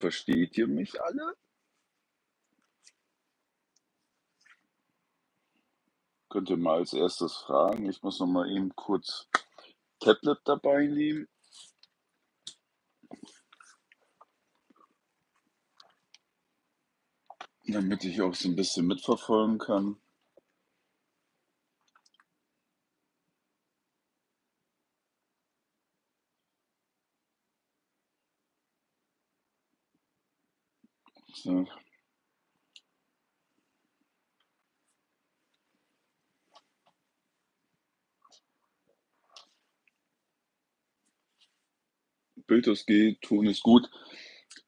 Versteht ihr mich alle? Könnt ihr mal als erstes fragen. Ich muss noch mal eben kurz Tablet dabei nehmen. Damit ich auch so ein bisschen mitverfolgen kann. So. Bild ist geht, Ton ist gut.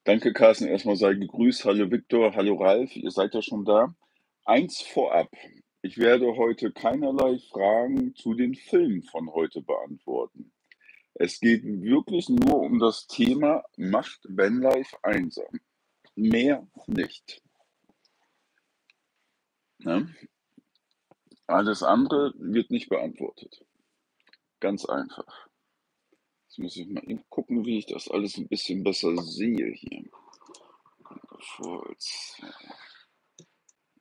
Danke, Carsten. Erstmal sei gegrüßt. Hallo Viktor, hallo Ralf, ihr seid ja schon da. Eins vorab. Ich werde heute keinerlei Fragen zu den Filmen von heute beantworten. Es geht wirklich nur um das Thema Macht Vanlife einsam. Mehr nicht. Ne? Alles andere wird nicht beantwortet. Ganz einfach. Jetzt muss ich mal gucken, wie ich das alles ein bisschen besser sehe hier. Volz.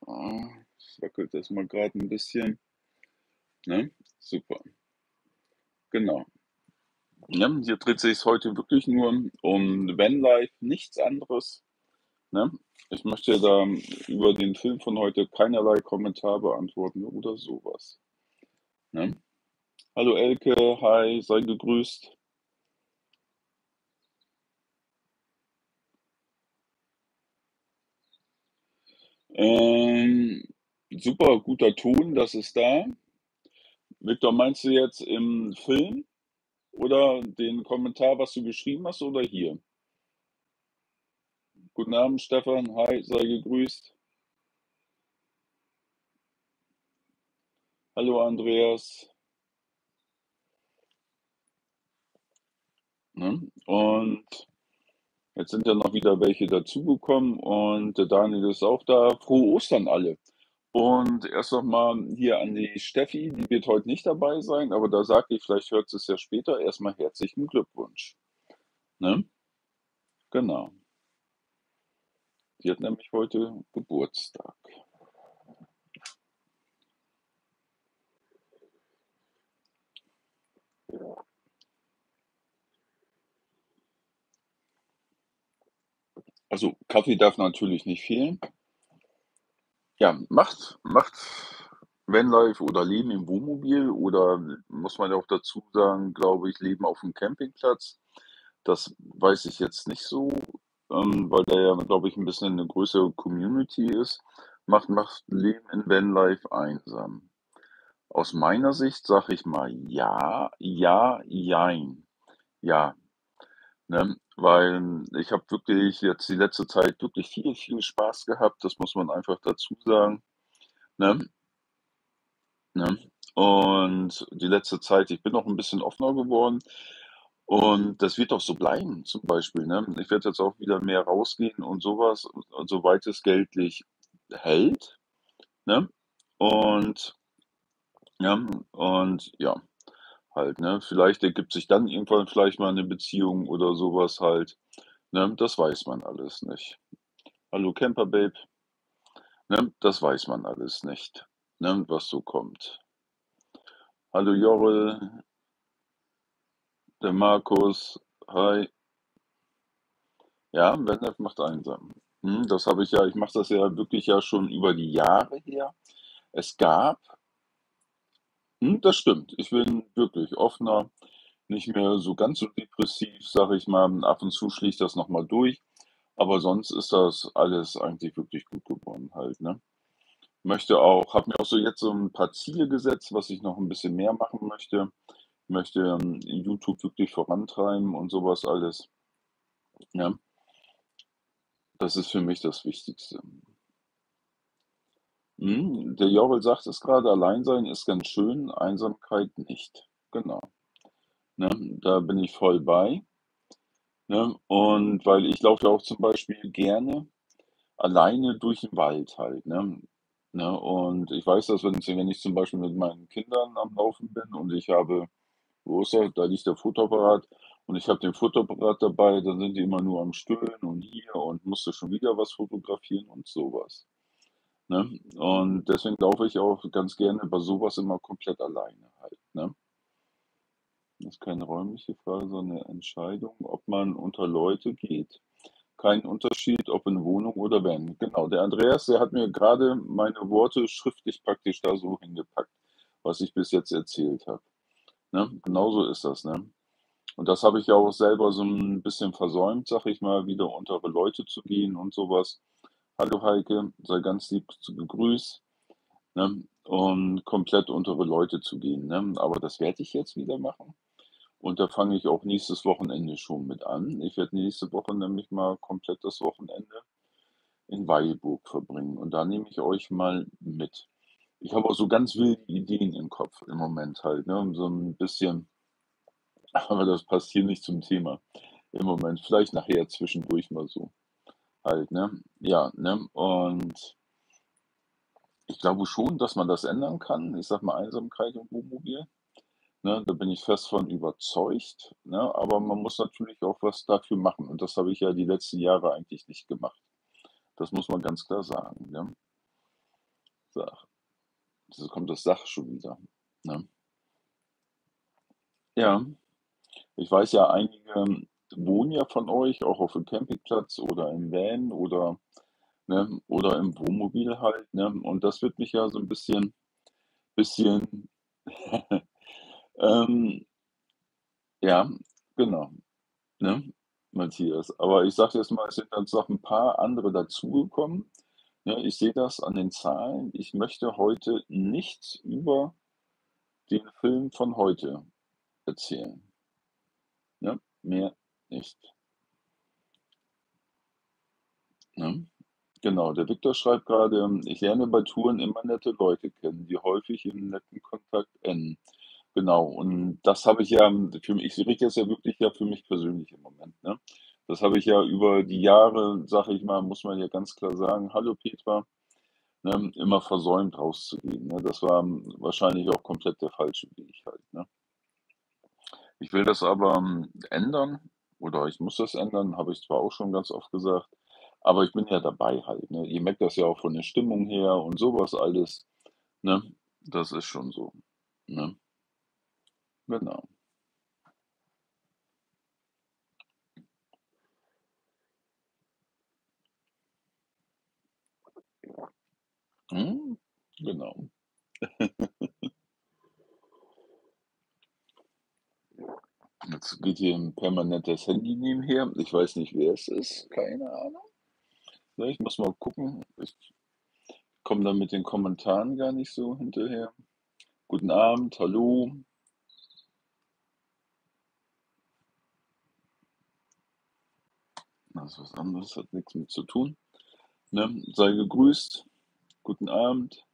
Ja, wackelt das mal gerade ein bisschen. Ne? Super. Genau. Ja, hier dreht sich es heute wirklich nur um Vanlife, nichts anderes. Ne? Ich möchte da über den Film von heute keinerlei Kommentar beantworten oder sowas. Ne? Hallo Elke, hi, sei gegrüßt. Ähm, super guter Ton, das ist da. Victor, meinst du jetzt im Film oder den Kommentar, was du geschrieben hast, oder hier? Guten Abend, Stefan. Hi, sei gegrüßt. Hallo, Andreas. Ne? Und jetzt sind ja noch wieder welche dazugekommen und der Daniel ist auch da. Frohe Ostern alle. Und erst noch mal hier an die Steffi, die wird heute nicht dabei sein, aber da sage ich, vielleicht hört sie es ja später. Erstmal herzlichen Glückwunsch. Ne? Genau. Die hat nämlich heute Geburtstag. Also Kaffee darf natürlich nicht fehlen. Ja, macht, macht Vanlife oder Leben im Wohnmobil oder muss man ja auch dazu sagen, glaube ich, Leben auf dem Campingplatz. Das weiß ich jetzt nicht so, ähm, weil da ja, glaube ich, ein bisschen eine größere Community ist. Macht, macht Leben in Vanlife einsam. Aus meiner Sicht sage ich mal ja, ja, jein. Ja, ne? Weil ich habe wirklich jetzt die letzte Zeit wirklich viel, viel Spaß gehabt, das muss man einfach dazu sagen, ne? Ne? Und die letzte Zeit, ich bin auch ein bisschen offener geworden und das wird auch so bleiben zum Beispiel, ne? Ich werde jetzt auch wieder mehr rausgehen und sowas, soweit es geltlich hält, ne? Und ja, und ja, halt, ne? Vielleicht ergibt sich dann irgendwann vielleicht mal eine Beziehung oder sowas halt, ne? Das weiß man alles nicht. Hallo Camper Babe. Ne? Das weiß man alles nicht, ne, was so kommt. Hallo Jorel, der Markus, hi. Ja, Vanlife macht einsam. Hm, das habe ich ja ich mache das ja wirklich ja schon über die Jahre her. Es gab hm, das stimmt. Ich bin wirklich offener, nicht mehr so ganz so depressiv, sage ich mal. Ab und zu schlägt das noch mal durch, aber sonst ist das alles eigentlich wirklich gut geworden halt, ne? Möchte auch habe mir auch so jetzt so ein paar Ziele gesetzt, was ich noch ein bisschen mehr machen möchte. Möchte, ähm, YouTube wirklich vorantreiben und sowas alles. Ja. Das ist für mich das Wichtigste. Mhm, der Jorel sagt es gerade, Alleinsein ist ganz schön, Einsamkeit nicht. Genau. Ne, da bin ich voll bei. Ne? Und weil ich laufe ja auch zum Beispiel gerne alleine durch den Wald halt. Ne? Ne? Und ich weiß das, wenn ich zum Beispiel mit meinen Kindern am Laufen bin und ich habe, wo ist er? Da liegt der Fotoapparat Und ich habe den Fotoapparat dabei, dann sind die immer nur am Stöhnen und hier und musste schon wieder was fotografieren und sowas. Ne? Und deswegen laufe ich auch ganz gerne bei sowas immer komplett alleine halt, ne? Das ist keine räumliche Frage, sondern 'ne Entscheidung, ob man unter Leute geht. Kein Unterschied, ob in Wohnung oder Van. Genau, der Andreas, der hat mir gerade meine Worte schriftlich praktisch da so hingepackt, was ich bis jetzt erzählt habe. Ne? Genauso ist das, ne? Und das habe ich ja auch selber so ein bisschen versäumt, sag ich mal, wieder unter Leute zu gehen und sowas. „Hallo Heike, sei ganz lieb gegrüßt“, ne? Und komplett unter Leute zu gehen, ne? Aber das werde ich jetzt wieder machen. Und da fange ich auch nächstes Wochenende schon mit an. Ich werde nächste Woche nämlich mal komplett das Wochenende in Weilburg verbringen und da nehme ich euch mal mit. Ich habe auch so ganz wilde Ideen im Kopf im Moment halt, ne, so 'n bisschen aber das passt hier nicht zum Thema im Moment. Vielleicht nachher zwischendurch mal so halt, ne? Ja, ne? Und ich glaube schon, dass man das ändern kann. Ich sage mal Einsamkeit im Wohnmobil. Ne, da bin ich fest von überzeugt, ne? Aber man muss natürlich auch was dafür machen und das habe ich ja die letzten Jahre eigentlich nicht gemacht. Das muss man ganz klar sagen, ne? Sach so kommt das Sach schon wieder, ne? Ja, ich weiß ja, einige wohnen ja von euch auch auf dem Campingplatz oder im Van oder ne, oder im Wohnmobil halt, ne? Und das würde mich ja so 'n bisschen bisschen ähm, ja, genau, ne, Matthias. Aber ich sage jetzt mal, es sind jetzt noch 'n paar andere dazugekommen? Ich sehe das an den Zahlen. Ich möchte heute nichts über den Film von heute erzählen. Ne? Mehr nicht. Ne? Genau, der Viktor schreibt grade: „Ich lerne bei Touren immer nette Leute kennen, die häufig in netten Kontakt enden.“ Genau, und das habe ich ja für mich ich rede jetzt ja wirklich ja für mich persönlich im Moment, ne? Das habe ich ja über die Jahre, sage ich mal muss man ja ganz klar sagen: „Hallo Petra“, ne, immer versäumt rauszugehen, ne? Das war wahrscheinlich auch komplett der falsche Weg halt, ne? Ich will das aber, hm, ändern oder ich muss das ändern, habe ich zwar auch schon ganz oft gesagt, aber ich bin ja dabei halt, ne? Ihr merkt das ja auch von der Stimmung her und sowas alles, ne? Das ist schon so, ne? Genau. Mhm, genau. Jetzt geht hier 'n permanent das Handy nebenher. Ich weiß nicht, wer es ist, keine Ahnung. Ich muss mal gucken. Ich komme da mit den Kommentaren gar nicht so hinterher. Guten Abend, hallo. Das ist was anderes, hat nix mit zu tun, ne? Sei gegrüßt. Guten Abend.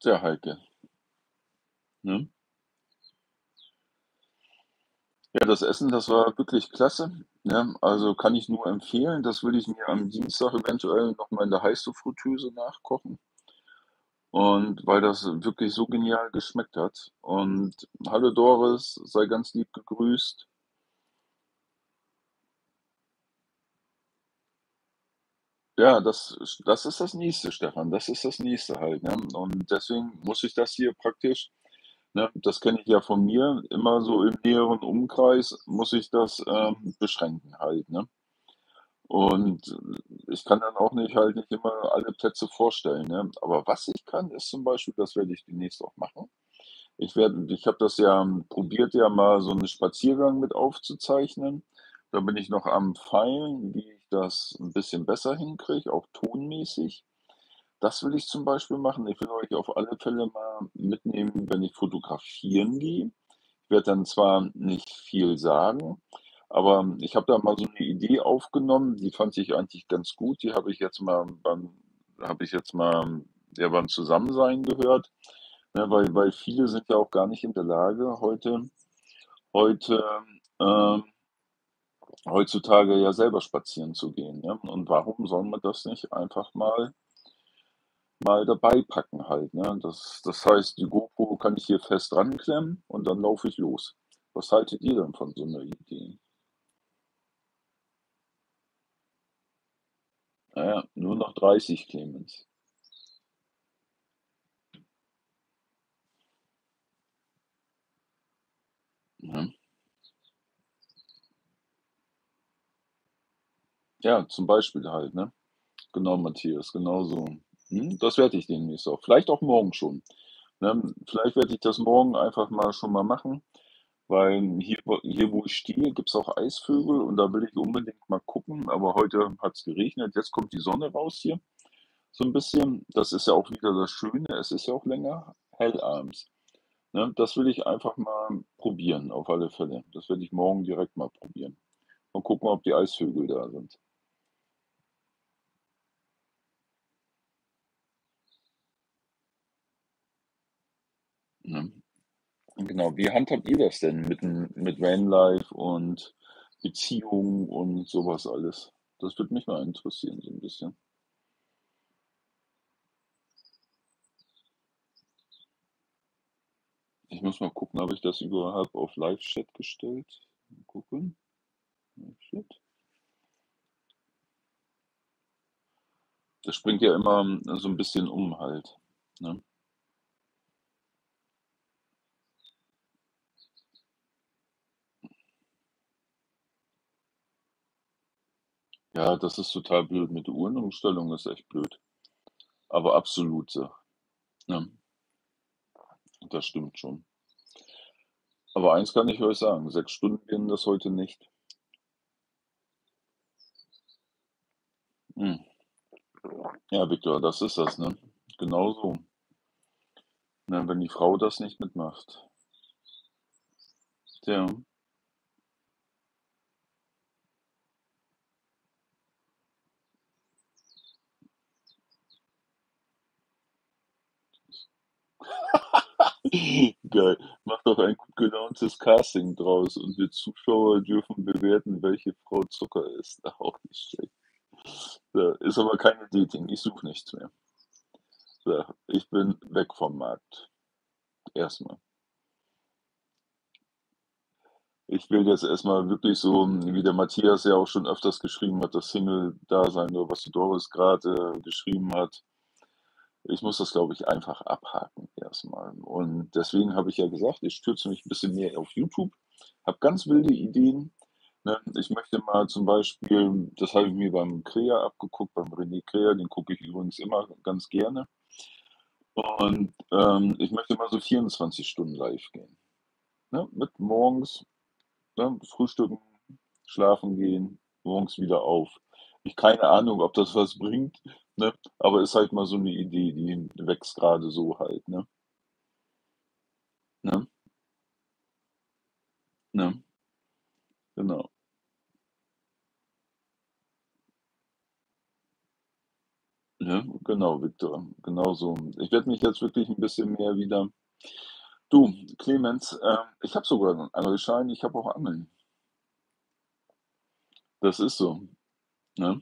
Tja, Heike. Ne? Ja, das Essen, das war wirklich klasse, ne? Also, kann ich nur empfehlen. Das würde ich mir am Dienstag eventuell noch mal in der Heißluftfritteuse nachkochen. Und weil das wirklich so genial geschmeckt hat. Und hallo Doris, sei ganz lieb gegrüßt. Ja, das ist das ist das Nächste, Stefan. Das ist das Nächste halt, ne? Und deswegen muss ich das hier praktisch ne, das kenne ich ja von mir, immer so im näheren Umkreis muss ich das, ähm, beschränken halt, ne? Und ich kann dann auch nicht halt nicht immer alle Plätze vorstellen, ne? Aber was ich kann, ist zum Beispiel das werde ich demnächst auch machen. Ich ich habe das ja probiert, ja mal so 'n Spaziergang mit aufzuzeichnen. Da bin ich noch am Feilen, wie das 'n bisschen besser hinkriege, auch tonmäßig. Das will ich zum Beispiel machen. Ich will euch auf alle Fälle mal mitnehmen, wenn ich fotografieren gehe. Ich werde dann zwar nicht viel sagen, aber ich habe da mal so 'ne Idee aufgenommen, die fand ich eigentlich ganz gut. Die habe ich jetzt mal beim habe ich jetzt mal, ja, beim Zusammensein gehört, ne, weil weil viele sind ja auch gar nicht in der Lage heute heute, ähm heutzutage ja selber spazieren zu gehen, ne? Und warum soll man das nicht einfach mal mal dabei packen halt, ne? Das das heißt, die GoPro kann ich hier fest ranklemmen und dann laufe ich los. Was haltet ihr denn von so 'ner Idee? Ja, ja, nur noch 30, Clemens. Mhm. Ja, zum Beispiel halt, ne? Genau, Matthias, genau so. Mhm, das werde ich demnächst auch vielleicht auch morgen schon, ne? Vielleicht werde ich das morgen einfach mal schon mal machen, weil hier wo hier, wo ich stehe, gibt's auch Eisvögel und da will ich unbedingt mal gucken, aber heute hat's geregnet. Jetzt kommt die Sonne raus hier so 'n bisschen. Das ist ja auch wieder das Schöne, es ist ja auch länger hell abends, ne? Das will ich einfach mal probieren auf alle Fälle. Das werde ich morgen direkt mal probieren. Mal gucken, ob die Eisvögel da sind. Ne? Genau. Wie handhabt ihr das denn mit mit Vanlife und Beziehungen und so was alles? Das würde mich mal interessieren so 'n bisschen. Ich muss mal gucken, habe ich das überhaupt auf Live-Chat gestellt? Mal gucken. Live-Chat. Das springt ja immer, so 'n bisschen um halt, ne? Ja, das ist total blöd. Mit Uhrenumstellung ist echt blöd. Aber absolut so, ne? Das stimmt schon. Aber eins kann ich euch sagen, 6 Stunden werden das heute nicht. Mhm. Ja, Viktor, das ist das, ne? Genau so. Ne, wenn die Frau das nicht mitmacht. Tja. Geil. Mach doch ein gut gelauntes Casting draus und wir Zuschauer dürfen bewerten, welche Frau Zucker ist. Auch nicht schlecht. So, ist aber keine Dating. Ich suche nichts mehr. So, ich bin weg vom Markt. Erst mal. Ich will jetzt erst mal wirklich so, wie der Matthias ja auch schon öfters geschrieben hat, das Single-Dasein oder was die Doris grad, äh, geschrieben hat. Ich muss das, glaube ich, einfach abhaken erst mal. Und deswegen habe ich ja gesagt, ich stürze mich 'n bisschen mehr auf YouTube, habe ganz wilde Ideen, ne? Ich möchte mal zum Beispiel das habe ich mir beim Kräher abgeguckt, beim René Kräher, den gucke ich übrigens immer ganz gerne. Und, ähm, ich möchte mal so 24 Stunden live gehen, ne? Mit morgens, ne, frühstücken, schlafen gehen, morgens wieder auf. Ich keine Ahnung, ob das was bringt, ne, aber ist halt mal so 'ne Idee, die wächst grade so halt, ne? Ne? Ne? Genau. Ne, genau, Viktor, genau so. Ich werde mich jetzt wirklich 'n bisschen mehr wieder du, Clemens, äh, ich habe sogar 'n Angelschein, ich habe auch Angeln. Das ist so, ne?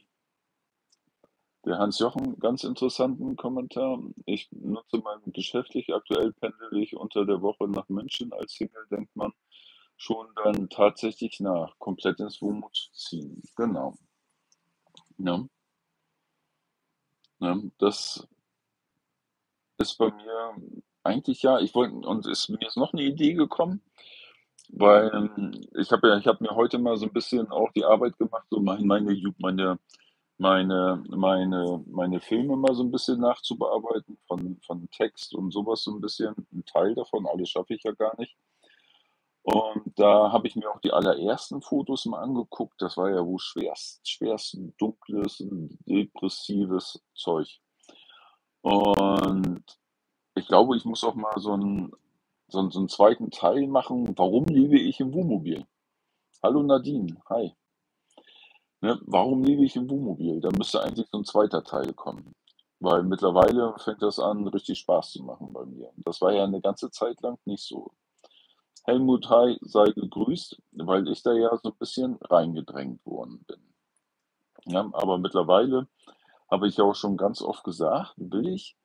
Der Hans-Jochen, ganz interessanten Kommentar. Ich nutze meinen geschäftlich aktuell pendele ich unter der Woche nach München. Als Single denkt man schon dann tatsächlich nach, komplett ins WuMu zu ziehen. Genau. Ne? Ne, das ist bei mir eigentlich ja, ich wollte und ist mir ist noch 'ne Idee gekommen, weil, ähm, ich habe ja ich habe mir heute mal so 'n bisschen auch die Arbeit gemacht, so mein meine Ju meine meine meine meine Filme mal so 'n bisschen nachzubearbeiten von von Text und so was so 'n bisschen 'n Teil davon, alles schaffe ich ja gar nicht. Und da habe ich mir auch die allerersten Fotos mal angeguckt. Das war ja wohl schwerst schwerst dunkles, depressives Zeug. Und ich glaube, ich muss auch mal so 'n so 'n so 'n 2. Teil machen: „Warum lebe ich im Wohnmobil?“ Hallo Nadine, hi. Ne, warum lebe ich im Wohnmobil? Da müsste eigentlich so 'n 2. Teil kommen, weil mittlerweile fängt das an, richtig Spaß zu machen bei mir. Das war ja 'ne ganze Zeit lang nicht so. Helmut, hi, sei gegrüßt, weil ich da ja so 'n bisschen reingedrängt worden bin. Ja, aber mittlerweile habe ich auch schon ganz oft gesagt, will ich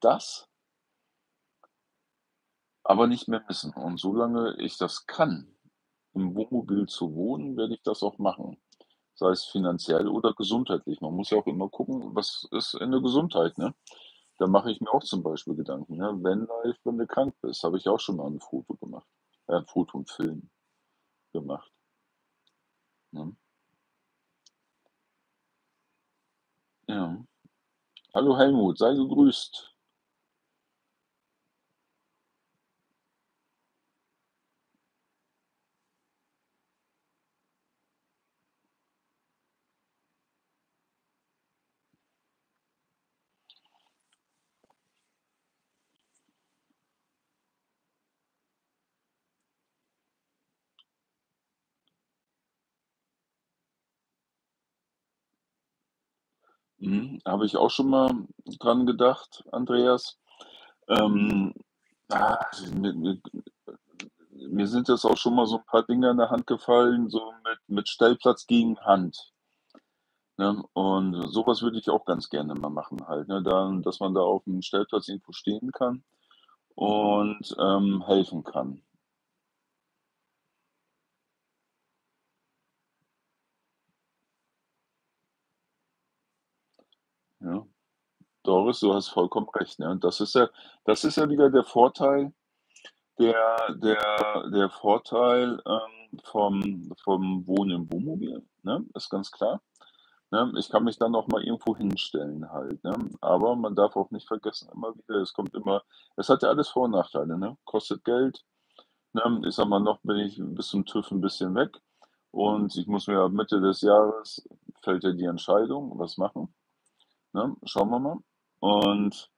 das aber nicht mehr missen. Und solange ich das kann, im Wohnmobil zu wohnen, werde ich das auch machen, sei es finanziell oder gesundheitlich. Man muss ja auch immer gucken, was ist in der Gesundheit, ne? Da mache ich mir auch zum Beispiel Gedanken, ne? Vanlife, wenn du krank bist, habe ich auch schon mal 'n Foto gemacht äh, Foto und Film gemacht. Ne? Ja. Hallo Helmut, sei gegrüßt. Mhm, habe ich auch schon mal dran gedacht, Andreas. Ähm, ah, mir mir mir sind jetzt auch schon mal so 'n paar Dinge in der Hand gefallen, so mit mit Stellplatz gegen Hand. Ne? Und so was würde ich auch ganz gerne mal machen halt, ne? Dann dass man da auf'm Stellplatz irgendwo stehen kann und, ähm, helfen kann. Ja. Doris, du hast vollkommen recht, ne? Und das ist ja das ist ja wieder der Vorteil der der der Vorteil, ähm, vom vom Wohnen im Wohnmobil, ne? Ist ganz klar, ne? Ich kann mich dann auch mal irgendwo hinstellen halt, ne? Aber man darf auch nicht vergessen, immer wieder, es kommt immer es hat ja alles Vor und Nachteile, ne? Kostet Geld, ne? Ich sage mal, noch bin ich bis zum TÜV 'n bisschen weg und ich muss mir Mitte des Jahres fällt ja die Entscheidung, was machen, ne? Schauen wir mal. Und,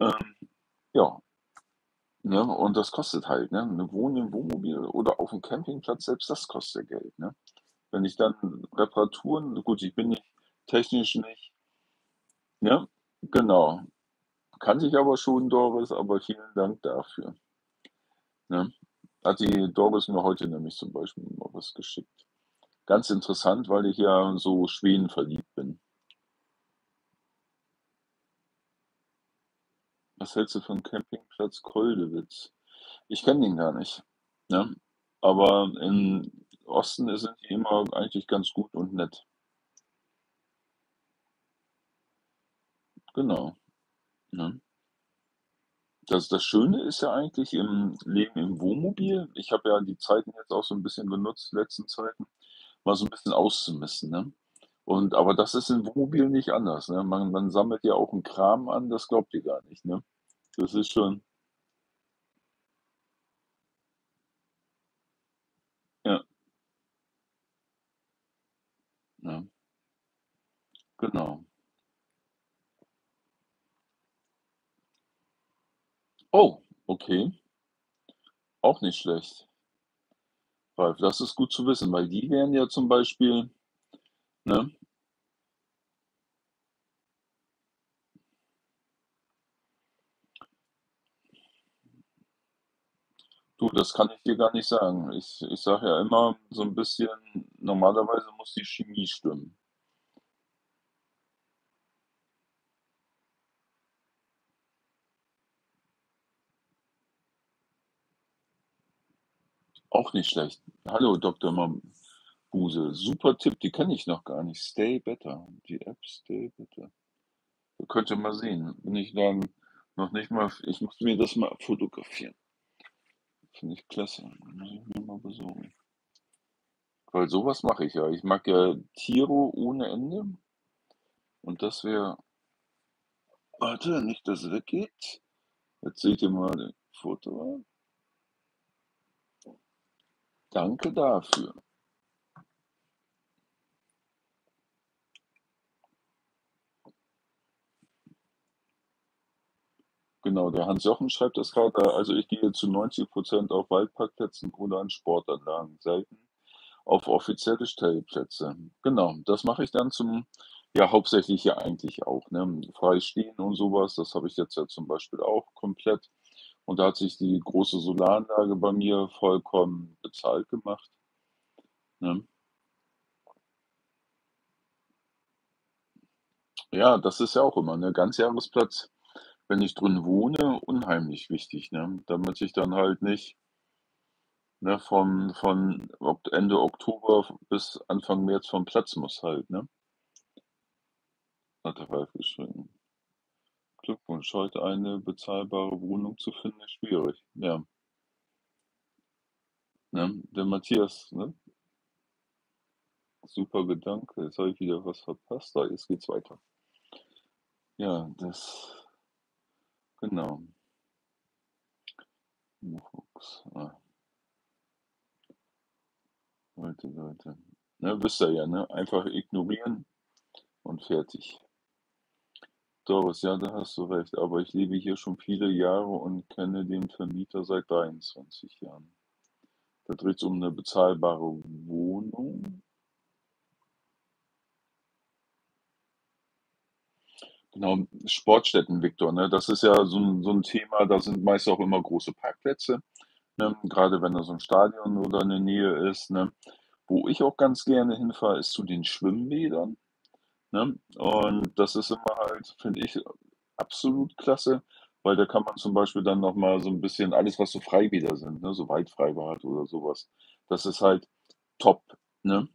ähm, ja. Ne, und das kostet halt, ne? 'Ne Wohnen im Wohnmobil oder auf'm Campingplatz, selbst das kostet Geld, ne? Wenn ich dann Reparaturen gut, ich bin nicht technisch nicht Ja, genau. Kannte ich aber schon, Doris, aber vielen Dank dafür. Ne? Hat die Doris mir heute nämlich zum Beispiel mal was geschickt. Ganz interessant, weil ich ja so schwedenverliebt bin. Was hältst du vom Campingplatz Koldewitz? Ich kenne den gar nicht, ne? Aber im Osten, sind die immer eigentlich ganz gut und nett. Genau, ne? Das das Schöne ist ja eigentlich im Leben im Wohnmobil ich habe ja die Zeiten jetzt auch so 'n bisschen genutzt, letzten Zeiten, mal so 'n bisschen auszumisten, ne? Und aber das ist im Wohnmobil nicht anders, ne? Man man sammelt ja auch 'n Kram an, das glaubt ihr gar nicht, ne? Das ist schon Ja. Ja. Genau. Oh, okay. Auch nicht schlecht. Weil das ist gut zu wissen, weil die wären ja zum Beispiel ne? Du, das kann ich dir gar nicht sagen. Ich ich sage ja immer so 'n bisschen normalerweise muss die Chemie stimmen. Auch nicht schlecht. Hallo Doktor Mabuse. Super Tipp, die kenne ich noch gar nicht. Stay Better, die App Stay Better. Könnt ihr mal sehen. Bin ich dann noch nicht mal ich muss mir das mal fotografieren. Finde ich klasse. Muss ich mir mal besorgen. Weil so was mache ich ja. Ich mag ja Tiere ohne Ende. Und das wäre warte, nicht, dass es weggeht. Jetzt seht ihr mal Foto. Danke dafür. Genau, der Hans-Jochen schreibt das grad, äh, also ich gehe zu 90 % auf Waldparkplätzen oder an Sportanlagen, selten auf offizielle Stellplätze. Genau, das mache ich dann zum ja, hauptsächlich ja eigentlich auch, ne? Frei und so was, das habe ich jetzt ja zum Beispiel auch komplett. Und da hat sich die große Solaranlage bei mir vollkommen bezahlt gemacht. Ne? Ja, das ist ja auch immer, ne? Ganzjahresplatz wenn ich drin wohne, unheimlich wichtig, ne? Damit ich dann halt nicht ne, von von Ende Oktober bis Anfang März vom Platz muss halt, ne? Hat der Ralf geschrieben. Glückwunsch, heute eine bezahlbare Wohnung zu finden, ist schwierig, ja. Ne, der Matthias, ne? Super Gedanke. Jetzt habe ich wieder was verpasst. Da, jetzt geht's weiter. Ja, das genau. Mofox, ah. Leute, Leute. Ne, wisst ihr ja, ne? Einfach ignorieren und fertig. Doris, ja, da hast du recht, aber ich lebe hier schon viele Jahre und kenne den Vermieter seit 23 Jahren. Da dreht's um 'ne bezahlbare Wohnung. Genau, Sportstätten, Viktor, ne? Das ist ja so 'n so 'n Thema, da sind meist auch immer große Parkplätze, ne? Grade wenn da so 'n Stadion oder in der Nähe ist, ne? Wo ich auch ganz gerne hinfahre, ist zu den Schwimmbädern, ne? Und das ist immer halt, finde ich, absolut klasse, weil da kann man zum Beispiel dann noch mal so 'n bisschen alles, was so Freibäder sind, ne, so Waldfreibad oder so was, das ist halt top, ne?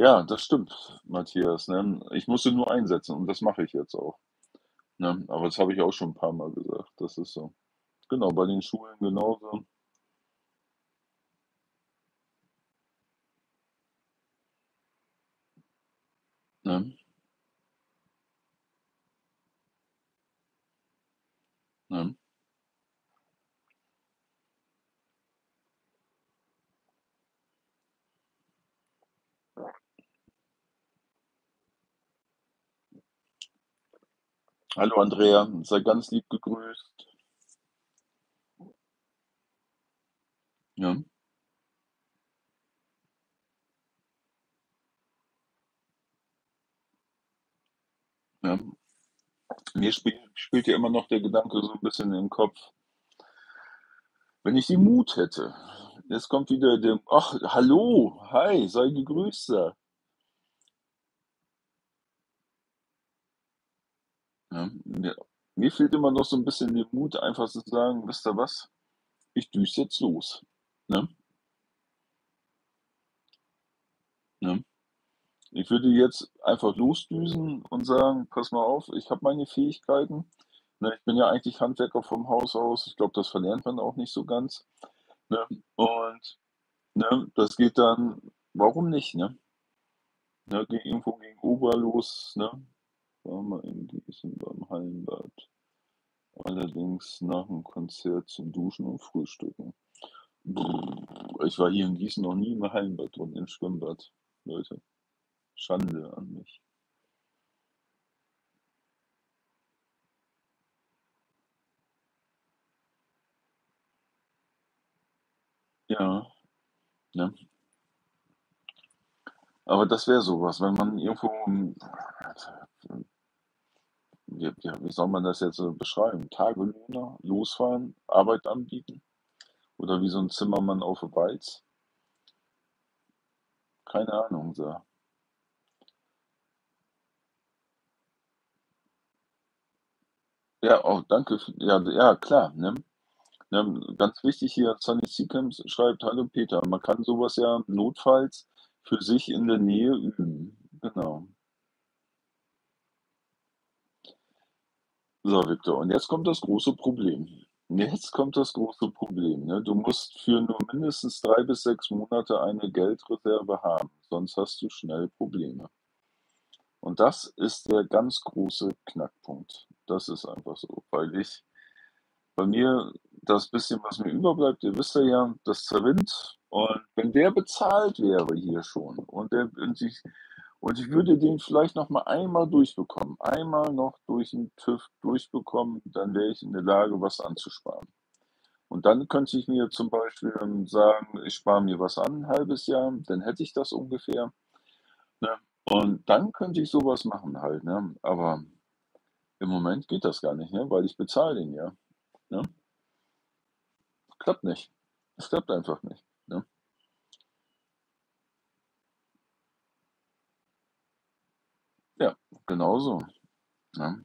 Ja, das stimmt, Matthias, ne? Ich muss sie nur einsetzen und das mache ich jetzt auch, ne? Aber das habe ich auch schon 'n paarmal gesagt. Das ist so. Genau, bei den Schulen genauso. Ne? Hallo Andrea, sei ganz lieb gegrüßt. Ja. Ja. Mir spiel spielt ja immer noch der Gedanke so 'n bisschen im Kopf wenn ich den Mut hätte. Jetzt kommt wieder der ach, hallo, hi, sei gegrüßt da. Ja, mir mir fehlt immer noch so 'n bisschen der Mut, einfach zu sagen: „Wisst ihr was? Ich düse jetzt los“, ne? Ne? Ich würde jetzt einfach losdüsen und sagen: „Pass mal auf, ich habe meine Fähigkeiten, ne? Ich bin ja eigentlich Handwerker vom Haus aus. Ich glaube, das verlernt man auch nicht so ganz, ne? Und, ne, das geht dann warum nicht, ne? Ne, irgendwo gegenüber los, ne? War mal in Gießen beim Hallenbad. Allerdings nach'm Konzert zum Duschen und Frühstücken. Ich war hier in Gießen noch nie im Hallenbad und im Schwimmbad, Leute. Schande an mich. Ja, ne? Aber das wäre so was, wenn man irgendwo, hm ja, wie soll man das jetzt beschreiben? Tagelöhner losfahren, Arbeit anbieten oder wie so 'n Zimmermann auf der Walz? Keine Ahnung, so. Ja, oh, danke ja, ja klar, ne? Ne, ganz wichtig hier, Sunny Seacamps schreibt: „Hallo Peter, man kann so was ja notfalls für sich in der Nähe üben.“ Genau. So, Viktor, und jetzt kommt das große Problem. Jetzt kommt das große Problem, ne? Du musst für nur mindestens 3 bis 6 Monate eine Geldreserve haben, sonst hast du schnell Probleme. Und das ist der ganz große Knackpunkt. Das ist einfach so, weil ich bei mir das bisschen, was mir überbleibt, ihr wisst ja, das zerrinnt und wenn der bezahlt wäre hier schon und der und ich und ich würde den vielleicht noch mal einmal durchbekommen einmal noch durch 'n TÜV durchbekommen, dann wäre ich in der Lage, was anzusparen. Und dann könnte ich mir zum Beispiel, ähm, sagen, ich spare mir was an 'n 1/2 Jahr, dann hätte ich das ungefähr, ne? Und dann könnte ich so was machen halt, ne? Aber im Moment geht das gar nicht, ne, weil ich bezahle den ja, ne? Klappt nicht. Es klappt einfach nicht, ne? Genauso, ne?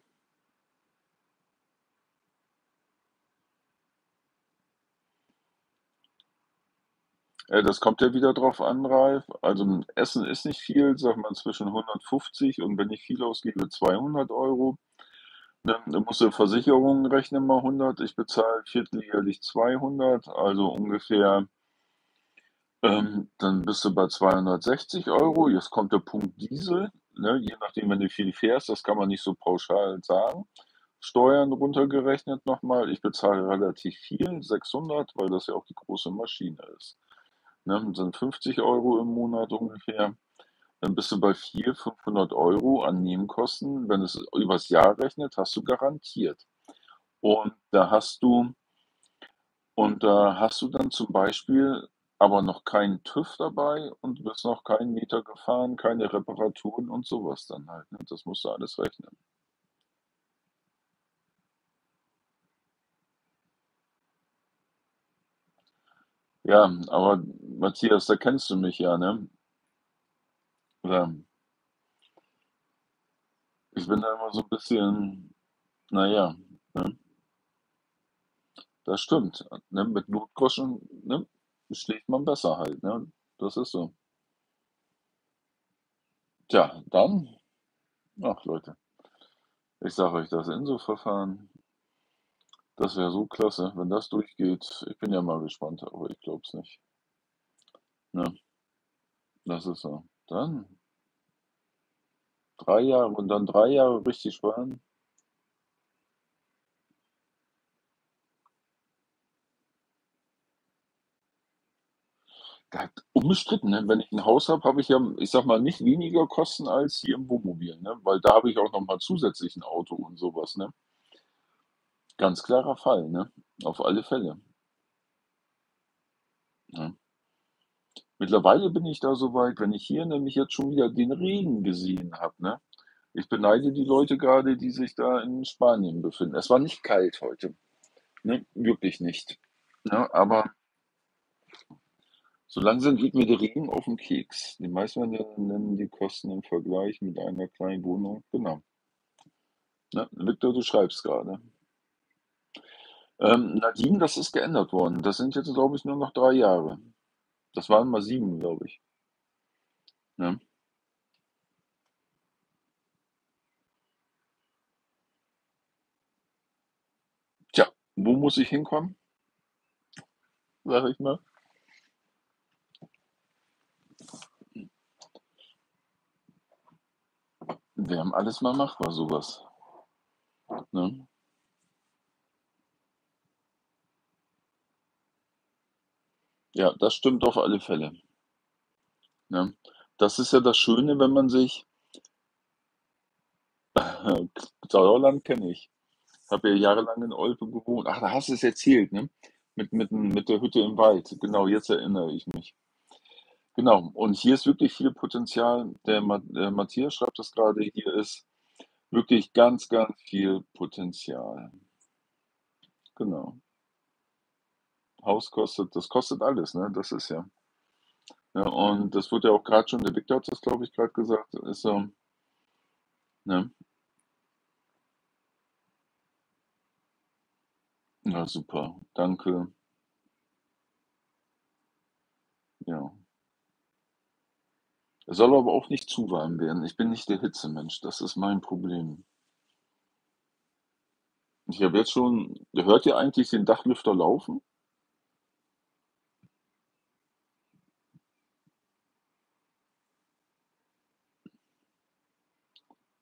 Äh, das kommt ja wieder drauf an, Ralf. Also, Essen ist nicht viel, sage mal zwischen 150 und wenn ich viel ausgebe, 200 €. Ne, dann musst du Versicherungen rechnen mal 100. Ich bezahle vierteljährlich 200, also ungefähr ähm, dann bist du bei 260 €. Jetzt kommt der Punkt Diesel, ne? Je nachdem, wenn du viel fährst, das kann man nicht so pauschal sagen. Steuern runtergerechnet noch mal. Ich bezahle relativ viel, 600, weil das ja auch die große Maschine ist, ne? Sind 50 € im Monat ungefähr. Dann bist du bei 400, 500 € an Nebenkosten. Wenn du's übers Jahr rechnet, hast du garantiert. Und da hast du und da hast du dann zum Beispiel aber noch keinen TÜV dabei und bist noch keinen Meter gefahren, keine Reparaturen und so was dann halt, ne? Das musst du alles rechnen. Ja, aber Matthias, da kennst du mich ja, ne? Ja. Ich bin da immer so 'n bisschen na ja, ne? Das stimmt, ne? Mit Notgroschen, ne, schläft man besser halt, ne? Das ist so. Tja, dann ach Leute, ich sage euch, das Inso-Verfahren das wäre so klasse, wenn das durchgeht. Ich bin ja mal gespannt, aber ich glaube es nicht. Ne? Das ist so. Dann 3 Jahre und dann 3 Jahre richtig sparen. Ja, unbestritten, ne? Wenn ich 'n Haus habe, habe ich ja, ich sage mal, nicht weniger Kosten als hier im Wohnmobil, ne? Weil da habe ich auch noch mal zusätzlich 'n Auto und so was, ne? Ganz klarer Fall, ne? Auf alle Fälle. Ne? Mittlerweile bin ich da so weit, wenn ich hier nämlich jetzt schon wieder den Regen gesehen habe, ne? Ich beneide die Leute grade, die sich da in Spanien befinden. Es war nicht kalt heute, ne? Wirklich nicht, ne? Aber so langsam geht mir der Regen auf 'n Keks. Die meisten ja nennen die Kosten im Vergleich mit einer kleinen Wohnung genau. Ne? Victor, du schreibst grade. Ähm, Nadine, das ist geändert worden. Das sind jetzt, glaube ich, nur noch 3 Jahre. Das waren mal 7, glaube ich. Ne? Tja, wo muss ich hinkommen? Sage ich mal. Wir haben alles mal machbar, so was. Ne? Ja, das stimmt auf alle Fälle. Ne? Das ist ja das Schöne, wenn man sich Sauerland kenne ich. Habe ja jahrelang in Olpe gewohnt. Ach, da hast du's erzählt, ne? Mit mit mit der Hütte im Wald. Genau, jetzt erinnere ich mich. Genau, und hier ist wirklich viel Potenzial. Der Ma äh, Matthias schreibt das grade, hier ist wirklich ganz, ganz viel Potenzial. Genau. Haus kostet das kostet alles, ne? Das ist ja ja, und das wurde ja auch grad schon der Victor hat das, glaube ich, grad gesagt, ist so ne? Ja, super, danke. Ja. Es soll aber auch nicht zu warm werden. Ich bin nicht der Hitzemensch, das ist mein Problem. Ich habe jetzt schon hört ihr eigentlich den Dachlüfter laufen?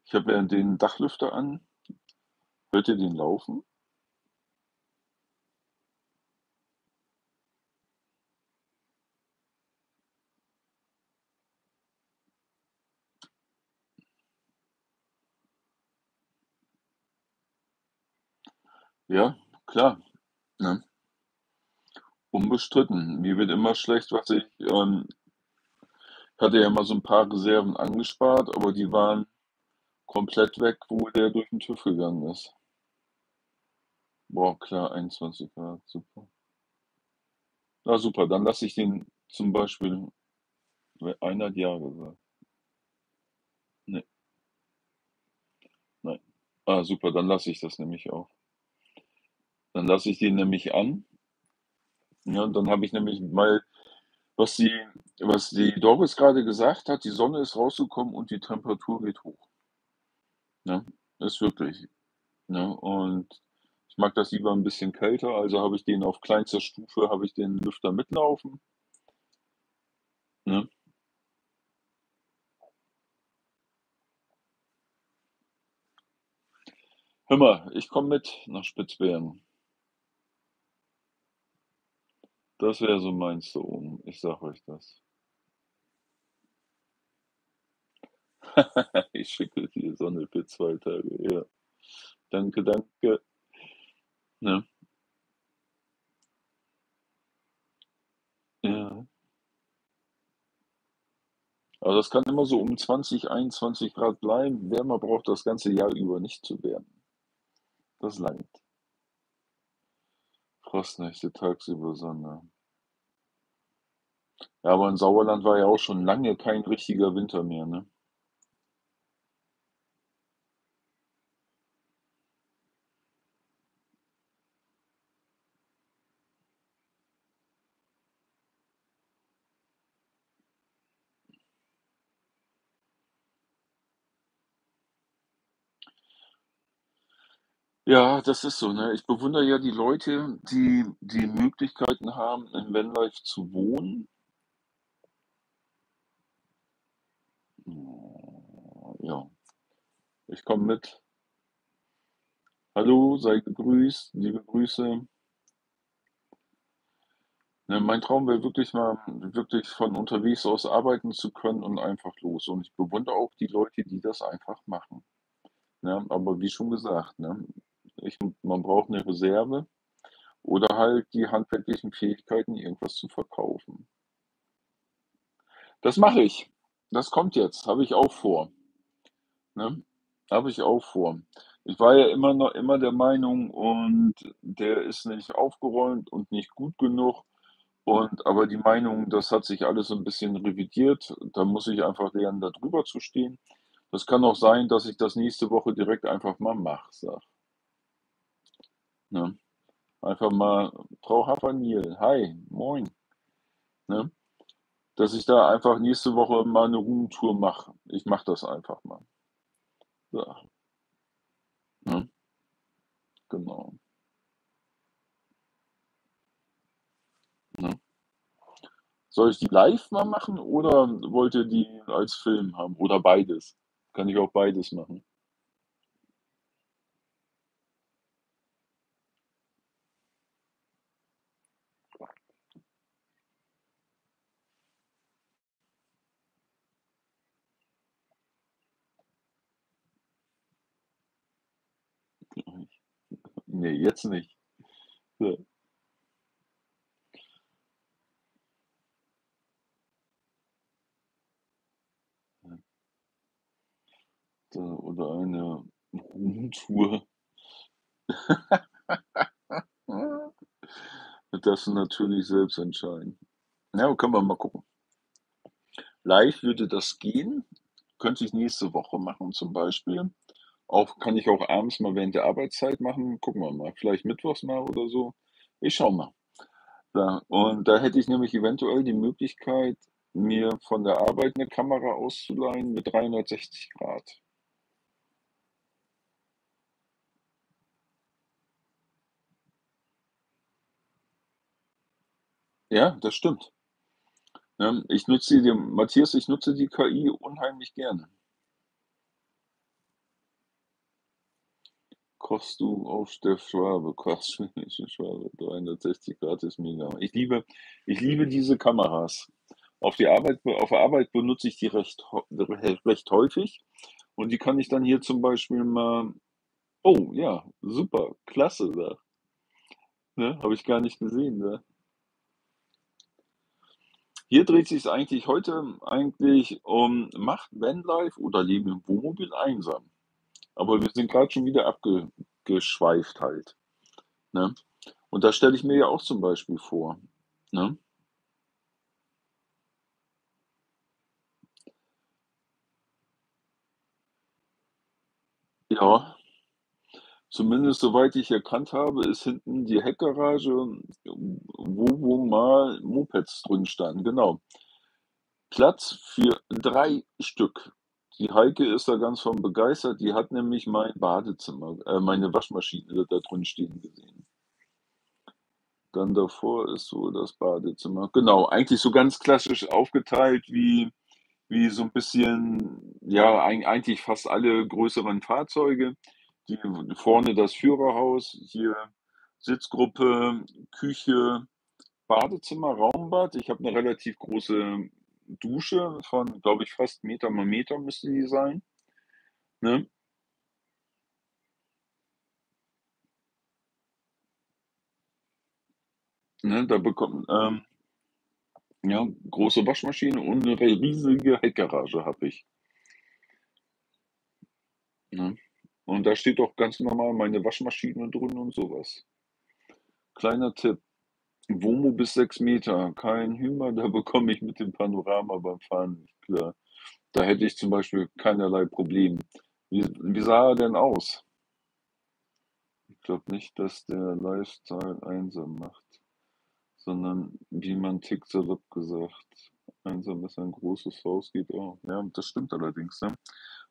Ich habe ja den Dachlüfter an. Hört ihr den laufen? Ja, klar, ne? Unbestritten. Mir wird immer schlecht, was ich, ähm hatte ja mal so 'n paar Reserven angespart, aber die waren komplett weg, wo der durch 'n TÜV gegangen ist. Boah, klar, 21 Grad, super. Na super, dann lasse ich den zum Beispiel ne, 1 hat ja gesagt. Ne. Ah, super, dann lasse ich das nämlich auch. Dann lasse ich den nämlich an. Ja, und dann habe ich nämlich mal was die was die Doris grade gesagt hat, die Sonne ist rausgekommen und die Temperatur geht hoch. Ne? Ist wirklich, ne? Und ich mag das lieber 'n bisschen kälter, also habe ich den auf kleinster Stufe habe ich den Lüfter mitlaufen. Ne? Hör mal, ich komme mit nach Spitzbergen. Das wäre so meins da oben, ich sage euch das. Ich schicke dir Sonne für 2 Tage, ja. Danke, danke. Ne? Ja. Aber das kann immer so um 20, 21 C bleiben. Wärmer braucht das ganze Jahr über nicht zu werden. Das langt. Frostnächte, tagsüber Sonne. Ja, aber in Sauerland war ja auch schon lange kein richtiger Winter mehr, ne? Ja, das ist so, ne? Ich bewundere ja die Leute, die die Möglichkeiten haben, in Vanlife zu wohnen. Ja. Ich komme mit. Hallo, sei gegrüßt, liebe Grüße. Ne, mein Traum wäre wirklich mal wirklich von unterwegs aus arbeiten zu können und einfach los. Und ich bewundere auch die Leute, die das einfach machen, ne? Aber wie schon gesagt, ne, ich man braucht 'ne Reserve oder halt die handwerklichen Fähigkeiten, irgendwas zu verkaufen. Das mache ich. Das kommt jetzt, habe ich auch vor, ne? Habe ich auch vor. Ich war ja immer noch immer der Meinung und der ist nicht aufgeräumt und nicht gut genug und aber die Meinung, das hat sich alles so 'n bisschen revidiert. Da muss ich einfach lernen, da drüber zu stehen. Das kann auch sein, dass ich das nächste Woche direkt einfach mal mache, sage. Ne? Einfach mal: „Frau Hafernil, hi, moin.“ Ne? Dass ich da einfach nächste Woche mal 'ne Roomtour mache. Ich mache das einfach mal. Ja. Ne? Genau. Ne? Soll ich die live mal machen oder wollt ihr die als Film haben oder beides? Kann ich auch beides machen. Ne, jetzt nicht. Ja. Ja. Da oder eine Roomtour. Das natürlich selbst entscheiden. Ja, können wir mal gucken. Live würde das gehen, könnte ich nächste Woche machen zum Beispiel. Auch kann ich auch abends mal während der Arbeitszeit machen, gucken wir mal. Vielleicht mittwochs mal oder so. Ich schaue mal. Ja, und da hätte ich nämlich eventuell die Möglichkeit, mir von der Arbeit 'ne Kamera auszuleihen mit 360 C. Ja, das stimmt. Ähm, ich nutze die Matthias, ich nutze die KI unheimlich gerne. Kochst du auf Steff Schwabe, kochst Schwabe, 360 C ist mega. Ich liebe ich liebe diese Kameras. Auf die Arbeit auf der Arbeit benutze ich die recht recht häufig und die kann ich dann hier zum Beispiel mal oh ja, super, klasse, ja. Ne, habe ich gar nicht gesehen, ja. Hier dreht sich's eigentlich heute eigentlich um macht Vanlife oder Leben im Wohnmobil einsam. Aber wir sind grad schon wieder abge geschweift halt, ne? Und das stelle ich mir ja auch zum Beispiel vor, ne? Ja. Zumindest soweit ich erkannt habe, ist hinten die Heckgarage, wo wo mal Mopeds drin standen, genau. Platz für 3 Stück. Die Heike ist da ganz von begeistert, die hat nämlich mein Badezimmer äh, meine Waschmaschine da drin stehen gesehen. Dann davor ist so das Badezimmer. Genau, eigentlich so ganz klassisch aufgeteilt wie wie so 'n bisschen ja, eig eigentlich fast alle größeren Fahrzeuge. Die vorne das Führerhaus, hier Sitzgruppe, Küche, Badezimmer, Raumbad. Ich habe 'ne relativ große Dusche von, glaube ich, fast Meter mal Meter müsste die sein, ne? Ne, da bekommt ähm ja, große Waschmaschine und 'ne riesige Heckgarage habe ich. Ne? Und da steht auch ganz normal meine Waschmaschine drin und so was. Kleiner Tipp: Womo bis 6 Meter, kein Hümer, da bekomme ich mit dem Panorama beim Fahren nicht klar. Da hätte ich zum Beispiel keinerlei Problem. Wie wie sah er denn aus? Ich glaube nicht, dass der Lifestyle einsam macht, sondern wie man tickt, salopp gesagt. Einsam ist ein großes Haus, geht auch. Ja, das stimmt allerdings, ne?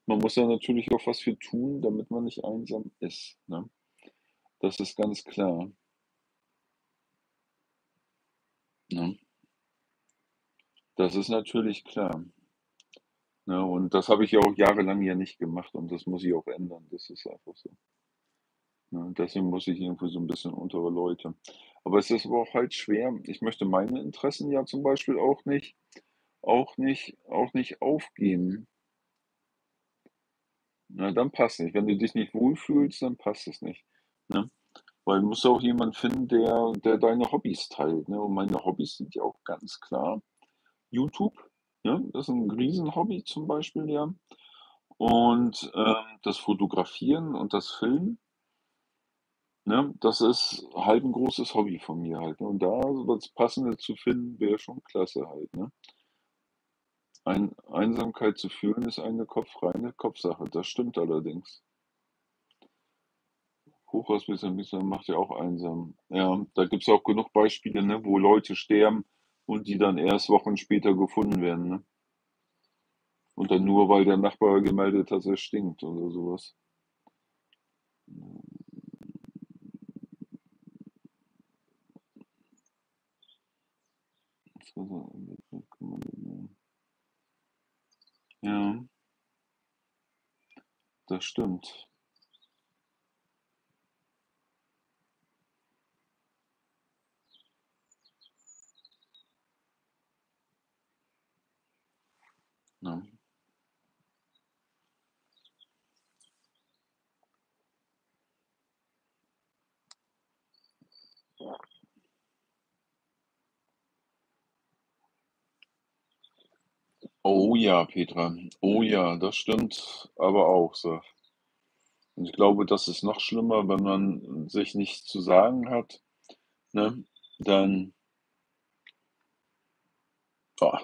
Man muss da natürlich auch was für tun, damit man nicht einsam ist, ne? Das ist ganz klar. Ne? Das ist natürlich klar. Ne, und das habe ich ja auch jahrelang ja nicht gemacht und das muss ich auch ändern. Das ist einfach so. Ne, deswegen muss ich irgendwie so 'n bisschen untere Leute. Aber es ist aber auch halt schwer. Ich möchte meine Interessen ja zum Beispiel auch nicht auch nicht auch nicht aufgeben. Ne, dann passt nicht. Wenn du dich nicht wohlfühlst, dann passt es nicht, ne? Weil du musst auch jemanden finden, der der deine Hobbys teilt, ne? Und meine Hobbys sind ja auch ganz klar YouTube, ne? Das ist 'n Riesenhobby zum Beispiel, ja. Und, ähm, das Fotografieren und das Filmen ne, das ist halt 'n großes Hobby von mir halt, ne? Und da so was Passendes zu finden, wäre schon klasse halt, ne? Ein Einsamkeit zu fühlen ist eine Kopf reine Kopfsache. Das stimmt allerdings. Hochhausbesserwisser macht ja auch einsam. Ja, da gibt's auch genug Beispiele, ne, wo Leute sterben und die dann erst Wochen später gefunden werden, ne? Und dann nur, weil der Nachbar gemeldet hat, es stinkt oder so was. Ja. Das stimmt. Ne? Oh ja, Petra. Oh ja, das stimmt aber auch so. Und ich glaube, das ist noch schlimmer, wenn man sich nichts zu sagen hat, ne? Dann Oh.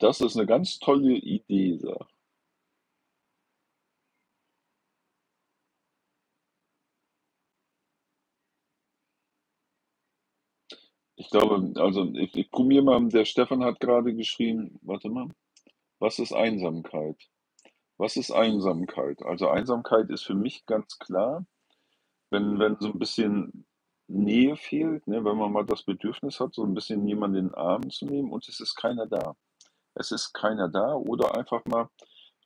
Das ist 'ne ganz tolle Idee, so. Ich glaube also, ich ich probiere mal der Stefan hat grade geschrieben warte mal. Was ist Einsamkeit? Was ist Einsamkeit? Also, Einsamkeit ist für mich ganz klar, wenn wenn so 'n bisschen Nähe fehlt, ne, wenn man mal das Bedürfnis hat, so 'n bisschen jemanden in den Arm zu nehmen und es ist keiner da. Es ist keiner da oder einfach mal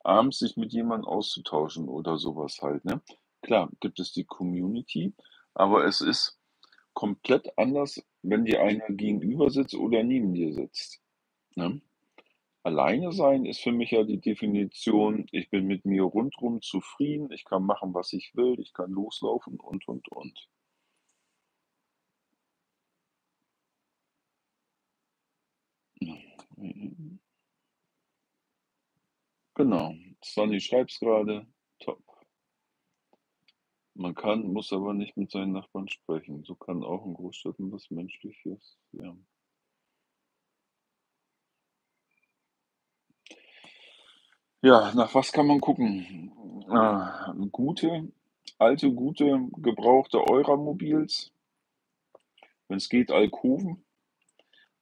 abends sich mit jemandem auszutauschen oder so was halt, ne? Klar, gibt es die Community, aber es ist komplett anders, wenn dir einer gegenüber sitzt oder neben dir sitzt, ne? Alleine sein ist für mich ja die Definition: Ich bin mit mir rundrum zufrieden, ich kann machen, was ich will, ich kann loslaufen und, und, und. Genau. Sunny schreibt's grade. Top. Man kann, muss aber nicht mit seinen Nachbarn sprechen. So kann auch in Großstädten was Menschliches ja. Ja, nach was kann man gucken? Äh, gute alte, gute, gebrauchte Eura-Mobils. Wenn's geht, Alkoven,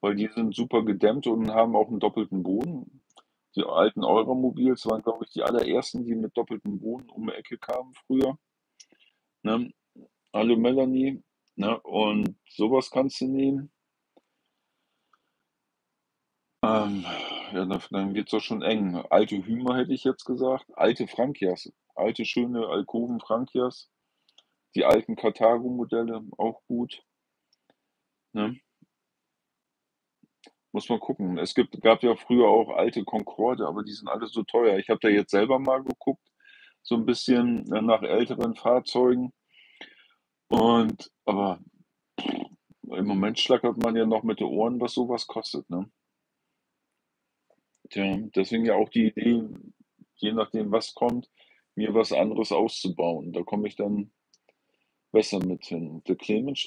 weil die sind super gedämmt und haben auch 'n doppelten Boden. Die alten Eura-Mobils waren, glaube ich, die allerersten, die mit doppeltem Boden um die Ecke kamen früher, ne? Hallo Melanie, ne? Und so was kannst du nehmen. Ähm, ja, da dann wird's auch schon eng. Alte Hümer hätte ich jetzt gesagt, alte Frankias, alte schöne Alkoven Frankias, die alten Karthago-Modelle, auch gut. Ne? Muss man gucken. Es gibt gab ja früher auch alte Concorde, aber die sind alle so teuer. Ich habe da jetzt selber mal geguckt, so 'n bisschen, äh, nach älteren Fahrzeugen. Und aber im Moment schlackert man ja noch mit den Ohren, was so was kostet, ne? Tja, deswegen ja auch die Idee, je nachdem, was kommt, mir was anderes auszubauen. Da komme ich dann besser mit hin. Der Clemens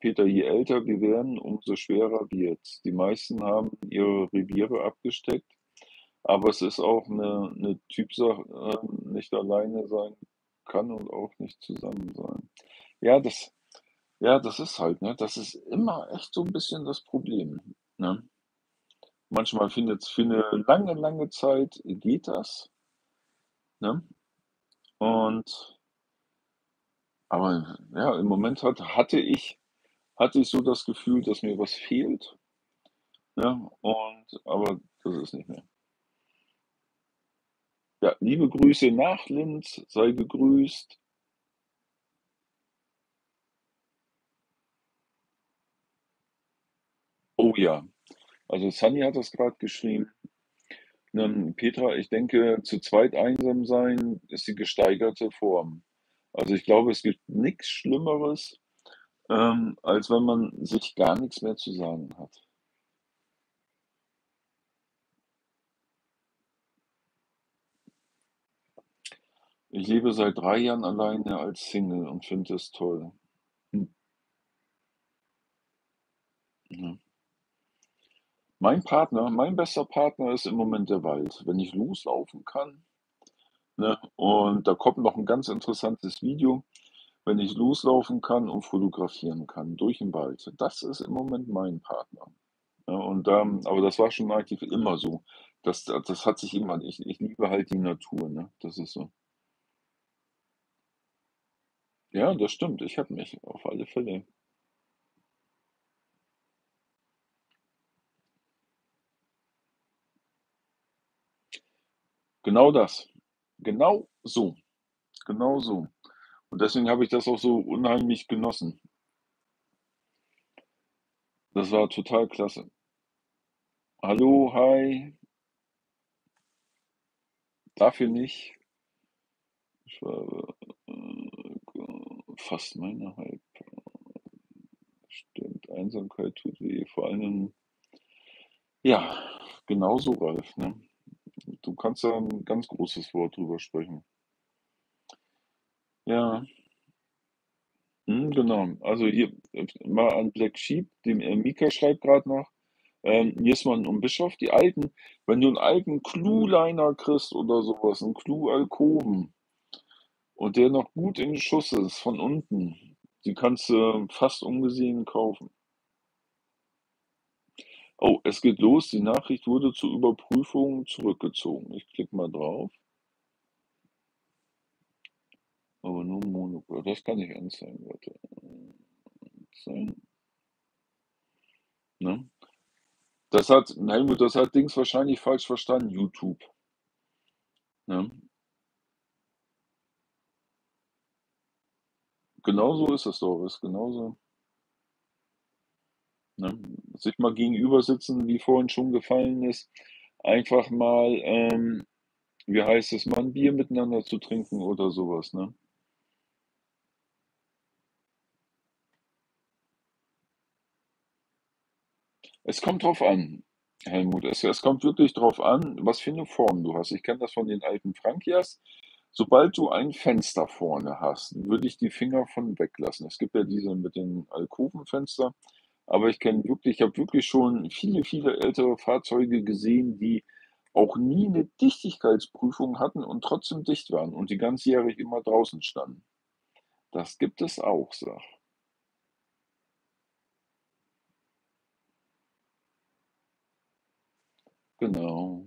„Peter, je älter wir werden, umso schwerer wird's. Die meisten haben ihre Reviere abgesteckt, aber es ist auch 'ne 'ne Typsache, äh, nicht alleine sein kann und auch nicht zusammen sein.“ Ja, das ja, das ist halt, ne? Das ist immer echt so 'n bisschen das Problem, ne? Manchmal findet's für 'ne lange, lange Zeit geht das ne? Und aber ja, im Moment hat hatte ich hatte ich so das Gefühl, dass mir was fehlt, ne? Und aber das ist nicht mehr. Ja, liebe Grüße nach Linz, sei gegrüßt. Oh ja. Also, Sunny hat das grad geschrieben. Petra, ich denke, zu zweit einsam sein ist die gesteigerte Form. Also, ich glaube, es gibt nix Schlimmeres, ähm, als wenn man sich gar nix mehr zu sagen hat. Ich lebe seit 3 Jahren alleine als Single und finde es toll. Hm. Mhm. Mein Partner mein bester Partner ist im Moment der Wald. Wenn ich loslaufen kann, ne, und da kommt noch 'n ganz interessantes Video, wenn ich loslaufen kann und fotografieren kann durch 'n Wald. Das ist im Moment mein Partner, ne? Und, ähm aber das war schon eigentlich immer so. Das da das hat sich immer ich ich liebe halt die Natur, ne? Das ist so. Ja, das stimmt. Ich habe mich, auf alle Fälle. Genau das. Genau so. Genau so. Und deswegen habe ich das auch so unheimlich genossen. Das war total klasse. Hallo, hi. Dafür nicht. Ich war, äh, fast meine Hype. Stimmt, Einsamkeit tut weh, vor allem ja, genau so, Ralf, ne? Du kannst da 'n ganz großes Wort drüber sprechen. Ja. Mhm, genau. Also, hier, mal an Black Sheep, dem äh, Mika schreibt grad noch, ähm, Niesmann und Bischof, die alten wenn du 'n alten Clue-Liner kriegst oder so was, 'n Clue-Alkoven und der noch gut in Schuss ist von unten, die kannst du fast ungesehen kaufen. Oh, es geht los. Die Nachricht wurde zur Überprüfung zurückgezogen. Ich klicke mal drauf. Aber nur Monocle. Das kann ich anzeigen, warte. Anzeigen. Ne? Das hat Helmut, das hat Dings wahrscheinlich falsch verstanden, YouTube. Ne? Genauso ist es, Doris, genauso. Ne? Sich mal gegenüber sitzen, wie vorhin schon gefallen ist, einfach mal, ähm, wie heißt es, mal 'n Bier miteinander zu trinken oder so was, ne? Es kommt drauf an, Helmut. Es es kommt wirklich drauf an, was für 'ne Form du hast. Ich kenne das von den alten Frankias. Sobald du ein Fenster vorne hast, würde ich die Finger von weglassen. Es gibt ja diese mit den Alkovenfenster, aber ich kenne wirklich ich habe wirklich schon viele, viele ältere Fahrzeuge gesehen, die auch nie 'ne Dichtigkeitsprüfung hatten und trotzdem dicht waren und die ganzjährig immer draußen standen. Das gibt es auch, sag. Genau.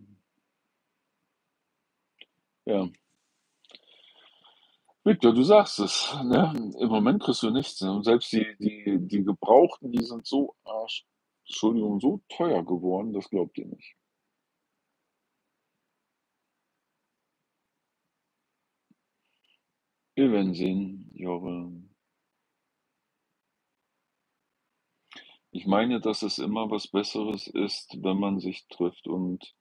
Ja. Victor, du sagst es, ne? Im Moment kriegst du nichts, ne? Und selbst die die die Gebrauchten, die sind so arsch Entschuldigung, so teuer geworden, das glaubt ihr nicht. Wir werden sehen, Jore. Ich meine, dass es immer was Besseres ist, wenn man sich trifft und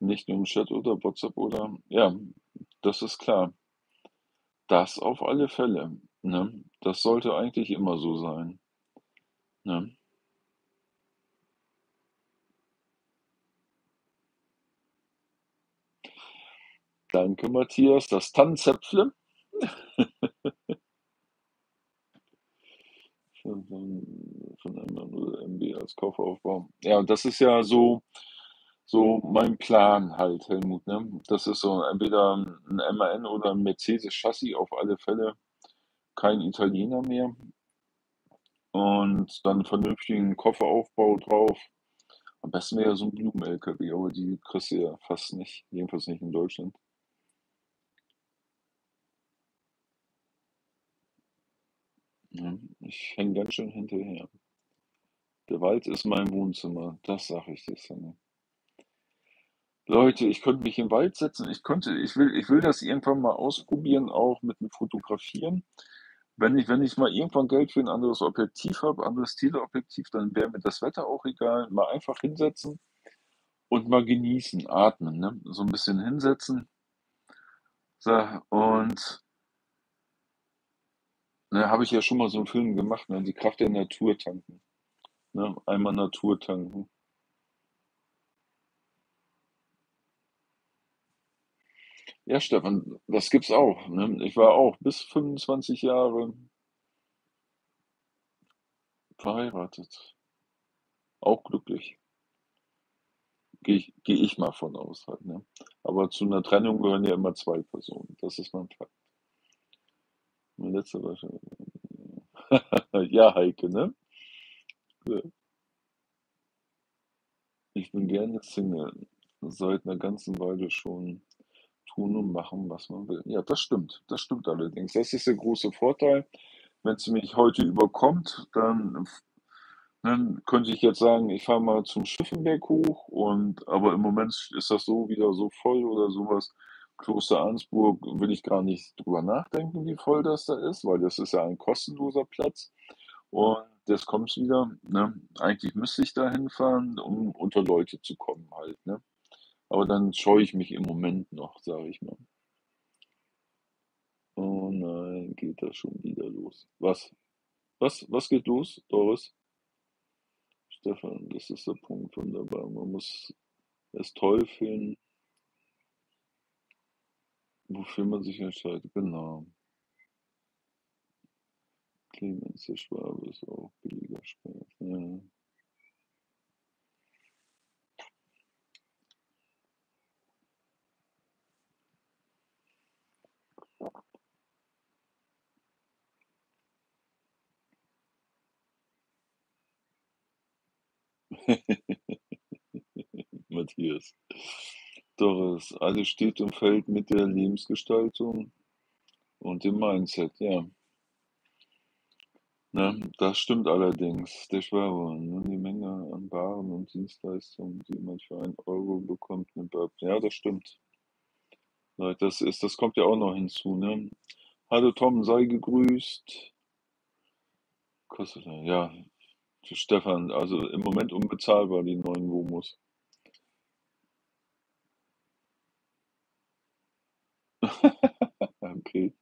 nicht nur im Chat oder WhatsApp oder ja, das ist klar. Das auf alle Fälle, ne? Das sollte eigentlich immer so sein, ne? Danke, Matthias. Das Tannenzäpfle. Von von von MB als Kaufaufbau. Ja, das ist ja so so mein Plan halt, Helmut, ne? Das ist so entweder 'n MAN oder 'n Mercedes-Chassis, auf alle Fälle kein Italiener mehr. Und dann vernünftigen Kofferaufbau drauf. Am besten wäre so 'n Blumen-LKW, aber die kriegst du ja fast nicht, jedenfalls nicht in Deutschland. Ich hänge ganz schön hinterher. Der Wald ist mein Wohnzimmer, das sage ich dir, Sanne. Leute, ich könnte mich 'n Wald setzen. Ich könnte ich will ich will das irgendwann mal ausprobieren, auch mit dem Fotografieren. Wenn ich wenn ich mal irgendwann Geld für 'n anderes Objektiv habe, anderes Teleobjektiv, dann wäre mir das Wetter auch egal. Mal einfach hinsetzen und mal genießen, atmen, ne? So 'n bisschen hinsetzen. So, und ne, habe ich ja schon mal so 'n Film gemacht, ne, „Die Kraft der Natur tanken“, ne? Einmal Natur tanken. Ja, Stefan, das gibt's auch, ne? Ich war auch bis 25 Jahre verheiratet. Auch glücklich. Gehe ich gehe ich mal von aus halt, ne? Aber zu 'ner Trennung gehören ja immer 2 Personen. Das ist mal 'n Fakt. Mein letzter war schon ja, Heike, ne? Ich bin gerne Single, seit 'ner ganzen Weile schon. Tun und machen, was man will. Ja, das stimmt. Das stimmt allerdings. Das ist der große Vorteil. Wenn's mich heute überkommt, dann dann könnte ich jetzt sagen, ich fahre mal zum Schiffenberg hoch und aber im Moment ist das so wieder so voll oder so was. Kloster Arnsburg will ich gar nicht drüber nachdenken, wie voll das da ist, weil das ist ja ein kostenloser Platz. Und jetzt kommt's wieder, ne? Eigentlich müsste ich da hinfahren, um unter Leute zu kommen halt, ne? Aber dann scheue ich mich im Moment noch, sage ich mal. Oh nein, geht das schon wieder los? Was? Was was geht los, Doris? Stefan, das ist der Punkt, wunderbar. Man muss es toll finden wofür man sich entscheidet, genau. Clemens, der Schwabe ist auch billiger Spaß, ja. Matthias. Doris, alles steht und fällt mit der Lebensgestaltung und dem Mindset, ja. Ne, das stimmt allerdings. Der Schwabe, ne, die Menge an Waren und Dienstleistungen, die man für 1 € bekommt, nimmt. Ja, das stimmt. Das ist das kommt ja auch noch hinzu, ne? Hallo Tom, sei gegrüßt. Kostet ja, Stefan, also im Moment unbezahlbar, die neuen Womos. Okay.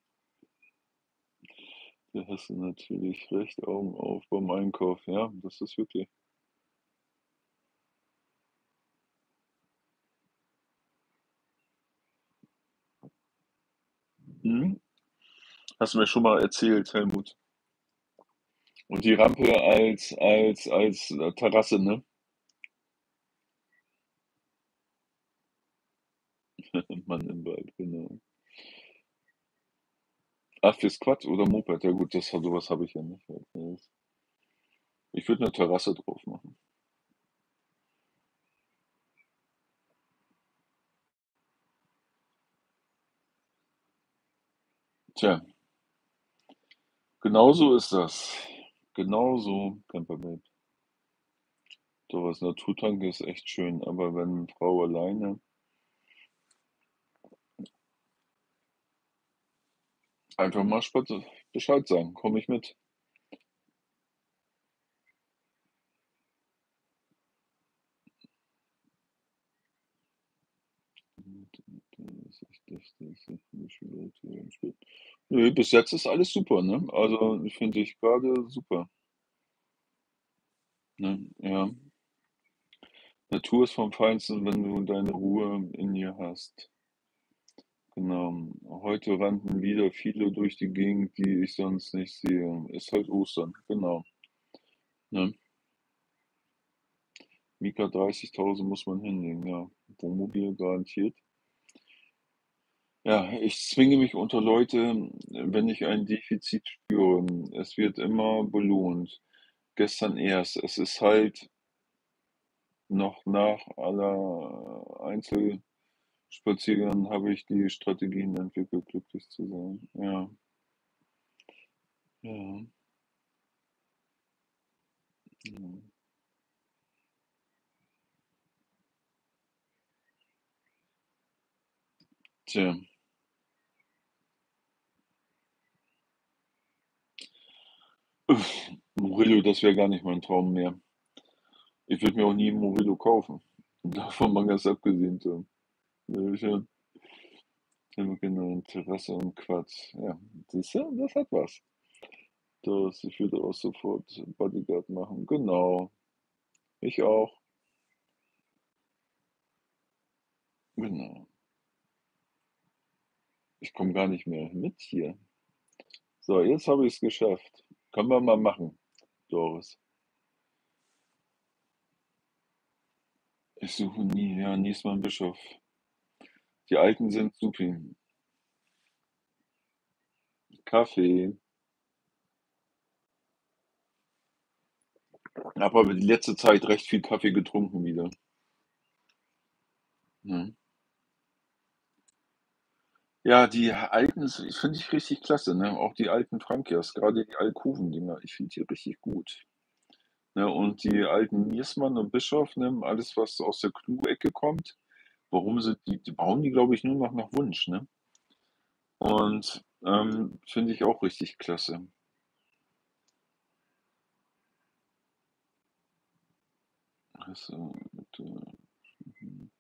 Da hast du natürlich recht, Augen auf beim Einkauf. Ja, das ist wirklich Mhm. Hast du mir schon mal erzählt, Helmut. Und die Rampe als als als, äh, Terrasse, ne? Mann im Wald, genau. Ach, fürs Quad oder Moped? Ja gut, das so was habe ich ja nicht? Ich würde 'ne Terrasse drauf machen. Tja. Genauso ist das. Genauso, Camperwelt. So was Naturtanken ist echt schön, aber wenn Frau alleine Einfach mal Bescheid sagen: „Komme ich mit?“ Ne, bis jetzt ist alles super, ne? Also, finde ich grade super. Ne, ja. Natur ist vom Feinsten, wenn du deine Ruhe in ihr hast. Genau. Heute rannten wieder viele durch die Gegend, die ich sonst nicht sehe. Ist halt Ostern, genau. Ne? Mieter 30.000 muss man hinlegen, ja. Wohnmobil garantiert. Ja, ich zwinge mich unter Leute, wenn ich ein Defizit spüre. Es wird immer belohnt. Gestern erst. Es ist halt noch nach aller Einzelspaziergängen habe ich die Strategien entwickelt, glücklich zu sein, ja. Ja. Ja. Tja. Murillo, das wäre gar nicht mein Traum mehr. Ich würde mir auch nie Murillo kaufen. Davon mal ganz abgesehen, so. Ja, genau, Terrasse und Quad. Ja, siehst das hat was. Das ich würde auch sofort Bodyguard machen. Genau. Ich auch. Genau. Ich komme gar nicht mehr mit hier. So, jetzt habe ich's geschafft. Können wir mal machen, Doris. Ich suche nie, ja, Niesmann Bischof. Die Alten sind supi. Kaffee. Habe aber die letzte Zeit recht viel Kaffee getrunken wieder. Mhm. Ja, die alten s finde ich richtig klasse, ne? Auch die alten Frankias, grade die Alkoven-Dinger. Ich finde die richtig gut. Ne, und die alten Niesmann und Bischof, ne, alles, was aus der Clue-Ecke kommt, warum sie die die brauen die, glaube ich, nur noch nach Wunsch, ne? Und, ähm, finde ich auch richtig klasse. Also, mit, äh mhm.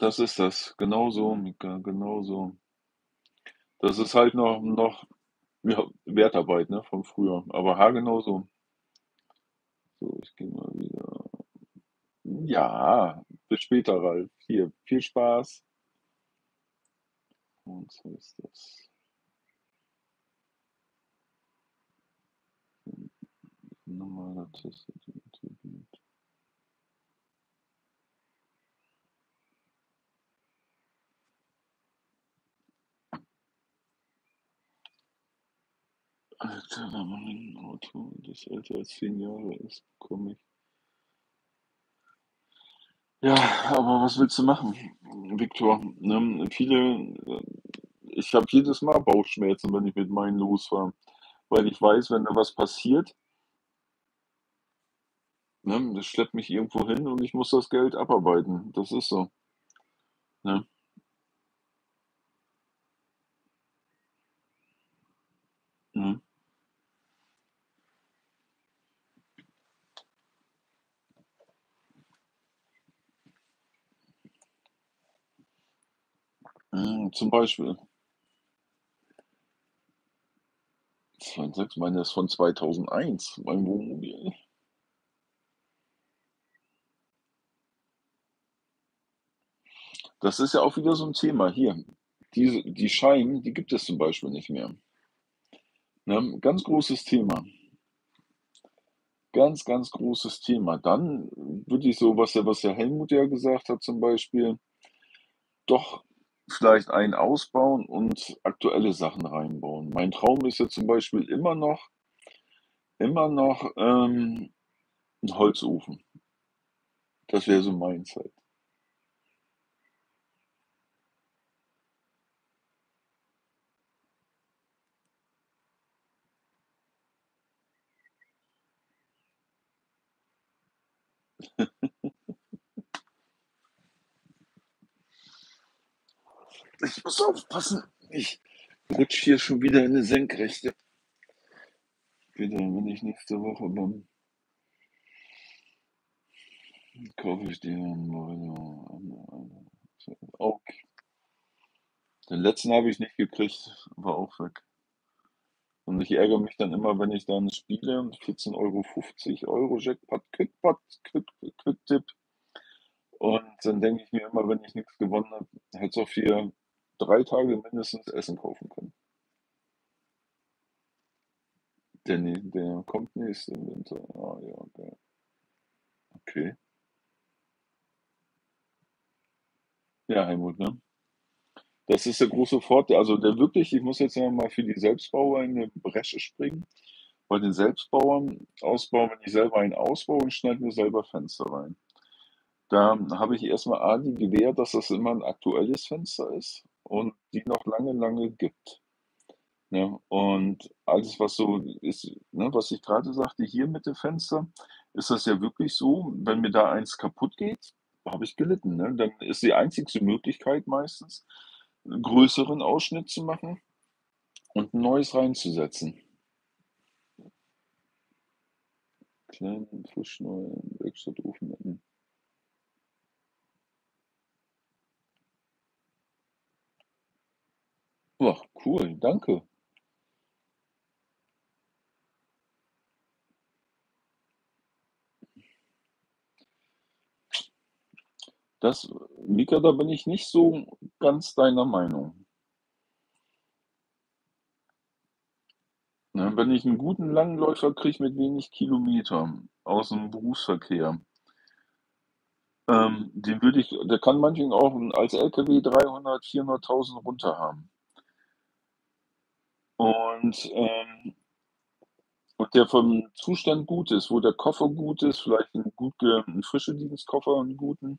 Das ist das. Genauso, Mika, genauso. Das ist halt noch noch, ja, Wertarbeit, ne, von früher, aber haargenau so. So, ich gehe mal wieder ja, bis später, Ralf. Hier, viel Spaß. Und so ist das. Normaler Alter, wenn man 'n Auto, das älter als 10 Jahre ist, bekomme ich Ja, aber was willst du machen, Viktor, ne? Viele äh, ich habe jedes Mal Bauchschmerzen, wenn ich mit meinen losfahre, weil ich weiß, wenn da was passiert ne, das schleppt mich irgendwo hin und ich muss das Geld abarbeiten. Das ist so. Ne? Mhm. Hm, zum Beispiel. 2,6, meiner ist von 2001, mein Wohnmobil. Das ist ja auch wieder so 'n Thema. Hier, diese die Scheiben, die gibt es zum Beispiel nicht mehr. Ne, ganz großes Thema. Ganz, ganz großes Thema. Dann würde ich so, was der was der Helmut ja gesagt hat zum Beispiel doch vielleicht einen ausbauen und aktuelle Sachen reinbauen. Mein Traum ist ja zum Beispiel immer noch immer noch, ähm, 'n Holzofen. Das wäre so meins halt. Ich muss aufpassen, ich rutsche hier schon wieder in 'ne Senkrechte. Wieder, wenn ich nächste Woche beim kaufe ich dir okay. Den letzten habe ich nicht gekriegt, war auch weg. Und ich ärgere mich dann immer, wenn ich dann spiele, 14,50 Euro Jackpot, Quickpot, Quick Quicktip. Und dann denke ich mir immer, wenn ich nix gewonnen habe, hättest auch für 3 Tage mindestens Essen kaufen können. Der der kommt nächsten Winter. Ah ja, geil. Okay. Ja, Helmut, ne? Das ist der große Vorteil. Also, der wirklich ich muss jetzt mal für die Selbstbauer in 'ne Bresche springen. Bei den Selbstbauern ausbauen, wenn ich selber einen ausbaue und schneide mir selber Fenster rein. Da habe ich erst mal A, die Gewähr, dass das immer 'n aktuelles Fenster ist und die noch lange, lange gibt, ne? Und alles, was so ist ne, was ich grade sagte, hier mit dem Fenster, ist das ja wirklich so, wenn mir da eins kaputtgeht, habe ich gelitten, ne? Dann ist die einzigste Möglichkeit meistens, 'n größeren Ausschnitt zu machen und 'n neues reinzusetzen. Kleinen, frisch-neuen Werkstattofen, Ach, cool, danke. Das Mika, da bin ich nicht so ganz deiner Meinung. Wenn ich 'n guten Langläufer kriege mit wenig Kilometern aus'm Berufsverkehr ähm, den würde ich der kann meinetwegen auch als LKW 300, 400.000 runter haben. Und, ähm und der vom Zustand gut ist, wo der Koffer gut ist, vielleicht 'n gut ge 'n Frischedienstkoffer, 'n guten.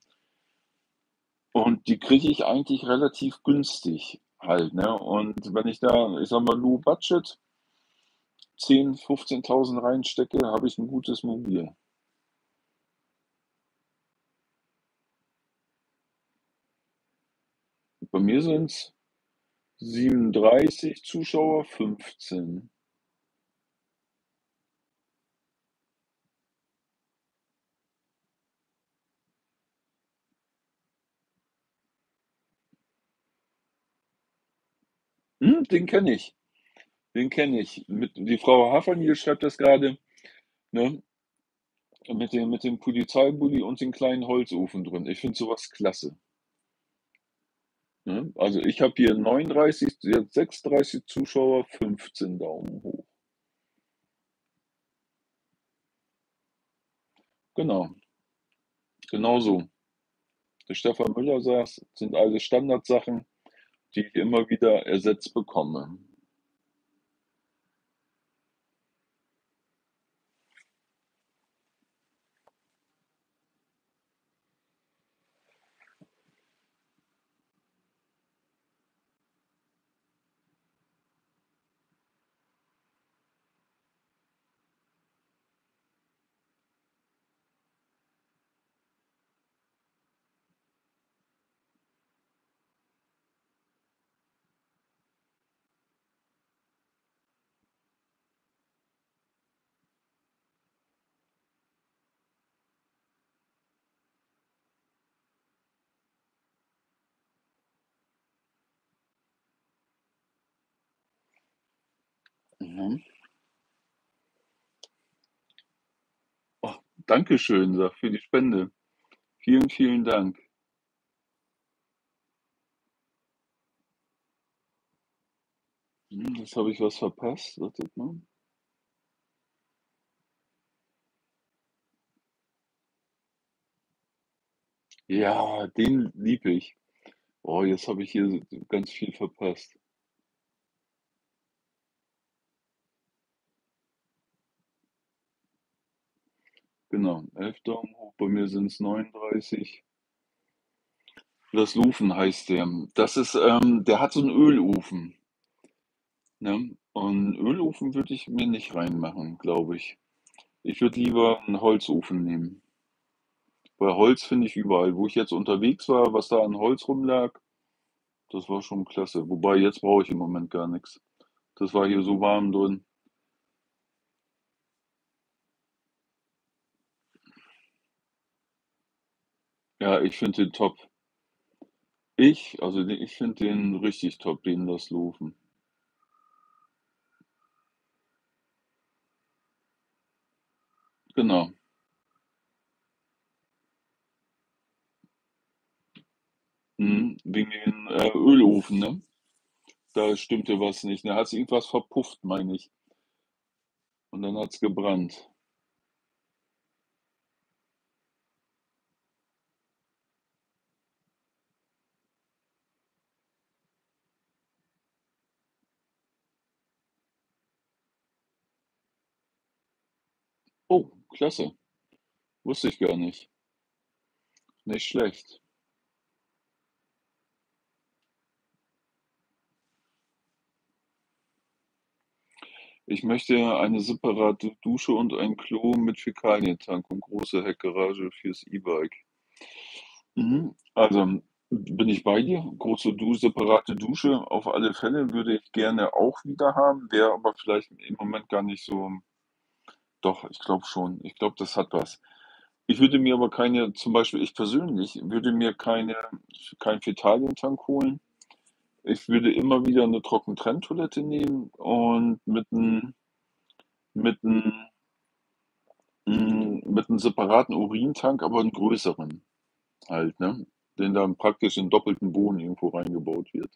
Und die kriege ich eigentlich relativ günstig halt, ne? Und wenn ich da, ich sage mal, low budget 10, 15.000 reinstecke, habe ich 'n gutes Mobil. Bei mir sind's 37 Zuschauer, 15. Hm, den kenne ich. Den kenne ich. Mit die Frau Haferl schreibt das grade, ne? Mit dem mit dem Polizeibully und den kleinen Holzofen drin. Ich finde so was klasse. Ne? Also, ich habe hier 39, sie hat 36 Zuschauer, 15 Daumen hoch. Genau. Genau so. Der Stefan Müller sagt's, sind alles Standardsachen, die ich immer wieder ersetzt bekomme. Mhm. Ne? Oh, Dankeschön, sag, für die Spende. Vielen, vielen Dank. Hm, jetzt habe ich was verpasst. Wartet mal. Ja, den liebe ich. Oh, jetzt habe ich hier ganz viel verpasst. Genau, 11 Daumen hoch, bei mir sind's 39. Das Lufen heißt der. Das ist, ähm der hat so 'n Ölofen. Ne? Und Ölofen würde ich mir nicht reinmachen, glaube ich. Ich würde lieber 'n Holzofen nehmen. Weil Holz finde ich überall. Wo ich jetzt unterwegs war, was da an Holz rumlag, das war schon klasse. Wobei, jetzt brauche ich im Moment gar nix. Das war hier so warm drin. Ja, ich finde den top. Ich also, de ich finde den richtig top, den Lofoten. Genau. Mhm, wegen den, äh, Ölofen, ne? Da stimmte was nicht. Da hat's irgendwas verpufft, meine ich. Und dann hat's gebrannt. Oh, klasse. Wusste ich gar nicht. Nicht schlecht. Ich möchte eine separate Dusche und ein Klo mit Fäkalientank und große Heckgarage fürs E-Bike. Mhm, also, bin ich bei dir. Große Du separate Dusche auf alle Fälle würde ich gerne auch wieder haben, wäre aber vielleicht im Moment gar nicht so doch, ich glaube schon. Ich glaube, das hat was. Ich würde mir aber keine zum Beispiel ich persönlich würde mir keine keinen Fäkalientank holen. Ich würde immer wieder 'ne Trockentrenntoilette nehmen und mit 'n mit 'n hm, mit 'n separaten Urintank, aber 'n größeren halt, ne? Den dann praktisch in doppelten Boden irgendwo reingebaut wird.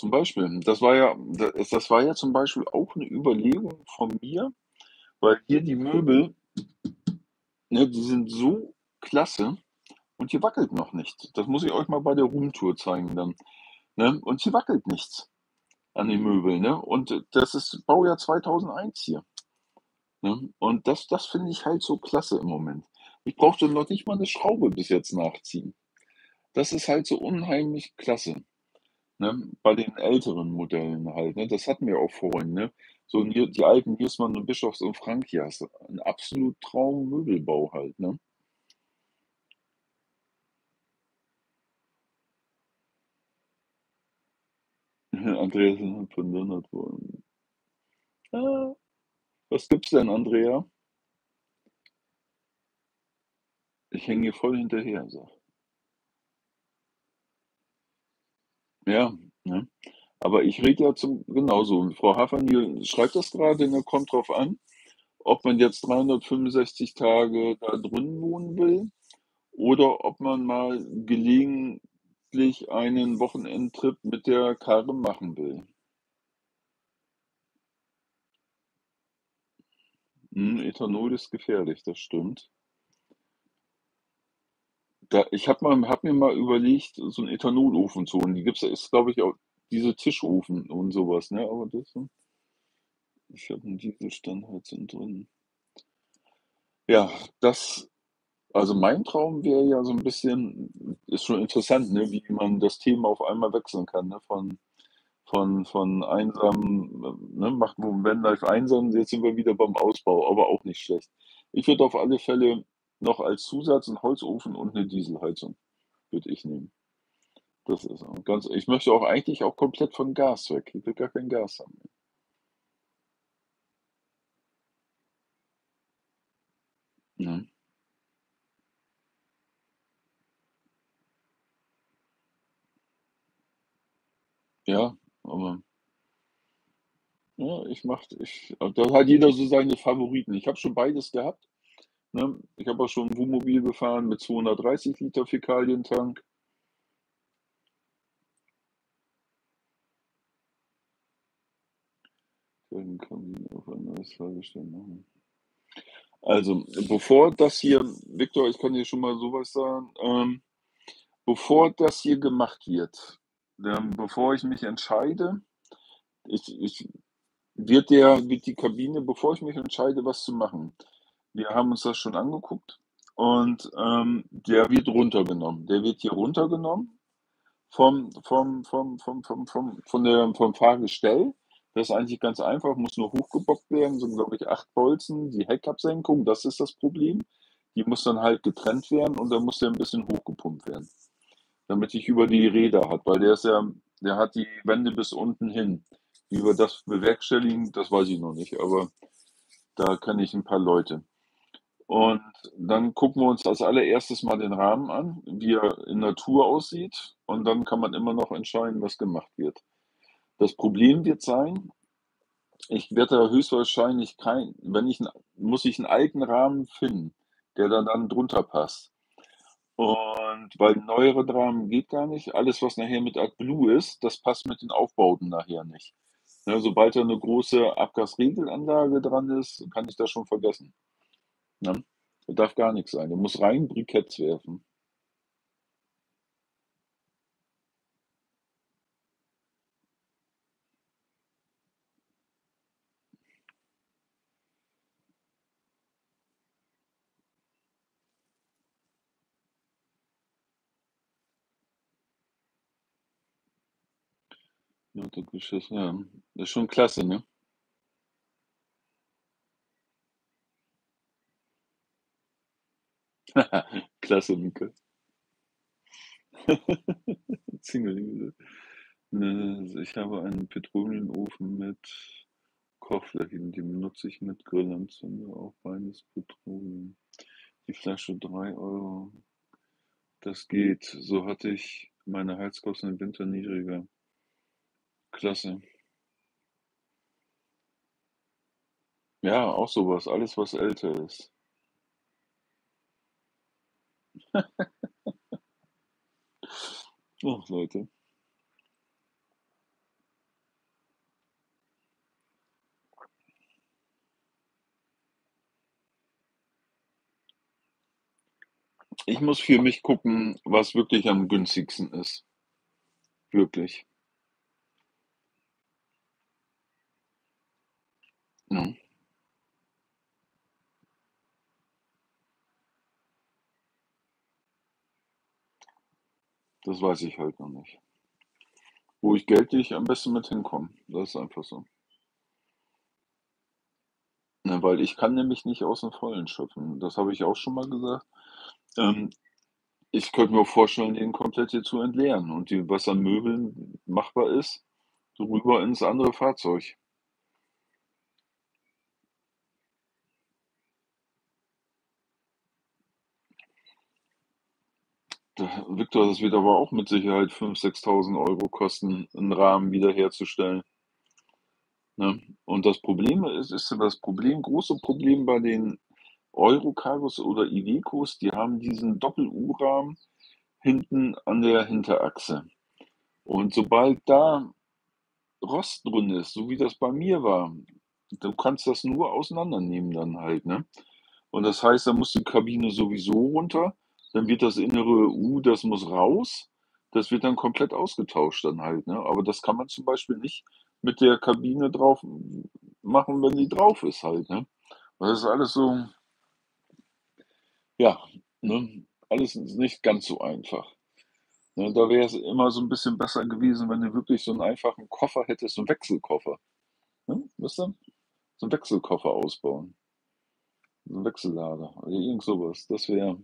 Zum Beispiel. Das war ja da das war ja zum Beispiel auch 'ne Überlegung von mir, weil hier die Möbel ne, die sind so klasse und hier wackelt noch nichts. Das muss ich euch mal bei der Roomtour zeigen dann, ne? Und hier wackelt nichts an den Möbeln, ne? Und das ist Baujahr 2001 hier, ne? Und das das finde ich halt so klasse im Moment. Ich brauchte noch nicht mal 'ne Schraube bis jetzt nachziehen. Das ist halt so unheimlich klasse, ne? Bei den älteren Modellen halt, ne? Das hatten wir auch vorhin, ne? So hier die alten Huesman und Bischof und Frankias, 'n absolut Traum-Möbelbau halt, ne? Andrea ist von 100 worden. Ah. Was gibt's denn, Andrea? Ich hänge hier voll hinterher, sage. Ja, ne? Aber ich rede ja zum genauso. Frau Haferl schreibt das grade, ne, kommt drauf an, ob man jetzt 365 Tage da drin wohnen will oder ob man mal gelegentlich einen Wochenendtrip mit der Karre machen will. Mhm, Ethanol ist gefährlich, das stimmt. Da ich habe habe mir mal überlegt, so 'n Ethanolofen zu holen. Die gibt's ja ist, glaube ich, auch diese Tischöfen und so was, ne? Aber das ich habe 'n Dieselstandheizung drin. Ja, das also, mein Traum wäre ja so 'n bisschen ist schon interessant, ne, wie man das Thema auf einmal wechseln kann, ne, von von von einsam, ne, macht Vanlife einsam, jetzt sind wir wieder beim Ausbau, aber auch nicht schlecht. Ich würde auf alle Fälle noch als Zusatz 'n Holzofen und 'ne Dieselheizung würde ich nehmen. Das ist ganz ich möchte auch eigentlich auch komplett von Gas weg. Ich will gar kein Gas haben. Mhm. Ja, aber Ja, ich mache ich da hat jeder so seine Favoriten. Ich habe schon beides gehabt, Ne? Ich habe auch schon ein Wohnmobil gefahren mit 230 Liter Fäkalientank. Den Kamin auf ein neues Fahrgestell machen. Also, bevor das hier, Viktor, ich kann dir schon mal sowas sagen, ähm, bevor das hier gemacht wird, ähm, bevor ich mich entscheide, ich, ich, wird, der, wird die Kabine, bevor ich mich entscheide, was zu machen, wir haben uns das schon angeguckt und, ähm, der wird runtergenommen. Der wird hier runtergenommen vom vom vom vom vom vom von der vom Fahrgestell. Das ist eigentlich ganz einfach, muss nur hochgebockt werden, sind, glaube ich, 8 Bolzen. Die Heckabsenkung, das ist das Problem. Die muss dann halt getrennt werden und dann muss der ein bisschen hochgepumpt werden, damit ich über die Räder hat, weil der ist ja der hat die Wände bis unten hin. Wie wir das bewerkstelligen, das weiß ich noch nicht, aber da kenne ich ein paar Leute. Und dann gucken wir uns als allererstes mal den Rahmen an, wie er in Natur aussieht und dann kann man immer noch entscheiden, was gemacht wird. Das Problem wird sein, ich werde da höchstwahrscheinlich kein wenn ich muss ich einen alten Rahmen finden, der da dann drunter passt. Und weil neuere Rahmen geht gar nicht. Alles, was nachher mit AdBlue ist, das passt mit den Aufbauten nachher nicht. Ne, sobald da 'ne große Abgasregelanlage dran ist, kann ich das schon vergessen. Ne? Da darf gar nichts sein. Der muss rein Briketts werfen. Ja. Das ist schon klasse, ne? Klasse, Mieke. Zingelinge. Ne, ich habe einen Petrolenofen mit Kochflächen, den benutze ich mit Grillanzünder, auch reines Petroleum. Die Flasche 3 Euro. Das geht. So hatte ich meine Heizkosten im Winter niedriger. Klasse. Ja, auch sowas. Alles, was älter ist. Ach, Leute. Ich muss für mich gucken, was wirklich am günstigsten ist. Wirklich. Ja. Das weiß ich halt noch nicht. Wo ich geldlich am besten mit hinkomme. Das ist einfach so. Ne, weil ich kann nämlich nicht aus dem Vollen schöpfen. Das habe ich auch schon mal gesagt. Ähm, ich könnte mir vorstellen, den komplett hier zu entleeren und die was an Möbeln machbar ist, rüber ins andere Fahrzeug. Da Viktor, das wird aber auch mit Sicherheit 5.000, 6.000 Euro kosten, 'n Rahmen wiederherzustellen. Ne? Und das Problem ist ist das Problem große Problem bei den Eurocargos oder Ivecos, die haben diesen Doppel-U-Rahmen hinten an der Hinterachse. Und sobald da Rost drin ist, so wie das bei mir war, du kannst das nur auseinandernehmen dann halt, ne? Und das heißt, dann muss die Kabine sowieso runter, dann wird das innere U das muss raus. Das wird dann komplett ausgetauscht dann halt, ne? Aber das kann man zum Beispiel nicht mit der Kabine drauf machen, wenn die drauf ist halt, ne? Das ist alles so ja, ne? Alles nicht ganz so einfach. Ne, da wäre es immer so ein bisschen besser gewesen, wenn du wirklich so einen einfachen Koffer hättest, so 'n Wechselkoffer, ne? Weißt du? So 'n Wechselkoffer ausbauen. So 'n Wechsellader oder irgend so was. Das wäre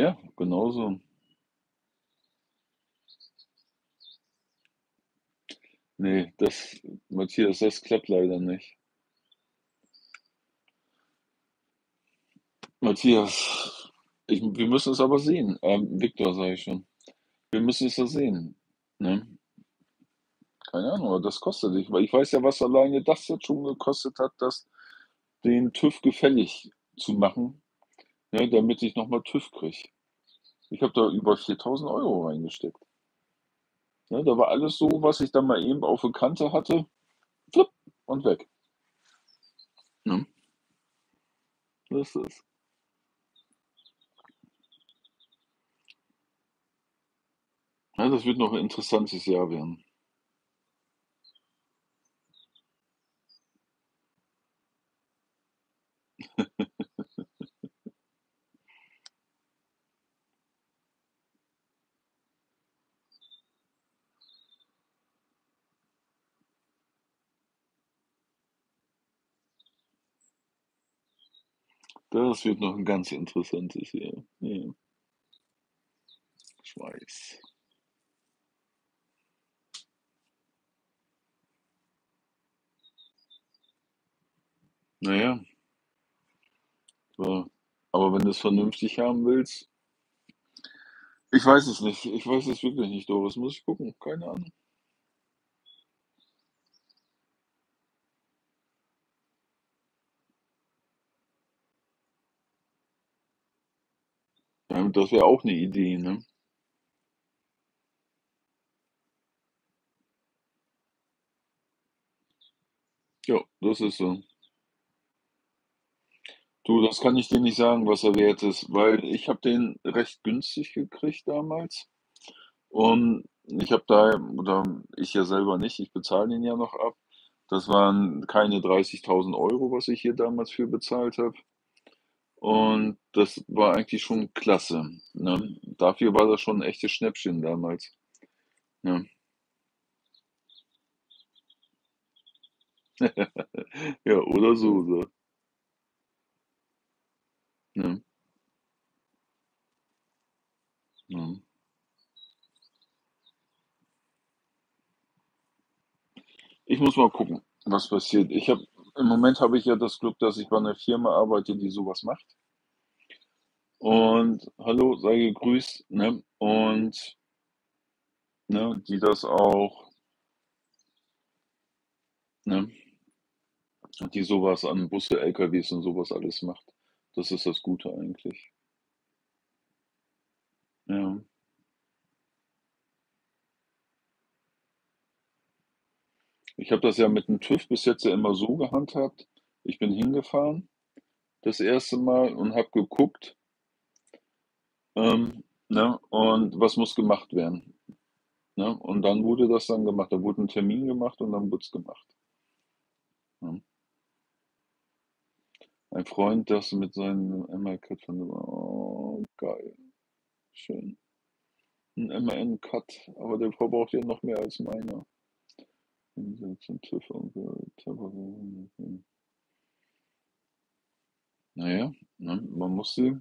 Ja, genau so. Ne, das Matthias, das klappt leider nicht. Matthias, ich wir müssen es aber sehen. Ähm, Viktor, sage ich schon. Wir müssen es ja sehen, ne? Keine Ahnung, aber das kostet dich weil ich weiß ja, was alleine das jetzt schon gekostet hat, das den TÜV gefällig zu machen. Ne, damit ich noch mal TÜV kriege. Ich habe da über 4.000 Euro reingesteckt. Ne, da war alles so, was ich dann mal eben auf der Kante hatte, flupp und weg. Ne? Das ist Ja, das wird noch 'n interessantes Jahr werden. Das wird noch 'n ganz interessantes Jahr, ja. Ich weiß. Na ja. So, aber wenn du's vernünftig haben willst ich weiß es nicht. Ich weiß es wirklich nicht, Doris. Muss ich gucken, keine Ahnung. Ja, das wäre auch 'ne Idee, ne? Ja, das ist so. Du, das kann ich dir nicht sagen, was er wert ist, weil ich habe den recht günstig gekriegt damals und ich habe da oder ich ja selber nicht, ich bezahle den ja noch ab. Das waren keine 30.000 €, was ich hier damals für bezahlt habe. Und das war eigentlich schon klasse, ne? Dafür war das schon 'n echtes Schnäppchen damals, ne? Ja, oder so, so. Ja. Mhm. Ich muss mal gucken, was passiert. Ich habe im Moment habe ich ja das Glück, dass ich bei 'ner Firma arbeite, die so was macht. Und hallo, sei gegrüßt, ne? Und ne, die das auch ne? Die so was an Busse, LKWs und so was alles macht. Das ist das Gute eigentlich. Ja. Ich habe das ja mit dem TÜV bis jetzt ja immer so gehandhabt. Ich bin hingefahren das 1. Mal und habe geguckt ähm, ne, und was muss gemacht werden, ne? Und dann wurde das dann gemacht. Da wurde 'n Termin gemacht und dann wurd's gemacht. Ne? Ein Freund, das mit seinem ML-Cut von oh, geil. Schön. 'N MAN-Cut, aber der verbraucht ja noch mehr als meiner. Zum TÜV und Na ja, ne, man muss sie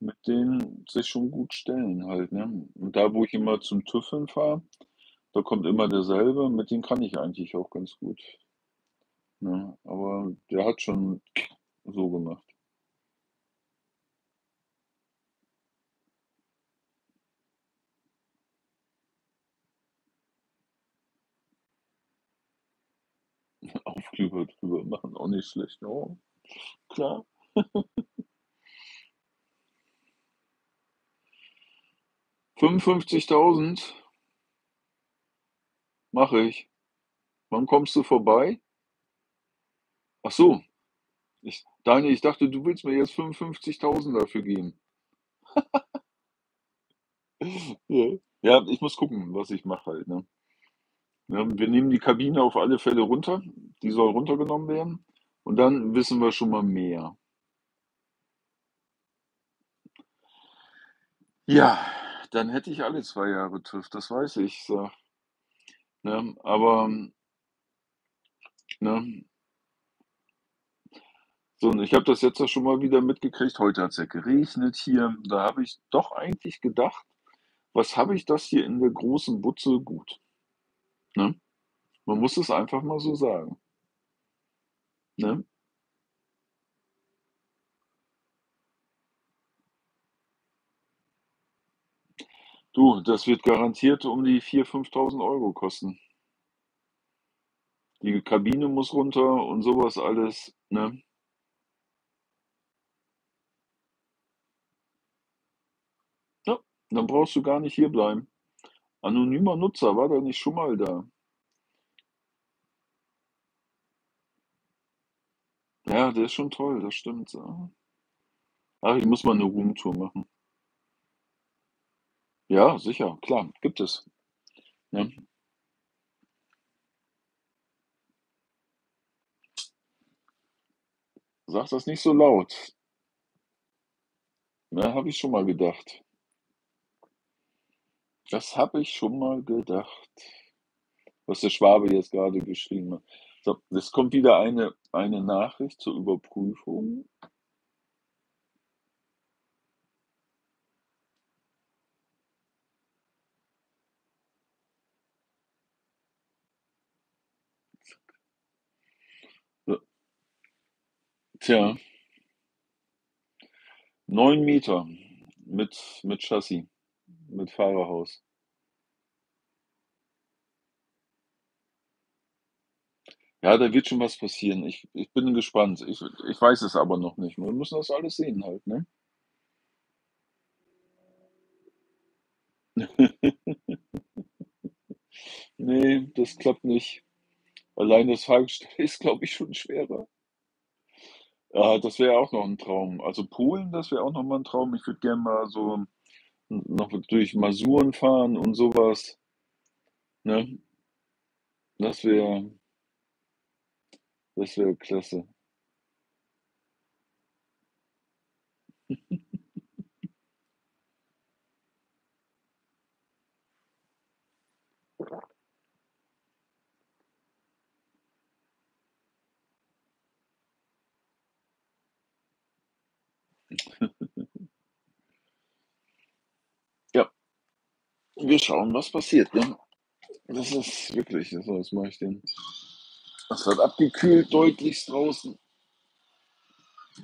mit denen sich schon gut stellen halt, ne? Und da, wo ich immer zum TÜV hinfahre, da kommt immer derselbe, mit dem kann ich eigentlich auch ganz gut. Ne, aber der hat schon so gemacht. Aufkleber drüber machen, auch nicht schlecht, oh, klar. 55.000? Mache ich. Wann kommst du vorbei? Ach so. Ich Daniel, ich dachte, du willst mir jetzt 55.000 dafür geben. Ja, ich muss gucken, was ich mache halt, ne? Ja, wir nehmen die Kabine auf alle Fälle runter. Die soll runtergenommen werden und dann wissen wir schon mal mehr. Ja, dann hätte ich alle 2 Jahre TÜV, das weiß ich, so. Ne, aber ne? So, und ich habe das jetzt ja schon mal wieder mitgekriegt. Heute hat's ja geregnet hier. Da habe ich doch eigentlich gedacht: „Was habe ich das hier in der großen Butze gut?“ Ne? Man muss es einfach mal so sagen. Ne? Du, das wird garantiert um die 4.000, 5.000 Euro kosten. Die Kabine muss runter und sowas alles. Ne? Ja, dann brauchst du gar nicht hier bleiben. Anonymer Nutzer, war der nicht schon mal da? Ja, der ist schon toll, das stimmt. Ja. Ach, ich muss mal eine Roomtour machen. Ja, sicher, klar, gibt es. Ne? Sag das nicht so laut. Ja, habe ich schon mal gedacht. Das habe ich schon mal gedacht, was der Schwabe jetzt gerade geschrieben hat. So, es kommt wieder eine eine Nachricht zur Überprüfung. Tja. 9 Meter mit mit Chassis, mit Fahrerhaus. Ja, da wird schon was passieren. Ich ich bin gespannt. Ich ich weiß es aber noch nicht. Wir müssen das alles sehen halt, ne? Ne, das klappt nicht. Allein das Fahrgestell ist, glaube ich, schon schwerer. Ja, das wäre auch noch 'n Traum. Also, Polen, das wäre auch noch mal 'n Traum. Ich würde gern mal so noch durch Masuren fahren und so was. Ne? Das wäre das wäre klasse. Ja. Wir schauen, was passiert, ne? Das ist wirklich so, was mache ich denn? Es hat abgekühlt deutlichst draußen.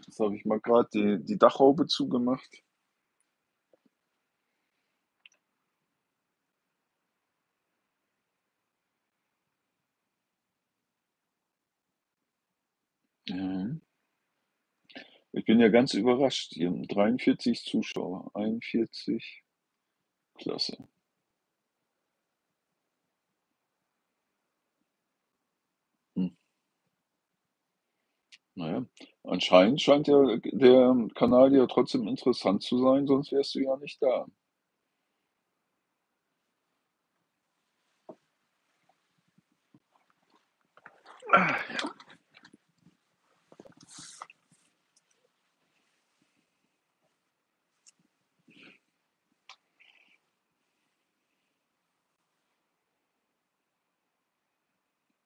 Jetzt habe ich mal grad die die Dachhaube zugemacht. Ja. Ich bin ja ganz überrascht. Hier 43 Zuschauer, 41. Klasse. Na ja, anscheinend scheint der der Kanal ja trotzdem interessant zu sein, sonst wärst du ja nicht da. Ah, ja.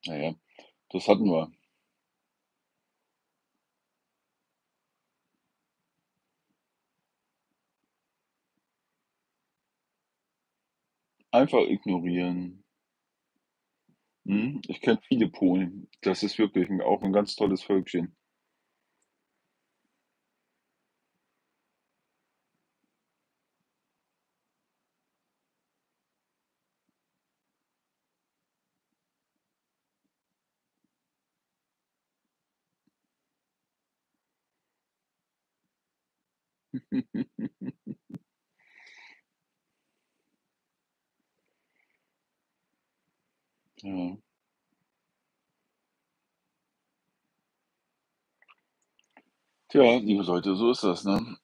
Ja, ja, das hatten wir. Einfach ignorieren. Mhm, ich kenne viele Polen. Das ist wirklich auch 'n ganz tolles Völkchen. Ja. Tja, liebe Leute, so ist das, ne?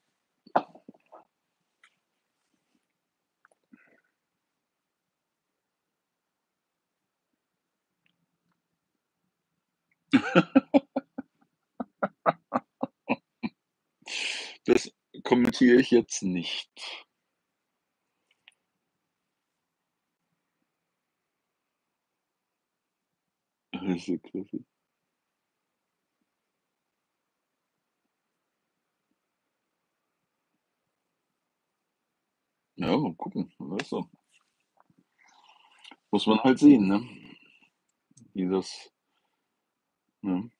Das kommentiere ich jetzt nicht. Das ist ja mal gucken, weißt du? Muss man halt sehen, ne? Wie das ne?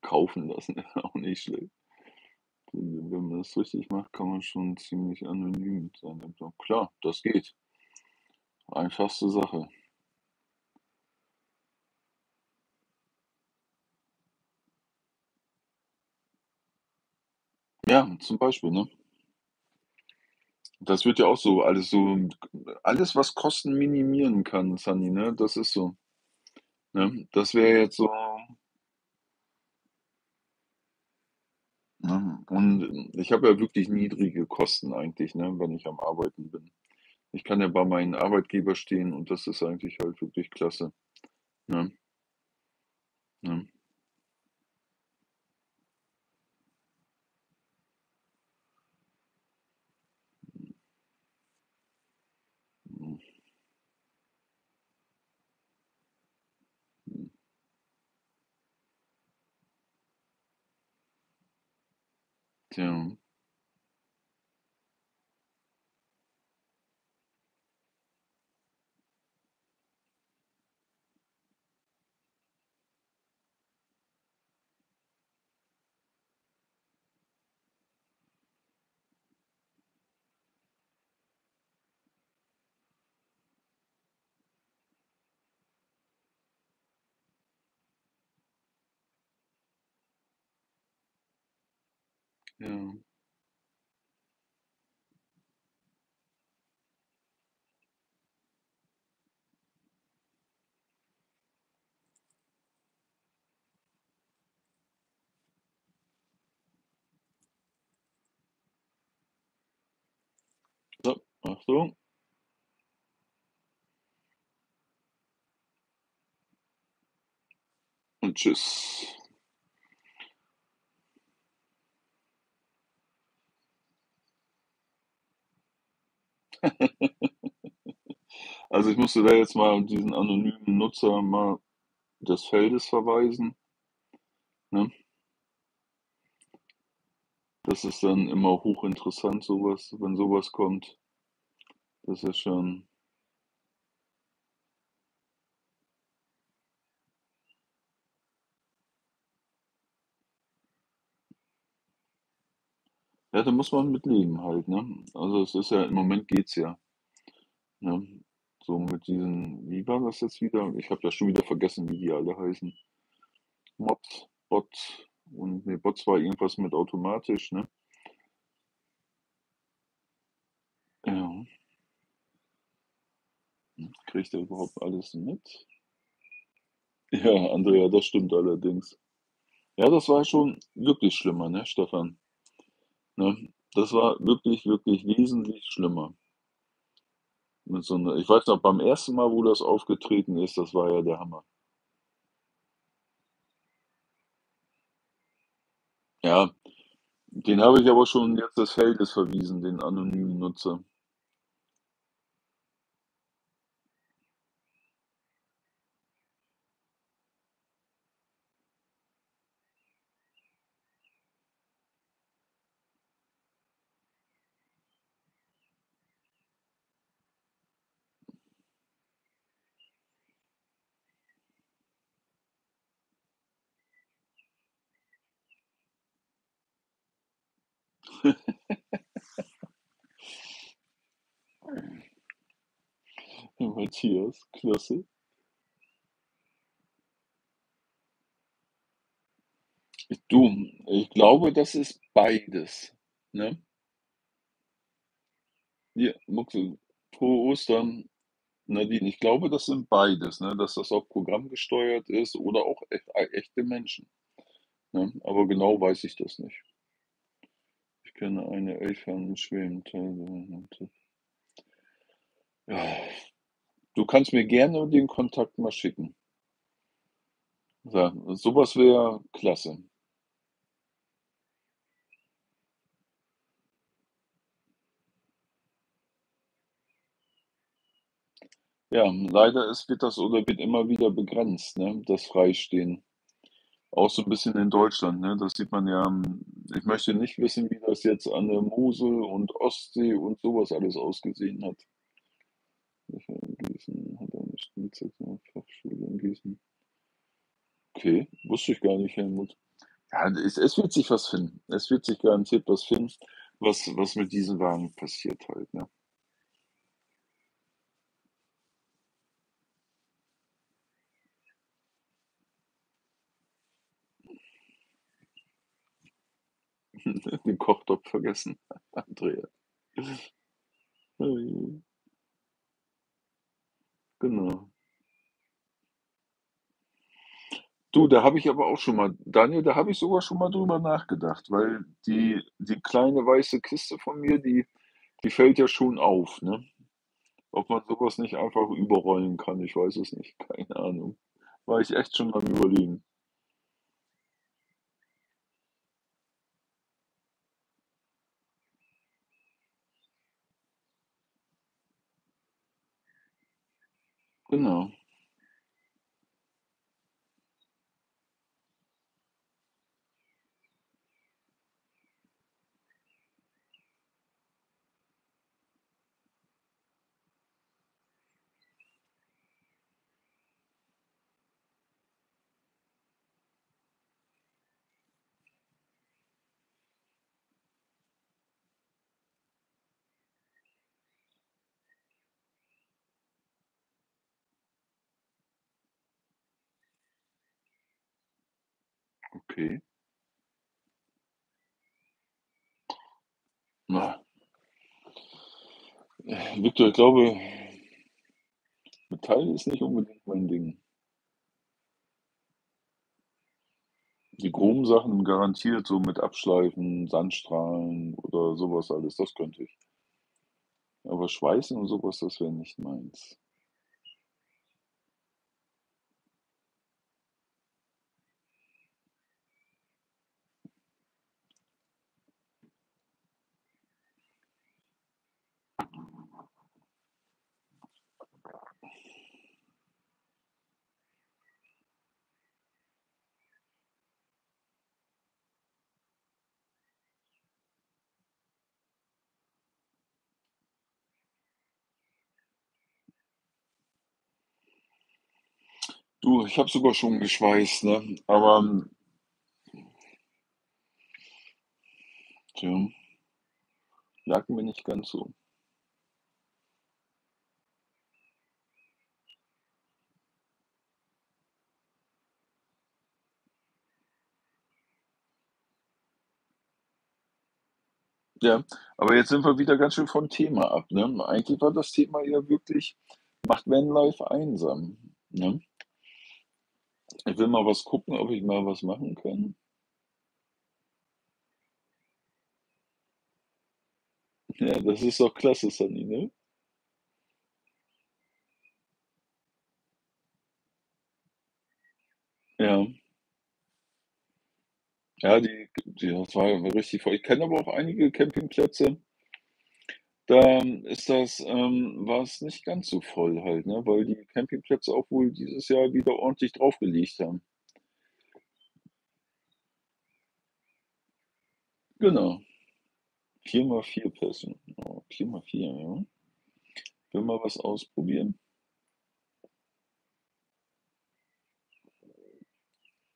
Kaufen lassen auch nicht schlecht. Wenn man das richtig macht, kann man schon ziemlich anonym sein. Klar, das geht. Einfachste Sache. Ja, zum Beispiel, ne? Das wird ja auch so alles so alles, was Kosten minimieren kann, Sunny, ne? Das ist so, ne? Das wäre jetzt so ne? Und ich habe ja wirklich niedrige Kosten eigentlich, ne, wenn ich am Arbeiten bin. Ich kann ja bei meinem Arbeitgeber stehen und das ist eigentlich halt wirklich klasse, ne? Ne? Tja. Ja. So, Achtung. Und tschüss. Also, ich musste da jetzt mal diesen anonymen Nutzer mal des Feldes verweisen, ne? Das ist dann immer hochinteressant, so was wenn so was kommt. Das ist schon Ja, da muss man mit leben halt, ne? Also, es ist ja im Moment geht's ja, ne? So mit diesen wie war das jetzt wieder? Ich habe ja schon wieder vergessen, wie die alle heißen. Mods, Bot und ne, Bots war irgendwas mit automatisch, ne? Ja. Kriegt er überhaupt alles mit? Ja, Andrea, das stimmt allerdings. Ja, das war schon wirklich schlimmer, ne, Stefan? Ne? Das war wirklich, wirklich wesentlich schlimmer. Mit so 'ner ich weiß noch, beim ersten Mal, wo das aufgetreten ist, das war ja der Hammer. Ja, den habe ich aber schon jetzt des Feldes verwiesen, den anonymen Nutzer. Matthias, klasse. Du, ich glaube, das ist beides, ne? Hier, Mucke, frohe Ostern. Nadine, ich glaube, das sind beides, ne? Dass das auch programmgesteuert ist oder auch ei echte Menschen, ne? Aber genau weiß ich das nicht. Kenne eine Elfern schweren Ja. Du kannst mir gerne den Kontakt mal schicken. Ja, so was wäre klasse. Ja, leider ist wird das oder wird immer wieder begrenzt, ne, das Freistehen. Auch so 'n bisschen in Deutschland, ne? Das sieht man ja hm, ich möchte nicht wissen, wie das jetzt an der Mosel und Ostsee und so was alles ausgesehen hat. in Gießen hat eine Fachschule in Gießen. Okay, wusste ich gar nicht, Helmut. Ja, es es wird sich was finden. Es wird sich garantiert was finden, was was mit diesen Wagen passiert halt, ne? den Kochtopf vergessen, Andrea. Oh genau. Du, da habe ich aber auch schon mal, Daniel, da habe ich sogar schon mal drüber nachgedacht, weil die, die kleine weiße Kiste von mir, die, die fällt ja schon auf, ne? Ob man sowas nicht einfach überrollen kann, ich weiß es nicht, keine Ahnung. War ich echt schon am Überlegen. Okay. Na. Victor, ich glaube Metall ist nicht unbedingt mein Ding. Die groben Sachen garantiert so mit Abschleifen, Sandstrahlen oder so was alles, das könnte ich. Aber Schweißen und so was, das wäre nicht meins. Du, ich habe sogar schon geschweißt, ne? Aber hm Tja. Lag mir nicht ganz so. Ja, aber jetzt sind wir wieder ganz schön vom Thema ab, ne? Eigentlich war das Thema ja wirklich: Macht Vanlife einsam, ne? Ich will mal was gucken, ob ich mal was machen kann. Ja, das ist doch klasse, Sunny, ne? Ja. Ja, die die das war richtig voll. Ich kenne aber auch einige Campingplätze da ist das ähm, war's nicht ganz so voll halt, ne, weil die Campingplätze auch wohl dieses Jahr wieder ordentlich draufgelegt haben. Genau. 4 mal 4 Personen. Oh, 4 mal 4, ja. Will mal was ausprobieren?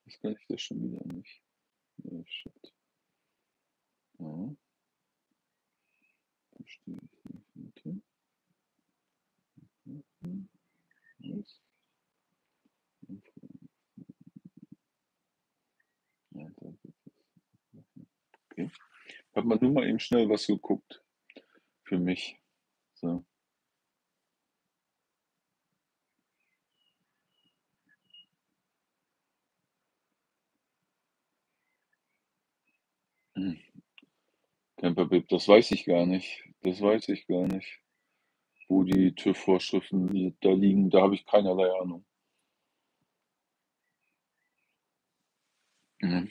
Jetzt kann ich das schon wieder nicht. Oh, shit. Ja. Verstehe ich nicht. Okay. Habe mal nur mal eben schnell was geguckt für mich. So. Hm. Camperbild, das weiß ich gar nicht. Das weiß ich gar nicht, wo die TÜV-Vorschriften da liegen. Da habe ich keinerlei Ahnung. Mhm.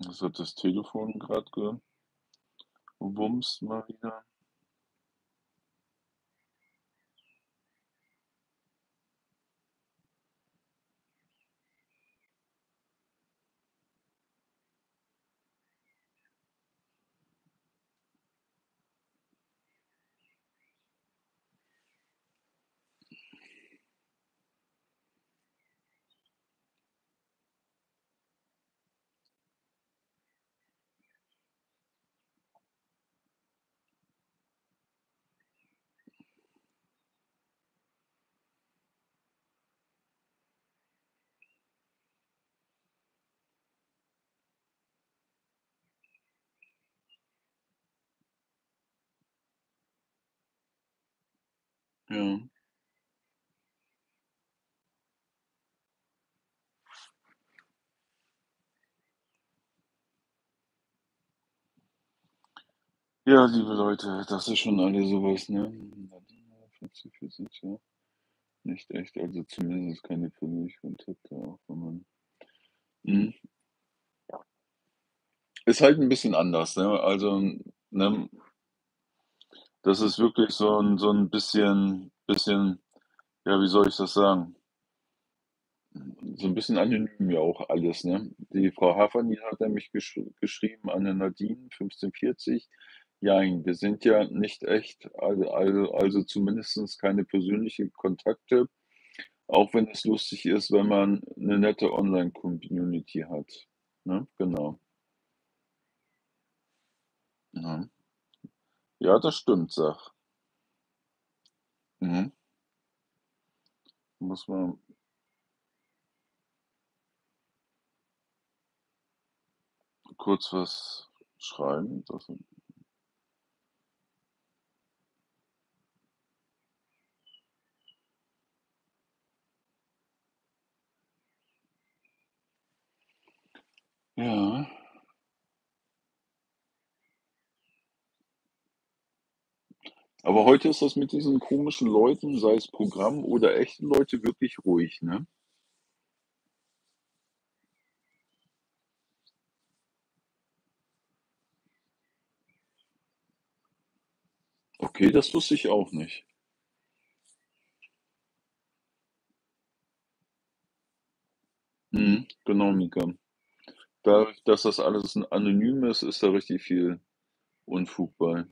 Jetzt hat das Telefon grad ge gebumst mal wieder. Ja. Ja, liebe Leute, das ist schon alles so was, ne? 50, 40, ja. Nicht echt, also zumindest keine persönlichen Kontakte, auch wenn man mhm. Ist halt 'n bisschen anders, ne? Also, ne das ist wirklich so 'n so 'n bisschen bisschen ja, wie soll ich das sagen? So 'n bisschen anonym ja auch alles, ne? Die Frau Haferl hat nämlich gesch geschrieben an Nadine 1540: „Jein, wir sind ja nicht echt, also also also zumindest keine persönliche Kontakte, auch wenn es lustig ist, wenn man 'ne nette Online-Community hat“, ne? Genau. Ja. Ja, das stimmt, Sach. Mhm. Muss man kurz was schreiben, das Ja. Aber heute ist das mit diesen komischen Leuten, sei es Programm oder echte Leute, wirklich ruhig, ne? Okay, das wusste ich auch nicht. Mhm, genau, Mika. Dadurch, dass das alles anonym ist, ist da richtig viel Unfug bei.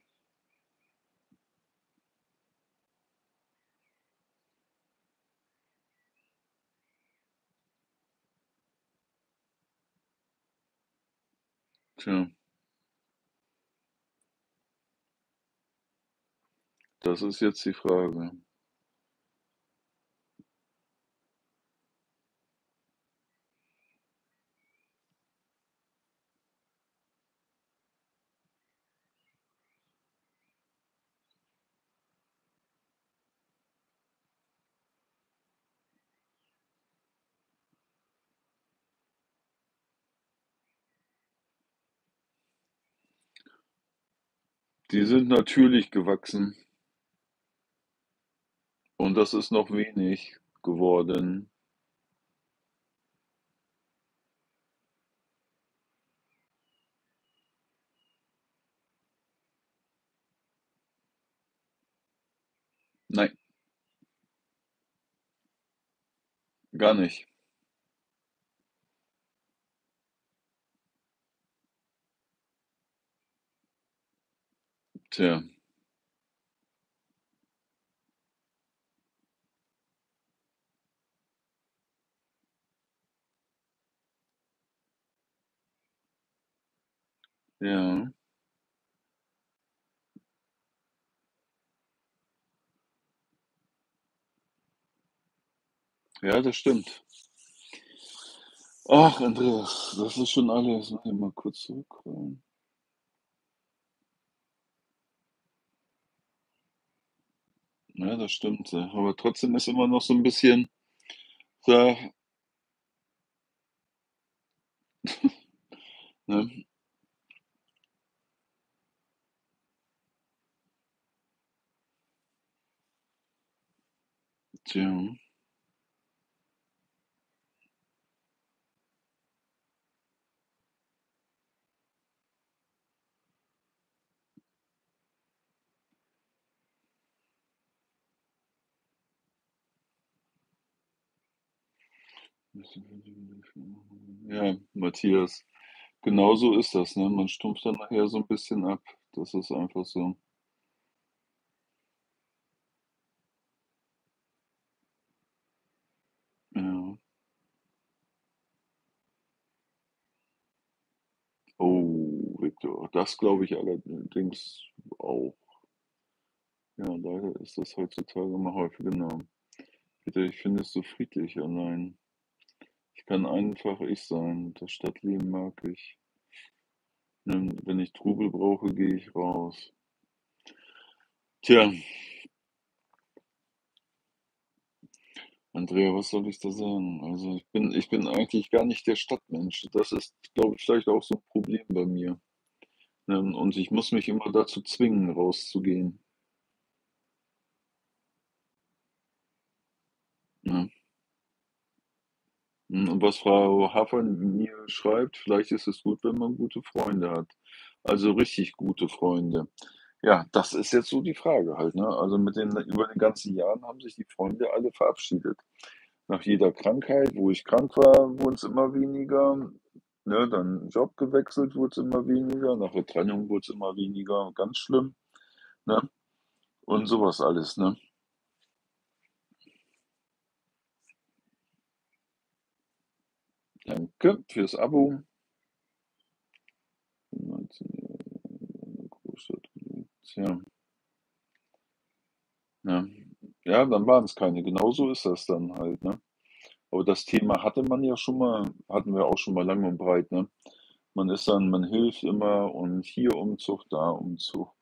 Tja. Das ist jetzt die Frage. Die sind natürlich gewachsen. Und das ist noch wenig geworden. Nein. Gar nicht. Tja. Ja. Ja, das stimmt. Ach, Andreas, das ist schon alles warte mal kurz zurückrollen. Ja, das stimmt, ja. Aber trotzdem ist immer noch so 'n bisschen da Ne? Tja. Ja, Matthias, genauso ist das, ne? Man stumpft dann nachher so 'n bisschen ab. Das ist einfach so. Ja. Oh, Viktor, das glaube ich allerdings auch. Ja, leider ist das heutzutage immer häufiger, genau. Viktor, ich finde es so friedlich allein. Kann einfach ich sein. Das Stadtleben mag ich. Wenn ich Trubel brauche, gehe ich raus. Tja. Andrea, was soll ich da sagen? Also ich bin, ich bin eigentlich gar nicht der Stadtmensch. Das ist, glaube ich, vielleicht auch so ein Problem bei mir. Ne? Und ich muss mich immer dazu zwingen, rauszugehen. Ne? Hm, Und was Frau Hafer mir schreibt, vielleicht ist es gut, wenn man gute Freunde hat. Also richtig gute Freunde. Ja, das ist jetzt so die Frage halt, ne? Also mit den, über den ganzen Jahren haben sich die Freunde alle verabschiedet. Nach jeder Krankheit, wo ich krank war, wurde es immer weniger. Ne, dann Job gewechselt, wurde es immer weniger. Nach der Trennung wurde es immer weniger. Ganz schlimm. Ne? Und sowas alles, ne? Danke fürs Abo. 19 Jahre Großstadt gelebt. Tja, ja. Ja, dann waren es keine. Genau so ist das dann halt, ne? Aber das Thema hatte man ja schon mal, hatten wir auch schon mal lang und breit, ne? Man ist dann, man hilft immer und hier Umzug, da Umzug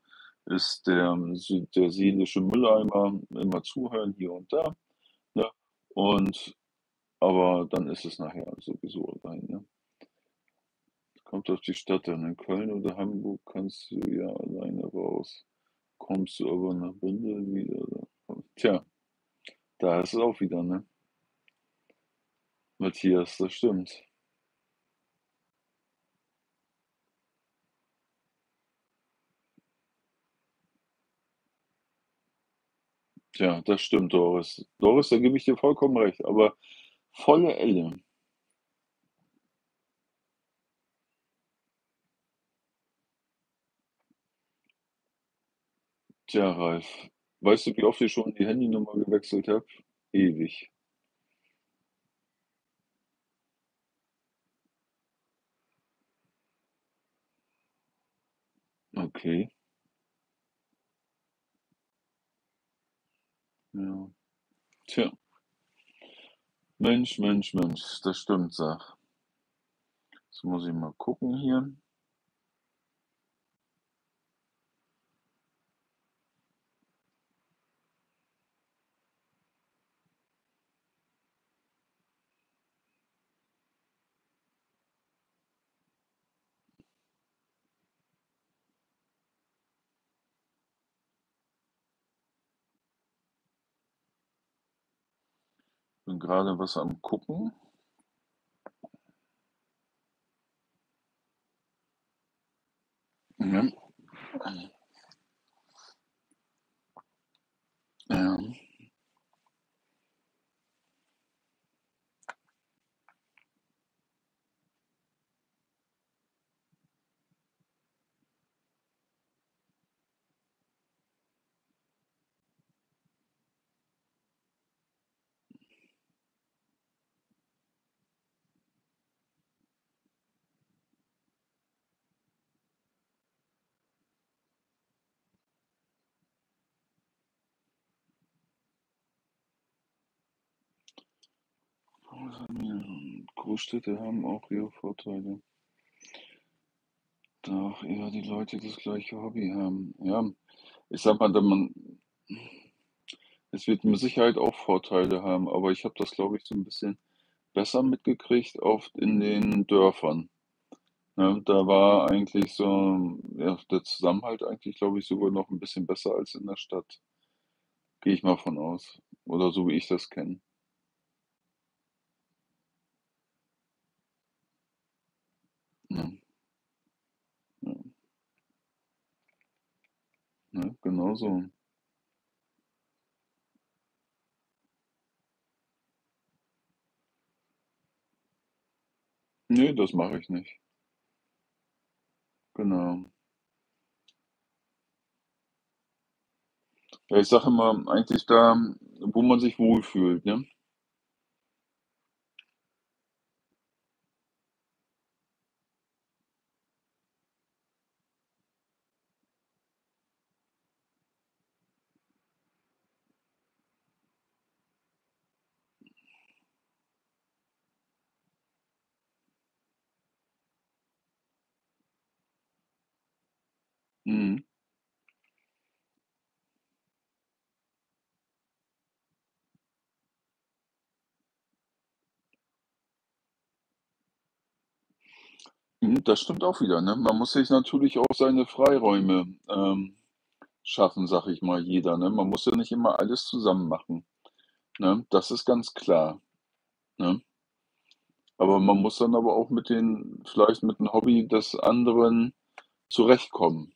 ist der, der seelische Mülleimer, immer zuhören hier und da, ne? Und aber dann ist es nachher sowieso rein, ne? Kommt auf die Stadt an. In Köln oder Hamburg kannst du ja alleine raus. Kommst du aber nach Bünde wieder. Tja, da ist es auch wieder, ne? Matthias, das stimmt. Tja, das stimmt, Doris. Doris, da gebe ich dir vollkommen recht, aber volle Elle. Tja, Ralf, weißt du, wie oft ich schon die Handynummer gewechselt habe? Ewig. Okay, ja. Tja, Mensch, Mensch, Mensch, das stimmt, sag. Jetzt muss ich mal gucken hier. Bin gerade was am gucken. Ja, ja. Großstädte haben auch ihre Vorteile. Da auch eher die Leute das gleiche Hobby haben. Ja, ich sag mal, man, es wird mit Sicherheit auch Vorteile haben, aber ich habe das, glaube ich, so ein bisschen besser mitgekriegt, oft in den Dörfern. Ne, da war eigentlich so, ja, der Zusammenhalt eigentlich, glaube ich, sogar noch ein bisschen besser als in der Stadt. Gehe ich mal von aus. Oder so wie ich das kenne. Ja, ja, ne, genau so. Ne, das mache ich nicht. Genau. Ja, ich sage immer, eigentlich da, wo man sich wohlfühlt, ne? Mhm. mhm. Das stimmt auch wieder, ne? Man muss sich natürlich auch seine Freiräume, ähm, schaffen, sag ich mal, jeder, ne? Man muss ja nicht immer alles zusammen machen, ne? Das ist ganz klar, ne? Aber man muss dann aber auch mit den vielleicht mit 'n Hobby des anderen zurechtkommen.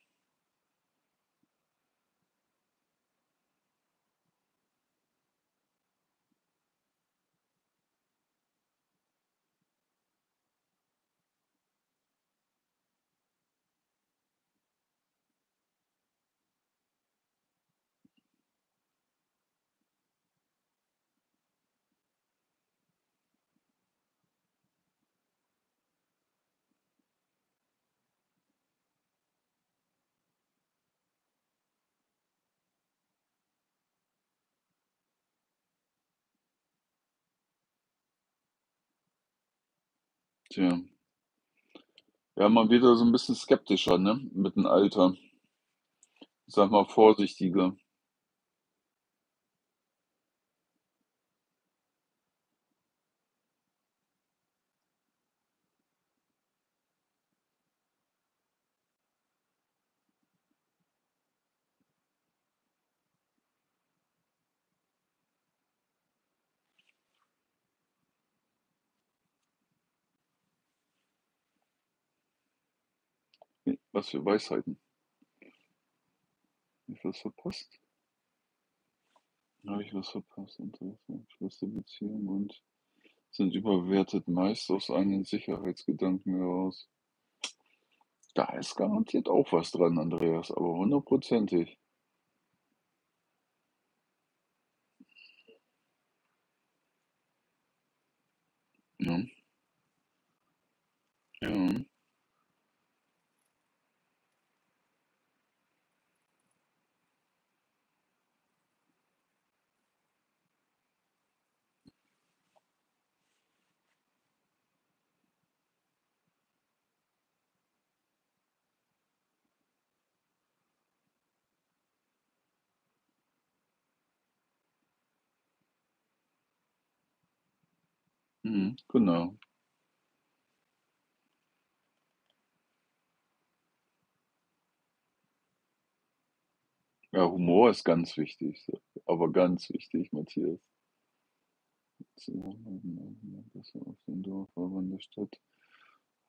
Tja. Ja, man wird da so 'n bisschen skeptischer, ne, mit dem Alter. Ich sage mal, vorsichtiger. Was für Weisheiten? Habe ich was verpasst? Habe ich was verpasst? Interessant. Schlüsselbeziehungen und sind überbewertet, meist aus eigenen Sicherheitsgedanken heraus. Da ist garantiert auch was dran, Andreas, aber hundertprozentig. Ja. Ja. Mhm, genau. Ja, Humor ist ganz wichtig, aber ganz wichtig, Matthias. Besser auf dem Dorf, aber in der Stadt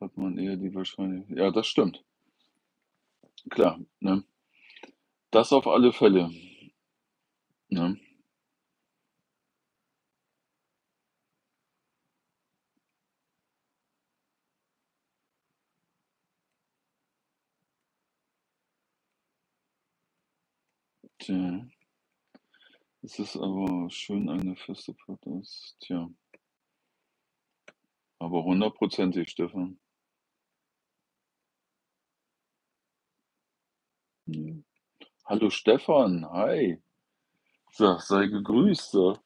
hat man eher die Wahrscheinlich ja, das stimmt. Klar, ne? Das auf alle Fälle, ne? Tja. Es ist aber schön, eine feste ist tja. Aber hundertprozentig, Stefan. Mhm. Hallo Stefan, hi. Sag, sei gegrüßt, so.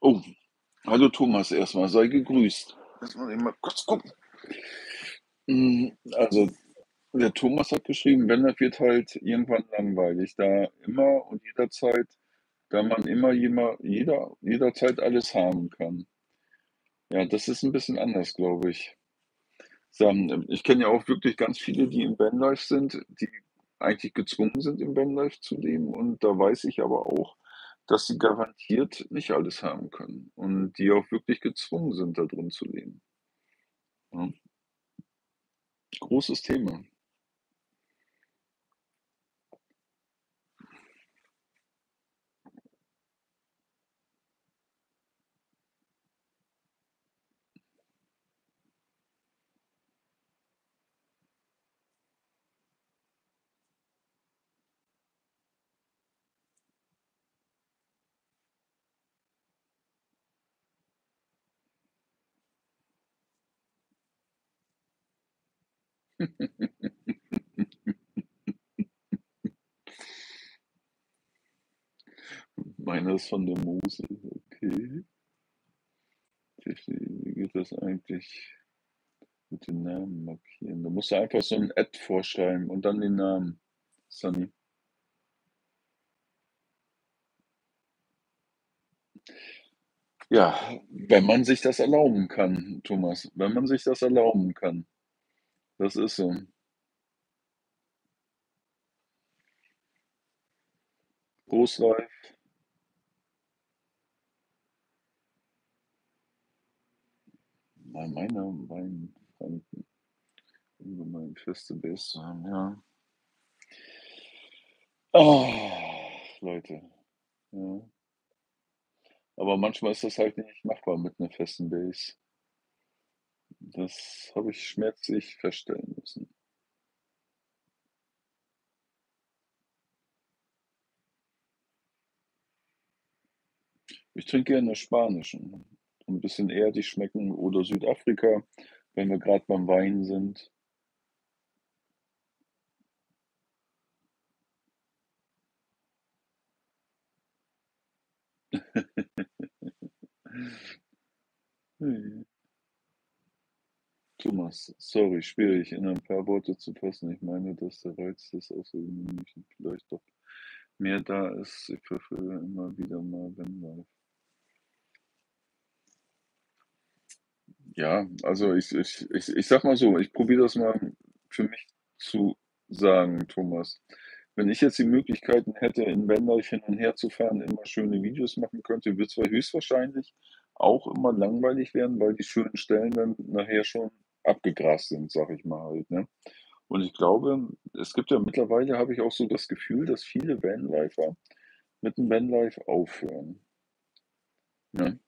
Oh, hallo Thomas erst mal, sei gegrüßt. Lass mal eben mal kurz gucken. Hm, also, der Thomas hat geschrieben, Random wird halt irgendwann langweilig, da immer und jederzeit da man immer jeder jederzeit alles haben kann. Ja, das ist 'n bisschen anders, glaube ich. Ich kenne ja auch wirklich ganz viele, die im Vanlife sind, die eigentlich gezwungen sind, im Vanlife zu leben und da weiß ich aber auch, dass sie garantiert nicht alles haben können und die auch wirklich gezwungen sind, da drin zu leben. Ja. Großes Thema. Meiner ist von der Mosel, okay. Wie geht das eigentlich mit den Namen markieren? Da musst du einfach so ein Ad vorschreiben und dann den Namen, Sunny. Ja, wenn man sich das erlauben kann, Thomas, wenn man sich das erlauben kann. Das ist so. Prost, Ralf. Mal meiner Weinfranken allgemein feste Base zu haben, ja. Ach, Leute, ja. Aber manchmal ist das halt nicht machbar mit 'ner festen Base. Das habe ich schmerzlich feststellen müssen. Ich trinke gerne spanischen, so 'n bisschen erdig schmecken oder Südafrika, wenn wir grad beim Wein sind. Mhm. Thomas, sorry, schwierig in ein paar Worte zu fassen. Ich meine, dass der Reiz des Außergewöhnlichen vielleicht doch mehr da ist. Ich verfüge immer wieder mal Vanlife. Ja, also ich ich ich ich sage mal so, ich probiere das mal für mich zu sagen, Thomas. Wenn ich jetzt die Möglichkeiten hätte, in Vanlife hin und her zu fahren, immer schöne Videos machen könnte, wird zwar höchstwahrscheinlich auch immer langweilig werden, weil die schönen Stellen dann nachher schon abgegrast sind, sage ich mal halt, ne? Und ich glaube, es gibt ja mittlerweile habe ich auch so das Gefühl, dass viele Vanlifer mit dem Vanlife aufhören. Ne?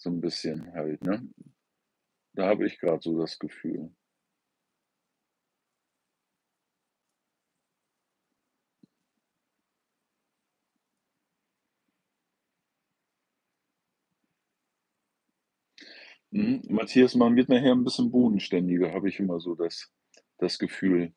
So 'n bisschen halt, ne? Da habe ich grad so das Gefühl. Mhm, Matthias, man wird nachher 'n bisschen bodenständiger, habe ich immer so das das Gefühl.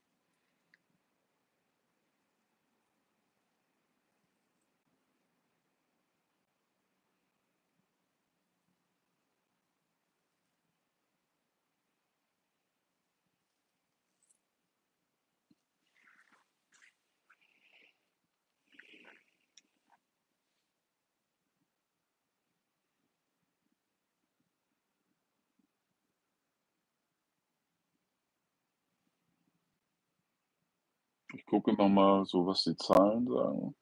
Gucke immer mal so, was die Zahlen sagen.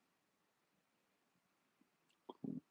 Gut,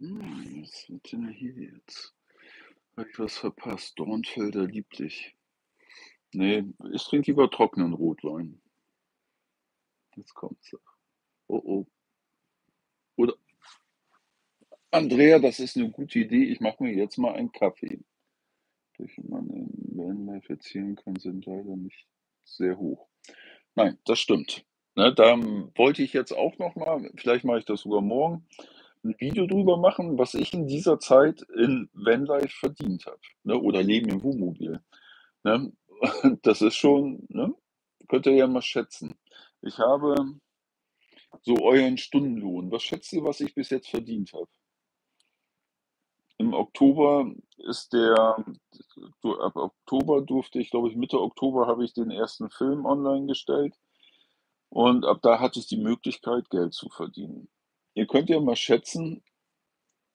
Hm, was wird denn hier jetzt? Habe ich was verpasst? Dornfelder liebt dich. Ne, ich trinke lieber trockenen Rotwein. Jetzt kommt's. Oh, oh. Oder Andrea, das ist 'ne gute Idee. Ich mache mir jetzt mal einen Kaffee. Welche man in Vanlife erzielen kann, sind leider nicht sehr hoch. Nein, das stimmt. Ne, da wollte ich jetzt auch noch mal vielleicht mache ich das sogar morgen, Video drüber machen, was ich in dieser Zeit in Vanlife verdient habe, ne, oder Leben im Wohnmobil, ne? Das ist schon ne? Könnt ihr ja mal schätzen. Ich habe so euren Stundenlohn. Was schätzt ihr, was ich bis jetzt verdient habe? Im Oktober ist der ab Oktober durfte ich glaube ich Mitte Oktober habe ich den ersten Film online gestellt. Und ab da hatte ich die Möglichkeit, Geld zu verdienen. Ihr könnt ja mal schätzen,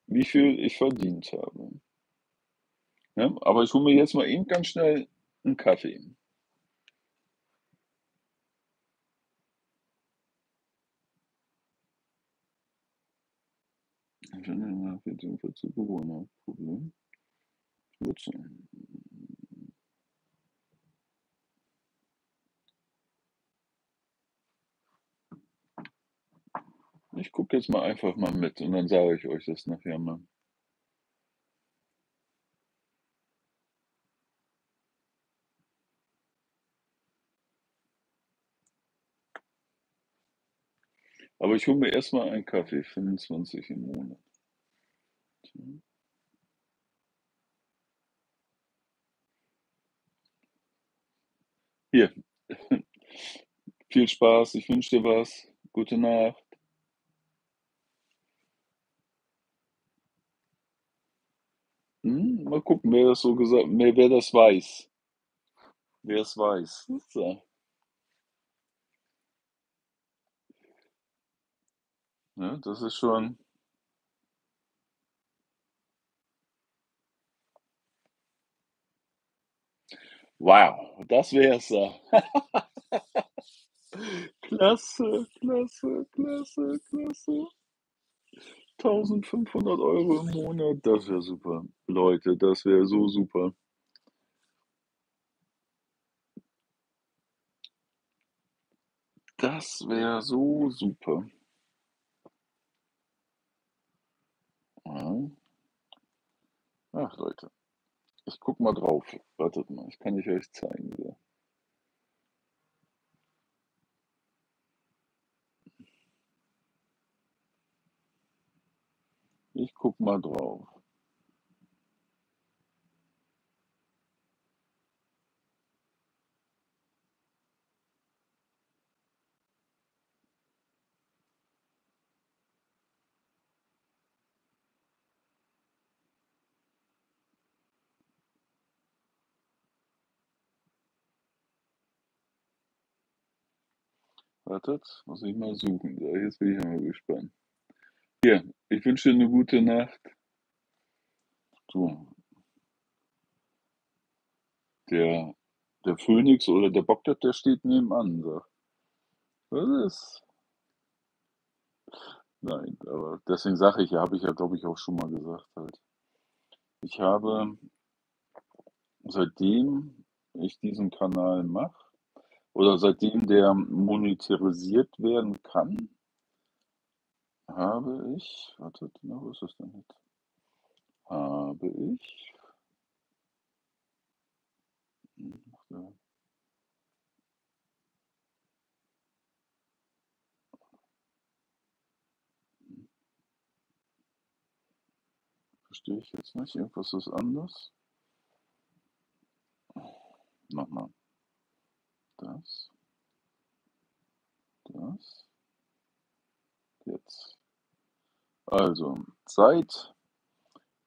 wie viel ich verdient habe. Ja, aber ich hole mir jetzt mal eben ganz schnell einen Kaffee. zu Corona Problem. Ich gucke jetzt mal einfach mal mit und dann sage ich euch das nachher mal. Aber ich hole mir erstmal einen Kaffee, 25 im Monat. Hier. Viel Spaß, ich wünsche dir was. Gute Nacht. Hm, mal gucken, wer das so gesagt wer wer das weiß. Wer es weiß. So. Ne, das ist schon Wow, das wär's ja. Klasse, klasse, klasse, klasse. 1.500 Euro im Monat, das wäre super. Leute, das wäre so super. Das wäre so super. Ach Leute, ich guck mal drauf. Wartet mal, ich kann euch zeigen so. Ich guck mal drauf. Wartet, muss ich mal suchen. So, jetzt bin ich mal gespannt. Hier, ich wünsche dir eine gute Nacht. So. Der, der Phönix oder der Bockert, der steht nebenan. So. Was ist? Nein, aber deswegen sage ich ja, habe ich ja, glaube ich, auch schon mal gesagt halt. Ich habe, seitdem ich diesen Kanal mache, oder seitdem der monetarisiert werden kann, habe ich, wartet, na, wo ist das denn jetzt? Habe ich, hm. Verstehe ich jetzt nicht, irgendwas ist anders. Nochmal. Das. Das. Jetzt. Also, seit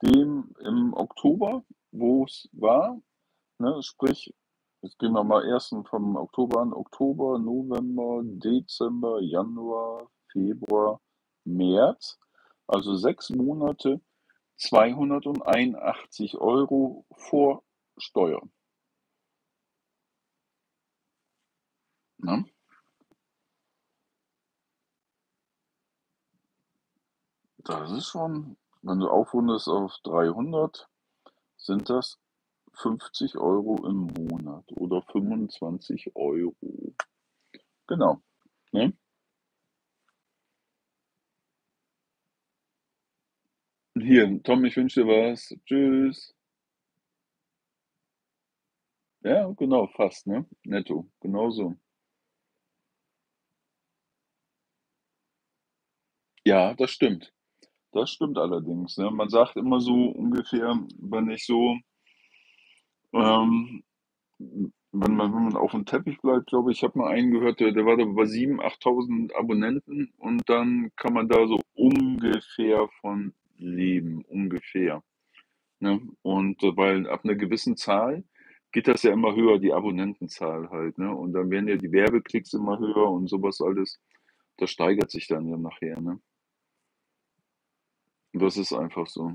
dem im Oktober, wo es war, ne, sprich, jetzt gehen wir mal erst vom Oktober an, Oktober, November, Dezember, Januar, Februar, März, also sechs Monate, 281 Euro vor Steuer. Ne? Das ist schon, wenn du aufrundest auf 300, sind das 50 Euro im Monat oder 25 Euro. Genau. Ne? Hier, Tom, ich wünsche dir was. Tschüss. Ja, genau, fast, ne? Netto, genau so. Ja, das stimmt. Das stimmt allerdings, ne? Man sagt immer so ungefähr, wenn ich so ähm, wenn man wenn man aufm Teppich bleibt, glaube ich ich habe mal einen gehört, der der war da bei 7.000, 8.000 Abonnenten und dann kann man da so ungefähr von leben, ungefähr, ne? Und, äh, weil ab 'ner gewissen Zahl geht das ja immer höher, die Abonnentenzahl halt, ne? Und dann werden ja die Werbeklicks immer höher und sowas alles. Das steigert sich dann ja nachher, ne? Das ist einfach so.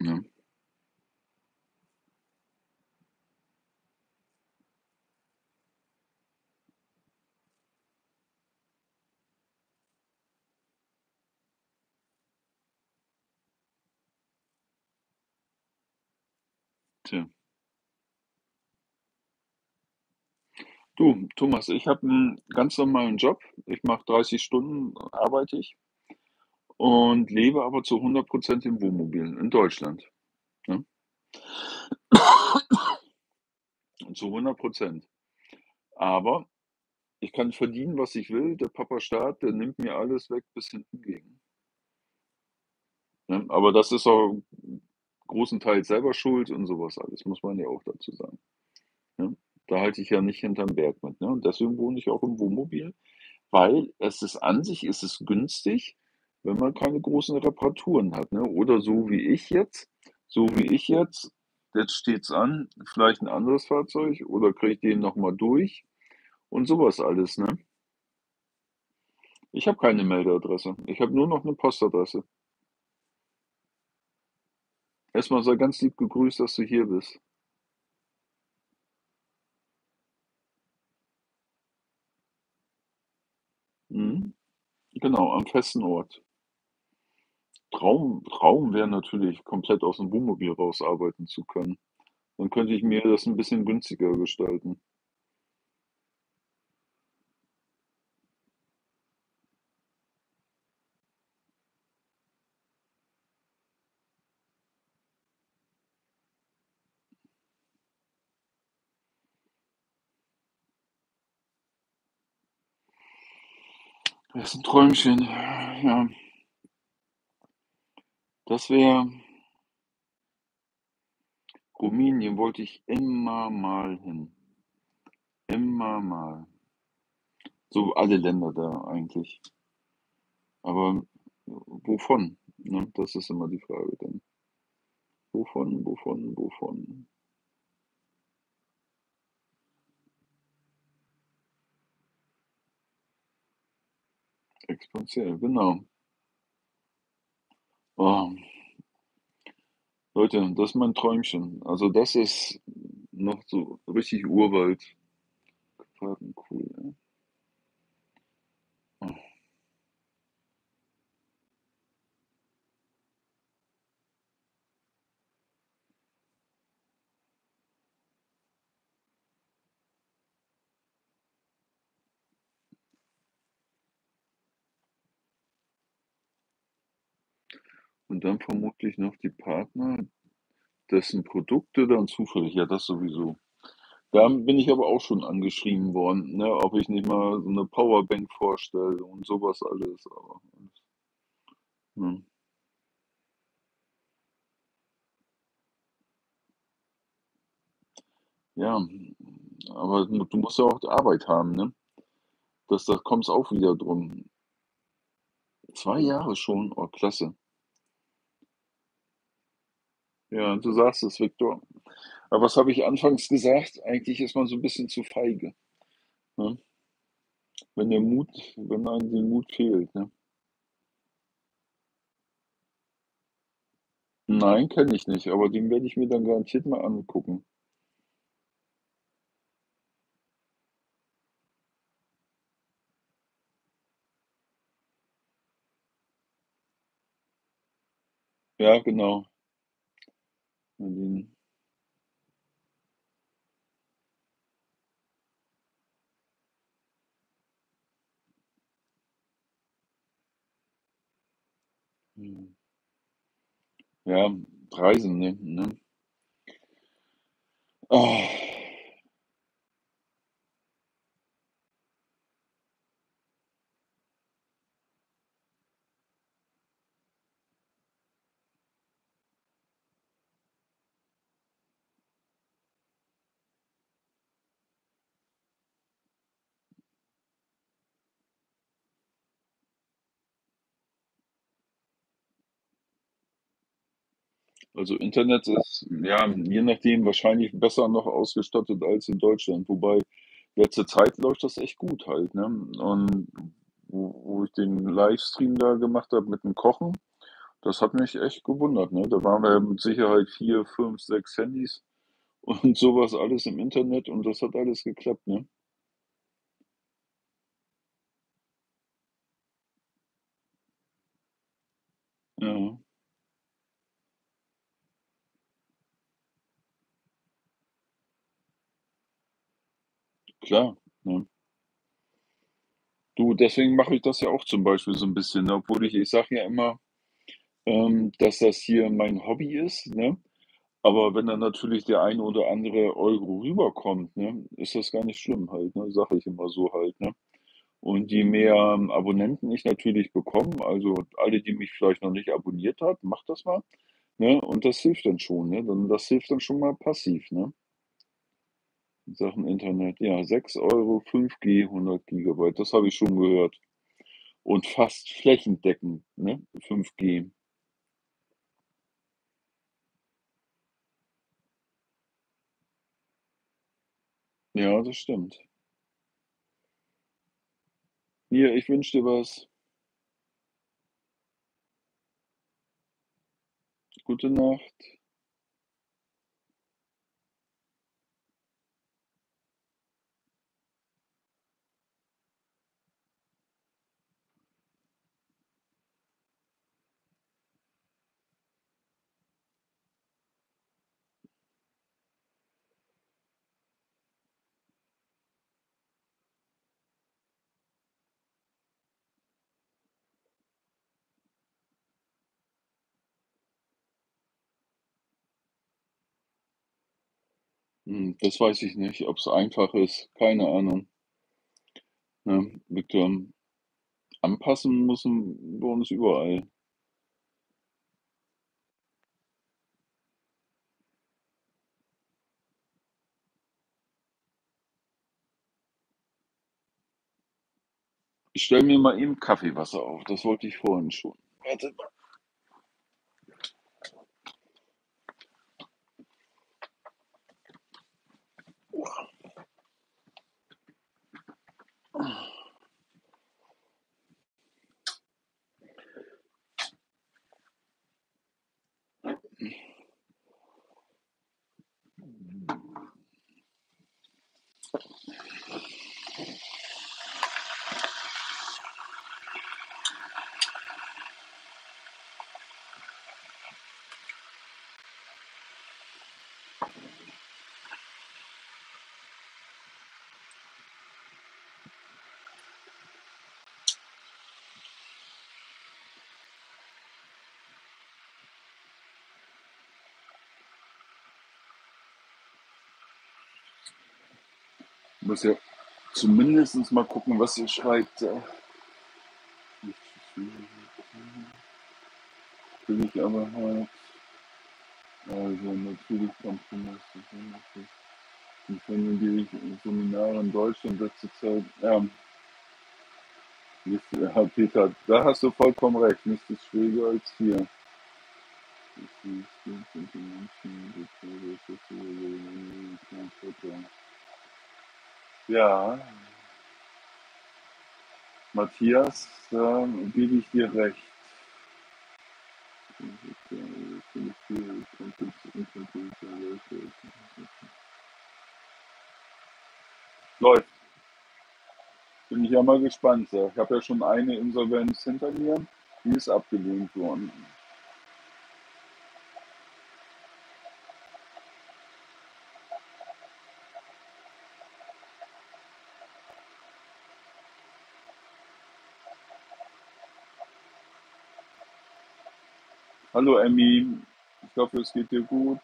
Ja. Tja. Du, Thomas, ich habe einen ganz normalen Job. Ich mache 30 Stunden, arbeite ich und lebe aber zu 100% im Wohnmobil in Deutschland, ne? Zu 100% Aber ich kann verdienen, was ich will. Der Papa Staat, der nimmt mir alles weg bis hinten gegen. Ne? Aber das ist auch großenteils selber schuld und sowas alles, muss man ja auch dazu sagen. Da halte ich ja nicht hinterm Berg mit, ne? Und deswegen wohne ich auch im Wohnmobil, weil es ist an sich ist es günstig, wenn man keine großen Reparaturen hat, ne? Oder so wie ich jetzt so wie ich jetzt, jetzt steht's an, vielleicht ein anderes Fahrzeug oder kriege ich den noch mal durch und sowas alles, ne? Ich habe keine Meldeadresse. Ich habe nur noch eine Postadresse. Erstmal sei ganz lieb gegrüßt, dass du hier bist. Mhm. Genau, am festen Ort. Traum Traum wäre natürlich, komplett aus dem Wohnmobil raus arbeiten zu können. Dann könnte ich mir das ein bisschen günstiger gestalten. Das ist 'n Träumchen, ja. Das wäre Rumänien wollte ich immer mal hin. Immer mal. So alle Länder da eigentlich. Aber wovon, ne? Das ist immer die Frage dann. Wovon, wovon, wovon? Exponentiell, genau. Oh. Leute, das ist mein Träumchen. Also, das ist noch so richtig Urwald. Karpaten, cool, ja. Und dann vermutlich noch die Partner, dessen Produkte dann zufällig ja, das sowieso. Da bin ich aber auch schon angeschrieben worden, ne, ob ich nicht mal so 'ne Powerbank vorstelle und sowas alles, aber Mhm. Ja, aber du musst ja auch Arbeit haben, ne? Das da kommt's auch wieder drum. 2 Jahre schon? Oh, klasse. Ja, du sagst es, Viktor. Aber was habe ich anfangs gesagt? Eigentlich ist man so 'n bisschen zu feige, ne? Wenn der Mut wenn einem der Mut fehlt, ne? Nein, kenne ich nicht, aber den werde ich mir dann garantiert mal angucken. Ja, genau. Mhm. Ja, Reisen, ne, ne? Ah. Also Internet ist, ja, je nachdem wahrscheinlich besser noch ausgestattet als in Deutschland. Wobei letzte Zeit läuft das echt gut halt, ne? Und wo, wo ich den Livestream da gemacht habe mit dem Kochen, das hat mich echt gewundert, ne? Da waren wir mit Sicherheit vier, fünf, sechs Handys und sowas alles im Internet und das hat alles geklappt, ne? Ja, klar, ne? Du, deswegen mache ich das ja auch zum Beispiel so ein bisschen, ne? Obwohl ich ich sage ja immer, ähm, dass das hier mein Hobby ist, ne? Aber wenn dann natürlich der ein oder andere Euro rüberkommt, ne, ist das gar nicht schlimm halt, ne? Sage ich immer so halt, ne? Und je mehr ähm, Abonnenten ich natürlich bekomme, also alle, die mich vielleicht noch nicht abonniert hat, macht das mal, ne? Und das hilft dann schon, ne? Das hilft dann schon mal passiv, ne? Sachen Internet. Ja, 6 Euro, 5G, 100 Gigabyte, das habe ich schon gehört. Und fast flächendeckend, ne? 5G. Ja, das stimmt. Hier, ich wünsche dir was. Gute Nacht. Das weiß ich nicht, ob es einfach ist. Keine Ahnung, ne? Ähm anpassen müssen wir uns überall. Ich stelle mir mal eben Kaffeewasser auf, das wollte ich vorhin schon. Warte mal. Oh. Muss ja zumindest mal gucken, was ihr schreibt. Will ich aber halt. Also natürlich Kompromiss. Und wenn die Seminare in Deutschland letzte Zeit, ja, ja, Peter, da hast du vollkommen recht, nichts ist schwieriger als hier. Ja, Matthias, da gebe ich dir recht. Läuft. Bin ich ja mal gespannt. Ich habe ja schon eine Insolvenz hinter mir, die ist abgelehnt worden. Hallo Emmy, ich hoffe, es geht dir gut.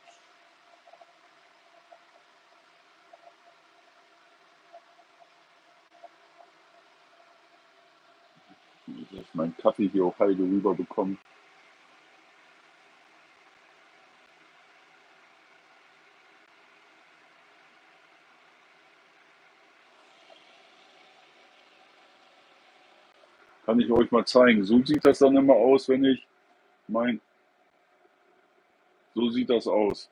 Ich habe meinen Kaffee hier auch heile rüberbekommen. Kann ich euch mal zeigen. So sieht das dann immer aus, wenn ich mein So sieht das aus.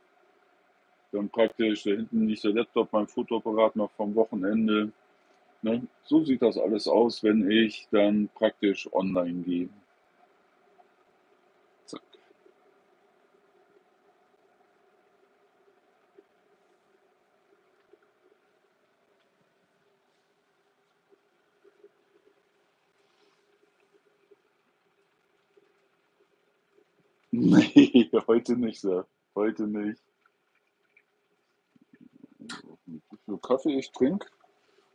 Dann praktisch, da hinten liegt der Laptop, mein Fotoapparat noch vom Wochenende. Ne? So sieht das alles aus, wenn ich dann praktisch online gehe. Nee, heute nicht, Sir. Heute nicht. Wie viel Kaffee ich trinke?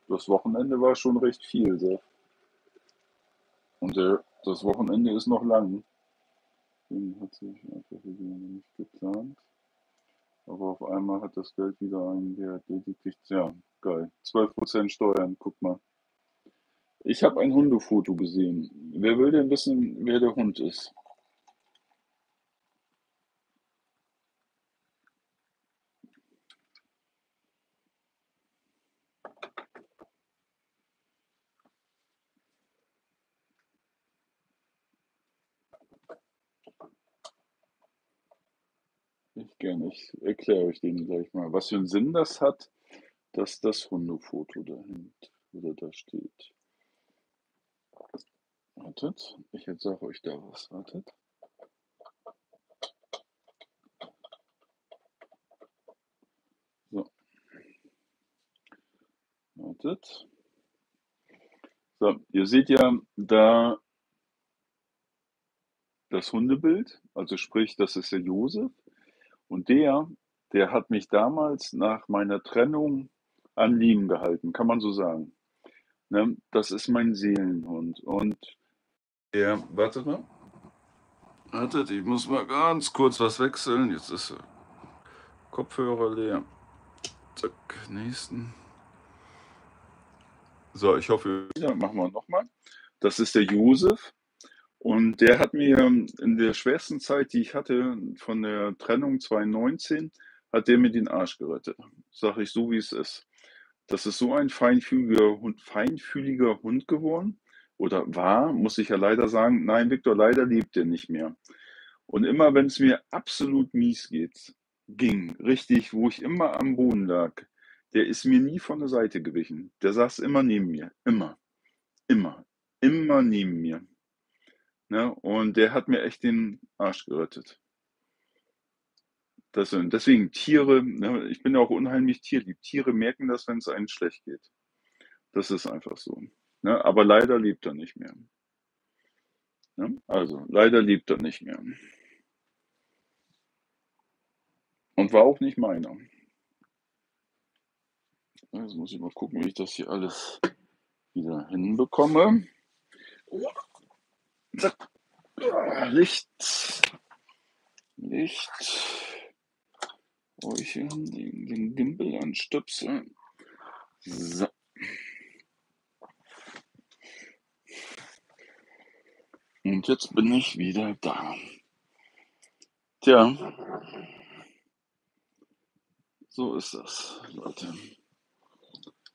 Das Wochenende war schon recht viel, Sir. Und der, das Wochenende ist noch lang. Den hat sich einfach nicht geplant. Aber auf einmal hat das Geld wieder einen Wert. Lediglich, ja, geil. 12% Steuern, guck mal. Ich habe ein Hundefoto gesehen. Wer will denn wissen, wer der Hund ist? Ich erkläre euch den gleich mal. Was für einen Sinn das hat, dass das Hundefoto da hängt oder da steht. Wartet, ich jetzt sage euch da was. Wartet. So. Wartet. So, ihr seht ja da das Hundebild, also sprich, das ist der Josef. Und der, der hat mich damals nach meiner Trennung an Lieben gehalten, kann man so sagen. Ne? Das ist mein Seelenhund. Und der, wartet mal. Wartet, ich muss mal ganz kurz was wechseln. Jetzt ist Kopfhörer leer. Zack, nächsten. So, ich hoffe, ja, machen wir nochmal. Das ist der Josef. Und der hat mir in der schwersten Zeit, die ich hatte, von der Trennung 2019, hat der mir den Arsch gerettet. Sag ich so, wie es ist. Das ist so ein feinfühliger Hund, feinfühliger Hund geworden. Oder war, muss ich ja leider sagen. Nein, Viktor, leider lebt er nicht mehr. Und immer, wenn es mir absolut mies geht, ging, richtig, wo ich immer am Boden lag, der ist mir nie von der Seite gewichen. Der saß immer neben mir. Immer. Immer. Immer neben mir. Ne? Und der hat mir echt den Arsch gerettet. Das, deswegen Tiere, ne? ich bin ja auch unheimlich tierlieb. Tiere merken das, wenn es einem schlecht geht. Das ist einfach so. Ne? Aber leider lebt er nicht mehr. Ne? Also, leider lebt er nicht mehr. Und war auch nicht meiner. Jetzt muss ich mal gucken, wie ich das hier alles wieder hinbekomme. Licht. Licht. Räuchern, den, den Gimbal anstöpseln. So. Und jetzt bin ich wieder da. Tja, so ist das, Leute.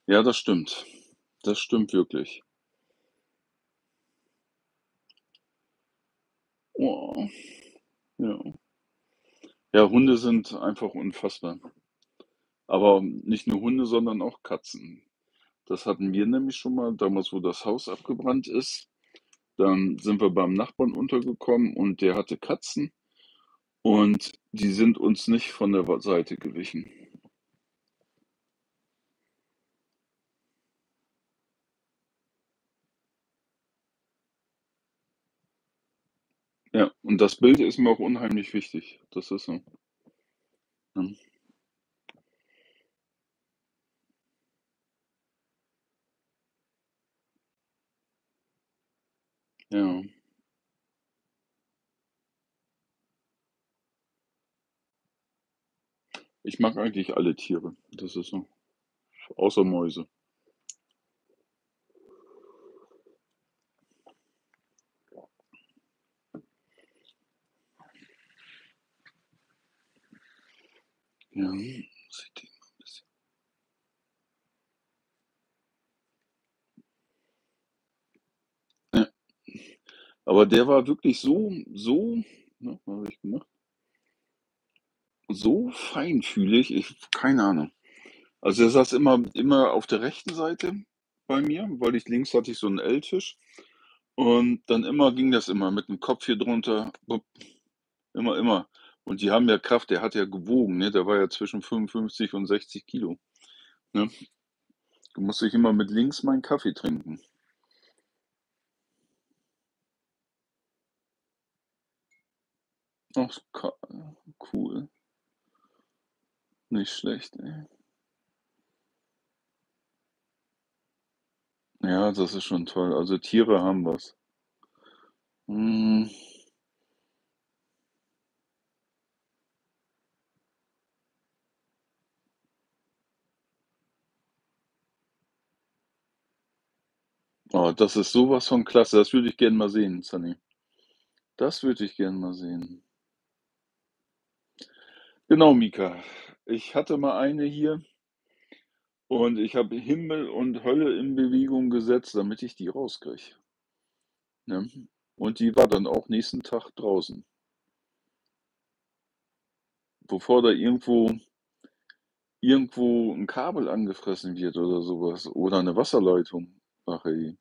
Ja, das stimmt. Das stimmt wirklich. Oh. Ja. Ja, Hunde sind einfach unfassbar. Aber nicht nur Hunde, sondern auch Katzen. Das hatten wir nämlich schon mal damals, wo das Haus abgebrannt ist. Dann sind wir beim Nachbarn untergekommen und der hatte Katzen und die sind uns nicht von der Seite gewichen. Ja, und das Bild ist mir auch unheimlich wichtig. Das ist so. Ja. Ja. Ich mag eigentlich alle Tiere. Das ist so. Außer Mäuse. Ja, muss ich den mal ein bisschen. Ja. Aber der war wirklich so, so, ne, was habe ich gemacht? so feinfühlig, ich keine Ahnung. Also, er saß immer immer auf der rechten Seite bei mir, weil ich links hatte ich so 'n L-Tisch und dann immer ging das immer mit dem Kopf hier drunter, immer, immer. Und die haben ja Kraft der hat ja gewogen, ne? Der war ja zwischen 55 und 60 Kilo, ne? Da musste ich immer mit links meinen Kaffee trinken. Ach, cool. Nicht schlecht, ey. Ja, das ist schon toll. Also, Tiere haben was. Hm. Oh, das ist so was von klasse. Das würde ich gern mal sehen, Sunny. Das würde ich gern mal sehen. Genau, Mika. Ich hatte mal eine hier und ich habe Himmel und Hölle in Bewegung gesetzt, damit ich die rauskriege. Ne? Und die war dann auch nächsten Tag draußen. Bevor da irgendwo irgendwo 'n Kabel angefressen wird oder so was oder 'ne Wasserleitung. Ach ey.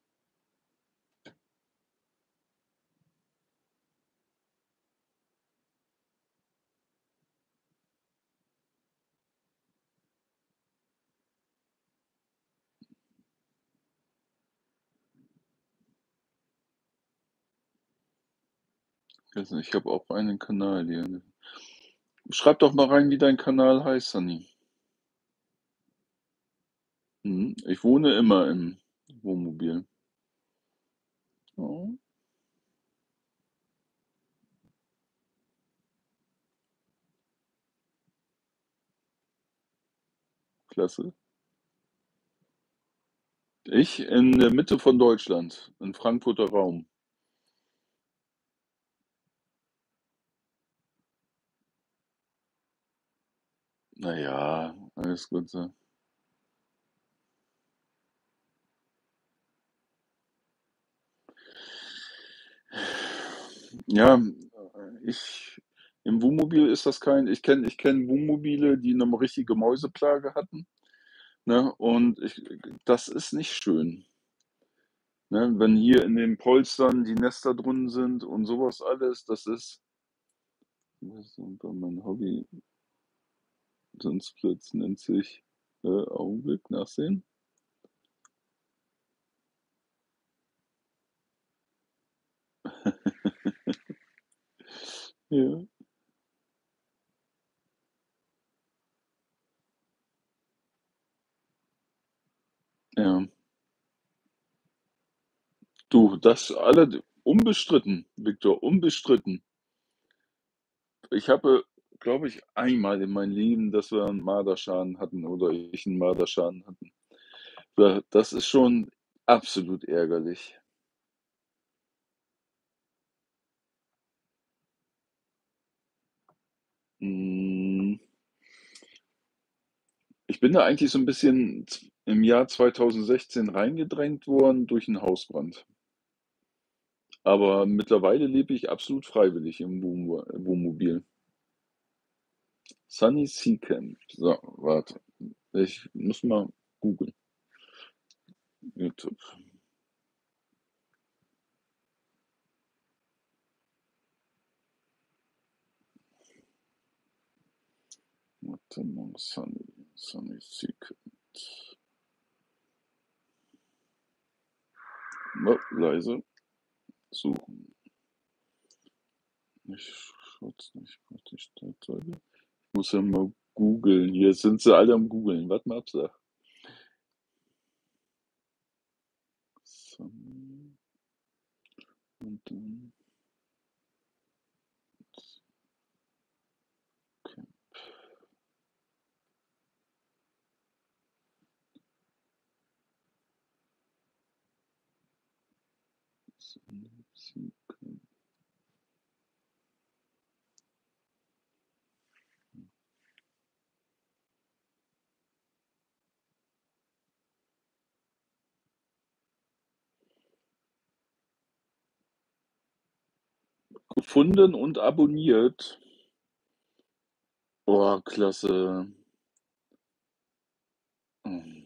Ich habe auch einen Kanal hier? Schreib doch mal rein, wie dein Kanal heißt, Sunny. Mhm. Ich wohne immer im Wohnmobil. Oh. Klasse. Ich in der Mitte von Deutschland, im Frankfurter Raum. Na ja, alles gut so. Ja, ich im Wohnmobil ist das kein ich kenne ich kenne Wohnmobile, die 'ne m richtige Mäuseplage hatten, ne? Und ich das ist nicht schön. Ne, wenn hier in den Polstern die Nester drin sind und so was alles, das ist mein Hobby Sitzplatz nennt sich äh, Augenblick, nachsehen. Ja. Ja. Du, das alle unbestritten, Viktor, unbestritten. Ich habe, glaube ich, einmal in meinem Leben, dass wir 'n Marderschaden hatten oder ich 'n Marderschaden hatten. Da das ist schon absolut ärgerlich. Hm. Ich bin da eigentlich so 'n bisschen im Jahr 2016 reingedrängt worden durch 'n Hausbrand. Aber mittlerweile lebe ich absolut freiwillig im Wohnmo Wohnmobil. Sunny Sea Camp. So, warte. Ich muss mal googeln. YouTube. Warte mal, Sunny Sunny Sea. Ne, leise. Suchen. Ich schwatze nicht grad die Startseite. Ich muss ja mal googeln. Hier sind sie alle am Googeln. Warte mal ab. Sunny und dann Camp. Sunny Sea Camp. Hm. Gefunden und abonniert. Oh, klasse. Mhm.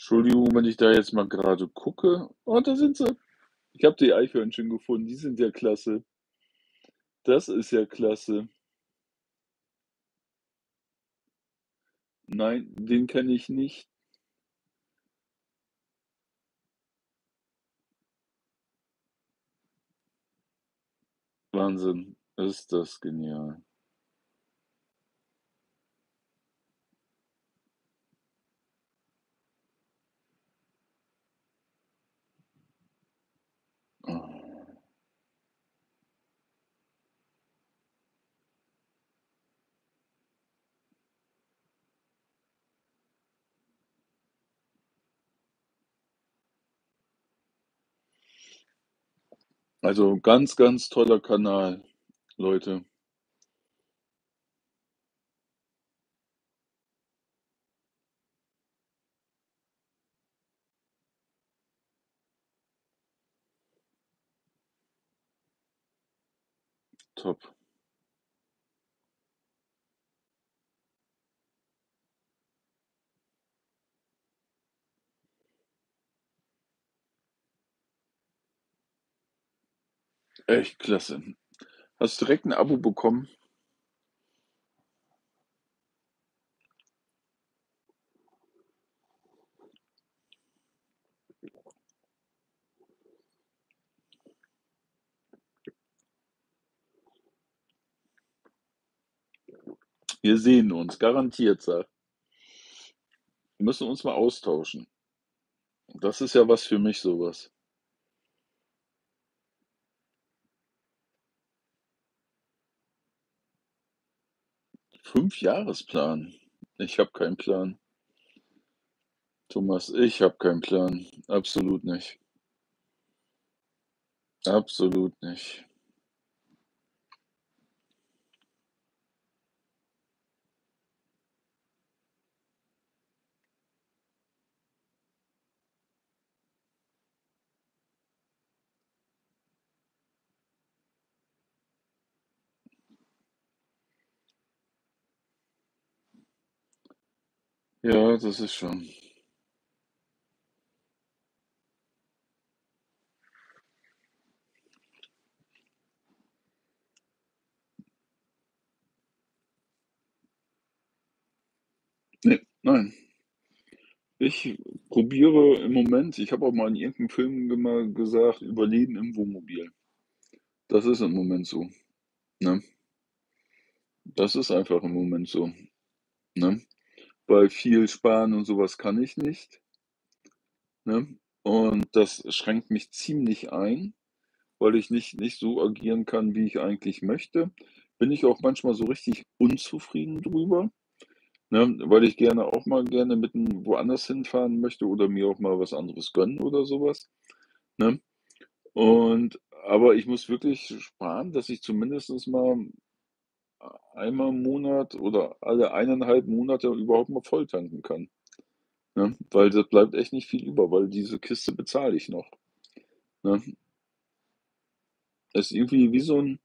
Entschuldigung, wenn ich da jetzt mal gerade gucke. Oh, da sind sie. Ich habe die Eichhörnchen gefunden, die sind ja klasse. Das ist ja klasse. Nein, den kenne ich nicht. Wahnsinn, ist das genial. Also, ganz, ganz toller Kanal, Leute. Top. Echt klasse. Hast direkt 'n Abo bekommen? Wir sehen uns, garantiert, sage Wir müssen uns mal austauschen. Das ist ja was für mich, so was. 5-Jahresplan? Ich habe keinen Plan. Thomas, ich habe keinen Plan. Absolut nicht. Absolut nicht. Ja, das ist schon Ne, nein. Ich probiere im Moment ich habe auch mal in irgend 'nem Film mal gesagt: „Überleben im Wohnmobil.“ Das ist im Moment so, ne? Das ist einfach im Moment so, ne? Weil viel sparen und so was kann ich nicht ne? Und das schränkt mich ziemlich ein, weil ich nicht nicht so agieren kann, wie ich eigentlich möchte. Bin ich auch manchmal so richtig unzufrieden drüber, ne, weil ich gerne auch mal gerne mitten woanders hinfahren möchte oder mir auch mal was anderes gönnen oder so was, ne? Und aber ich muss wirklich sparen, dass ich zumindest mal einmal im Monat oder alle 1 1/2 Monate überhaupt mal volltanken kann, ne? Weil da bleibt echt nicht viel über, weil diese Kiste bezahle ich noch, ne? Das ist irgendwie wie so 'n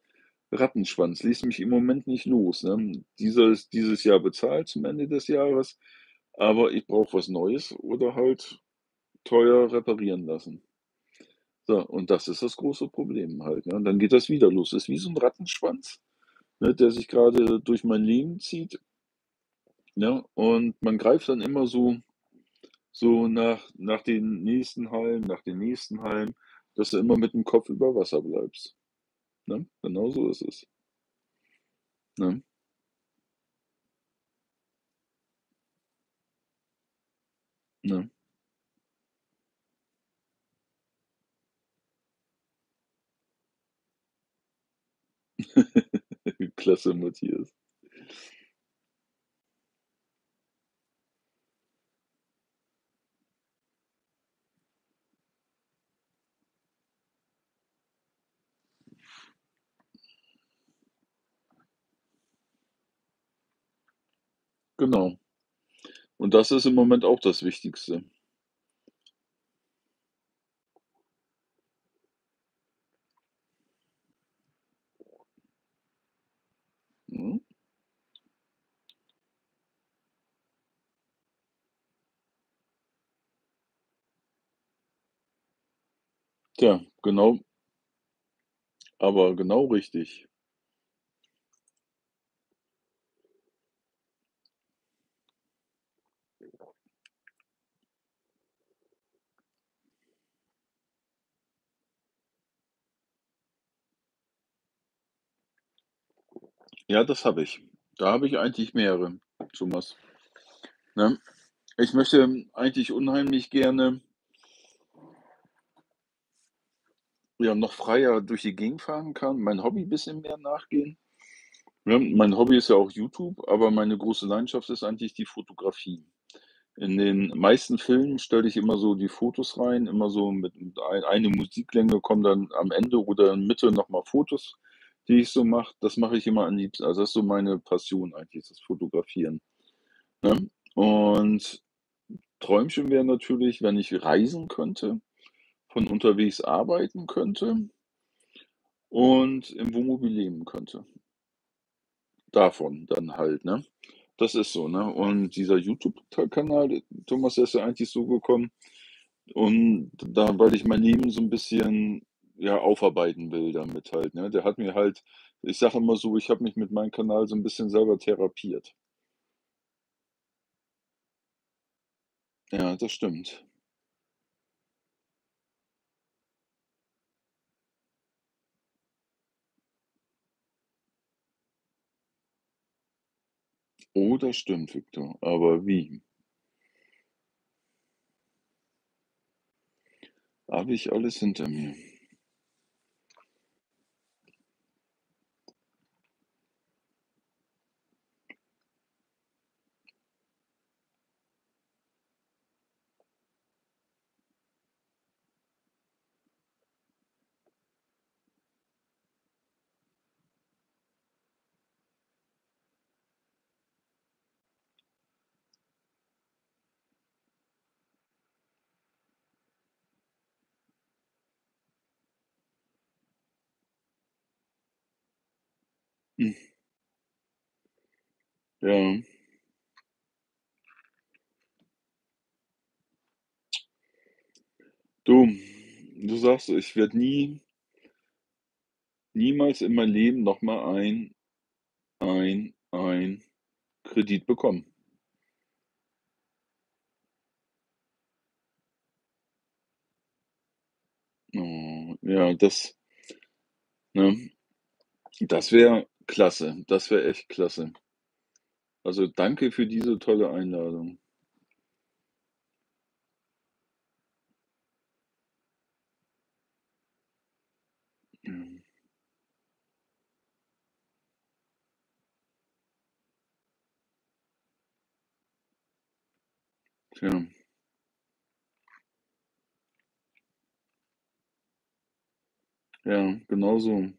Rattenschwanz, lässt mich im Moment nicht los, ne? Dieser ist dieses Jahr bezahlt zum Ende des Jahres, aber ich brauche was Neues oder halt teuer reparieren lassen. So, und das ist das große Problem halt, ne? Und dann geht das wieder los. Ist wie so 'n Rattenschwanz, ne, der sich grade durch mein Leben zieht ne? Und man greift dann immer so so nach nach den nächsten Hallen, nach den nächsten Hallen, dass du immer mit'm Kopf über Wasser bleibst, ne? Genau so ist es. Ne? Ne? Klasse, Matthias. Genau. Und das ist im Moment auch das Wichtigste. Tja, genau aber genau richtig. Ja, das habe ich. Da habe ich eigentlich mehrere, Thomas, ne? Ich möchte eigentlich unheimlich gerne ja, noch freier durch die Gegend fahren kann, mein Hobby bisschen mehr nachgehen. Ne, mein Hobby ist ja auch YouTube, aber meine große Leidenschaft ist eigentlich die Fotografie. In den meisten Filmen stelle ich immer so die Fotos rein, immer so mit mit ei eine Musiklänge kommen dann am Ende oder in Mitte noch mal Fotos, die ich so mache. Das mache ich immer am liebsten. Also, das ist so meine Passion eigentlich, das Fotografieren, ne? Und Träumchen wäre natürlich, wenn ich reisen könnte, von unterwegs arbeiten könnte und im Wohnmobil leben könnte. Davon dann halt, ne? Das ist so, ne? Und dieser YouTube Ta Kanal, Thomas, der ist ja eigentlich so gekommen und da weil ich mein Leben so 'n bisschen, ja, aufarbeiten will damit halt, ne? Der hat mir halt ich sage immer so, ich habe mich mit meinem Kanal so 'n bisschen selber therapiert. Ja, das stimmt. Oh, das stimmt, Viktor, aber wie? Habe ich alles hinter mir. Ja. Du, du sagst, ich werde nie niemals in mein Leben noch mal ein ein ein Kredit bekommen. Oh, ja, das ne? Das wäre klasse. Das wäre echt klasse. Also, danke für diese tolle Einladung. Ja. Tja. Ja, genau so.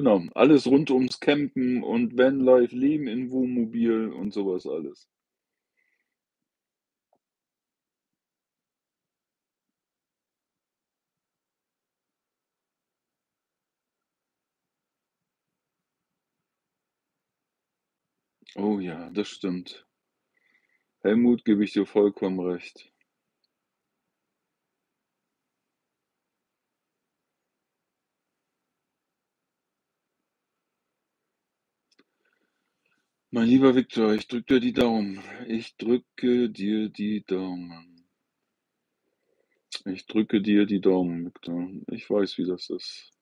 Genau, alles rund ums Campen und Vanlife, Leben in Wohnmobil und so was alles. Oh ja, das stimmt. Helmut, gebe ich dir vollkommen recht. Mein lieber Viktor, ich drücke dir die Daumen. Ich drücke dir die Daumen. Ich drücke dir die Daumen, Viktor. Ich weiß, wie das ist.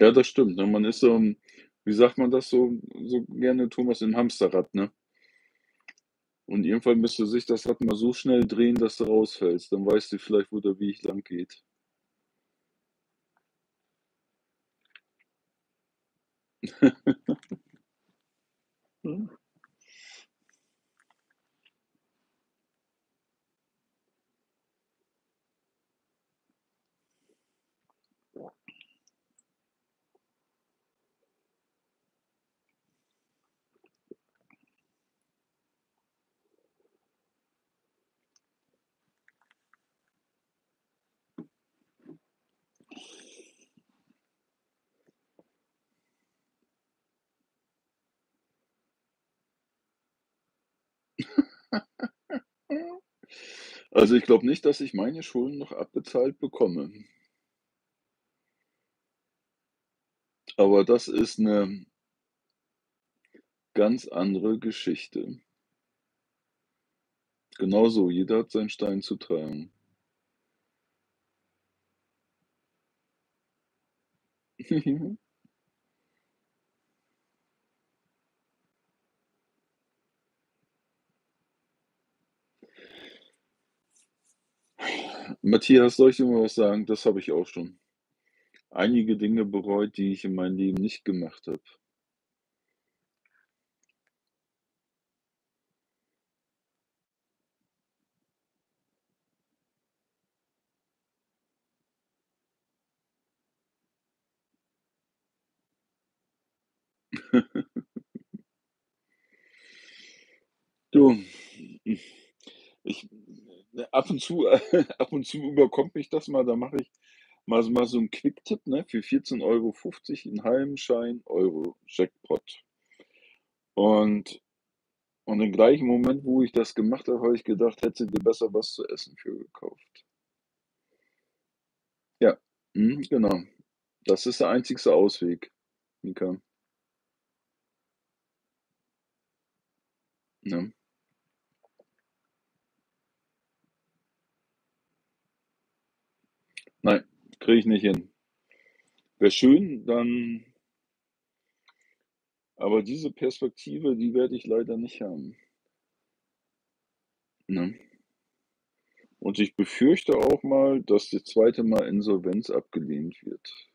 Ja, das stimmt, ne? Man ist so wie sagt man das so so gerne, Thomas, im Hamsterrad, ne? Und irgendwann müsste sich das Rad mal so schnell drehen, dass du rausfällst. Dann weißt du vielleicht, wo der Weg lang geht. Mhm. Also, ich glaube nicht, dass ich meine Schulden noch abbezahlt bekomme. Aber das ist 'ne ganz andere Geschichte. Genau so, jeder hat seinen Stein zu tragen. Matthias, soll ich dir mal was sagen? Das habe ich auch schon. Einige Dinge bereut, die ich in meinem Leben nicht gemacht habe. Du, ich ab und zu ab und zu überkommt mich das mal, da mache ich mal so mal so 'n Quicktipp, ne, für 14,50 € 'n Hallenschein Euro Jackpot. Und und im gleichen Moment, wo ich das gemacht habe, habe ich gedacht: „Hättest du dir besser was zu essen für gekauft.“ Ja, mhm, genau. Das ist der einzigste Ausweg, Mika. Ne? Nein, kriege ich nicht hin. Wäre schön, dann aber diese Perspektive, die werde ich leider nicht haben. Ne? Und ich befürchte auch mal, dass das zweite Mal Insolvenz abgelehnt wird.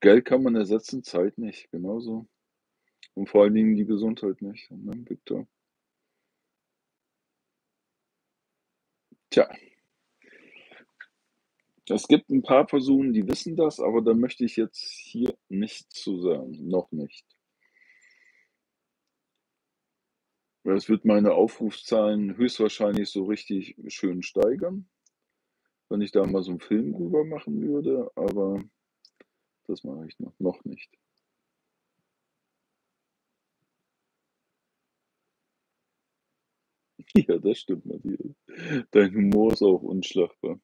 Geld kann man ersetzen, Zeit nicht, genauso. Und vor allen Dingen die Gesundheit nicht, ne, Viktor? Tja. Es gibt 'n paar Personen, die wissen das, aber da möchte ich jetzt hier nichts zu sagen, noch nicht. Es wird meine Aufrufszahlen höchstwahrscheinlich so richtig schön steigern, wenn ich da mal so 'n Film drüber machen würde, aber das mache ich noch noch nicht. Ja, das stimmt, Matthias. Dein Humor ist auch unschlagbar.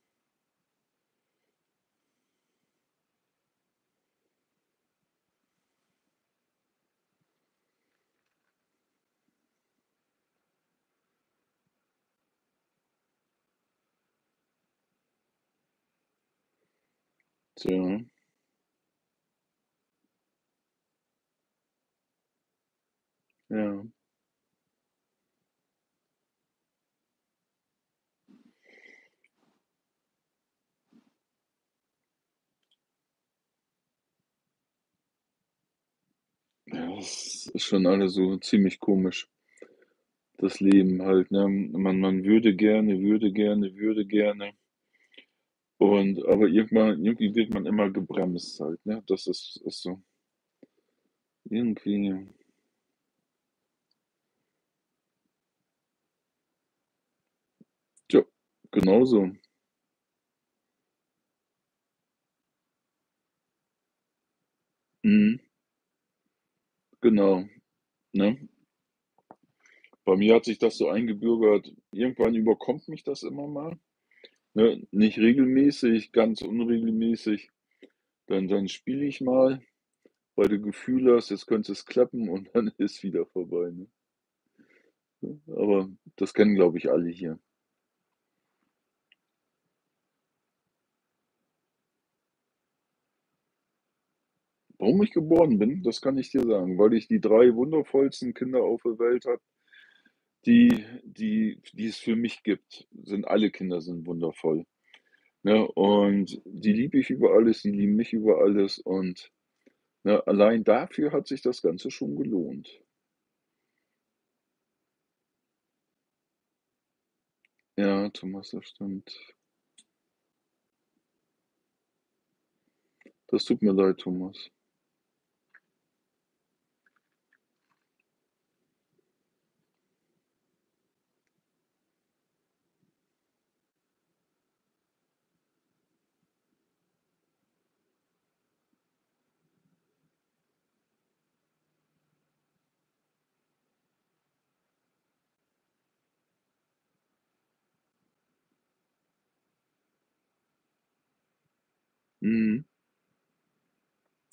Tja. Ja. Ja, das ist schon alles so ziemlich komisch. Das Leben halt, ne? Man man würde gerne, würde gerne, würde gerne und aber irgendwann irgendwie wird man immer gebremst halt, ne? Das ist ist so. Irgendwie Tja, genauso. Mhm. Genau, ne? Bei mir hat sich das so eingebürgert, irgendwann überkommt mich das immer mal, ne? Nicht regelmäßig, ganz unregelmäßig. Dann dann spiele ich mal, weil du Gefühl hast, jetzt könnte es klappen und dann ist wieder vorbei, ne? Aber das kennen, glaube ich, alle hier. Warum ich geboren bin, das kann ich dir sagen, weil ich die 3 wundervollsten Kinder auf der Welt habe die die die es für mich gibt, sind alle Kinder sind wundervoll, ne? Und die liebe ich über alles, die lieben mich über alles und, ne, allein dafür hat sich das Ganze schon gelohnt. Ja, Thomas, das stimmt. Das tut mir leid, Thomas. Mhm.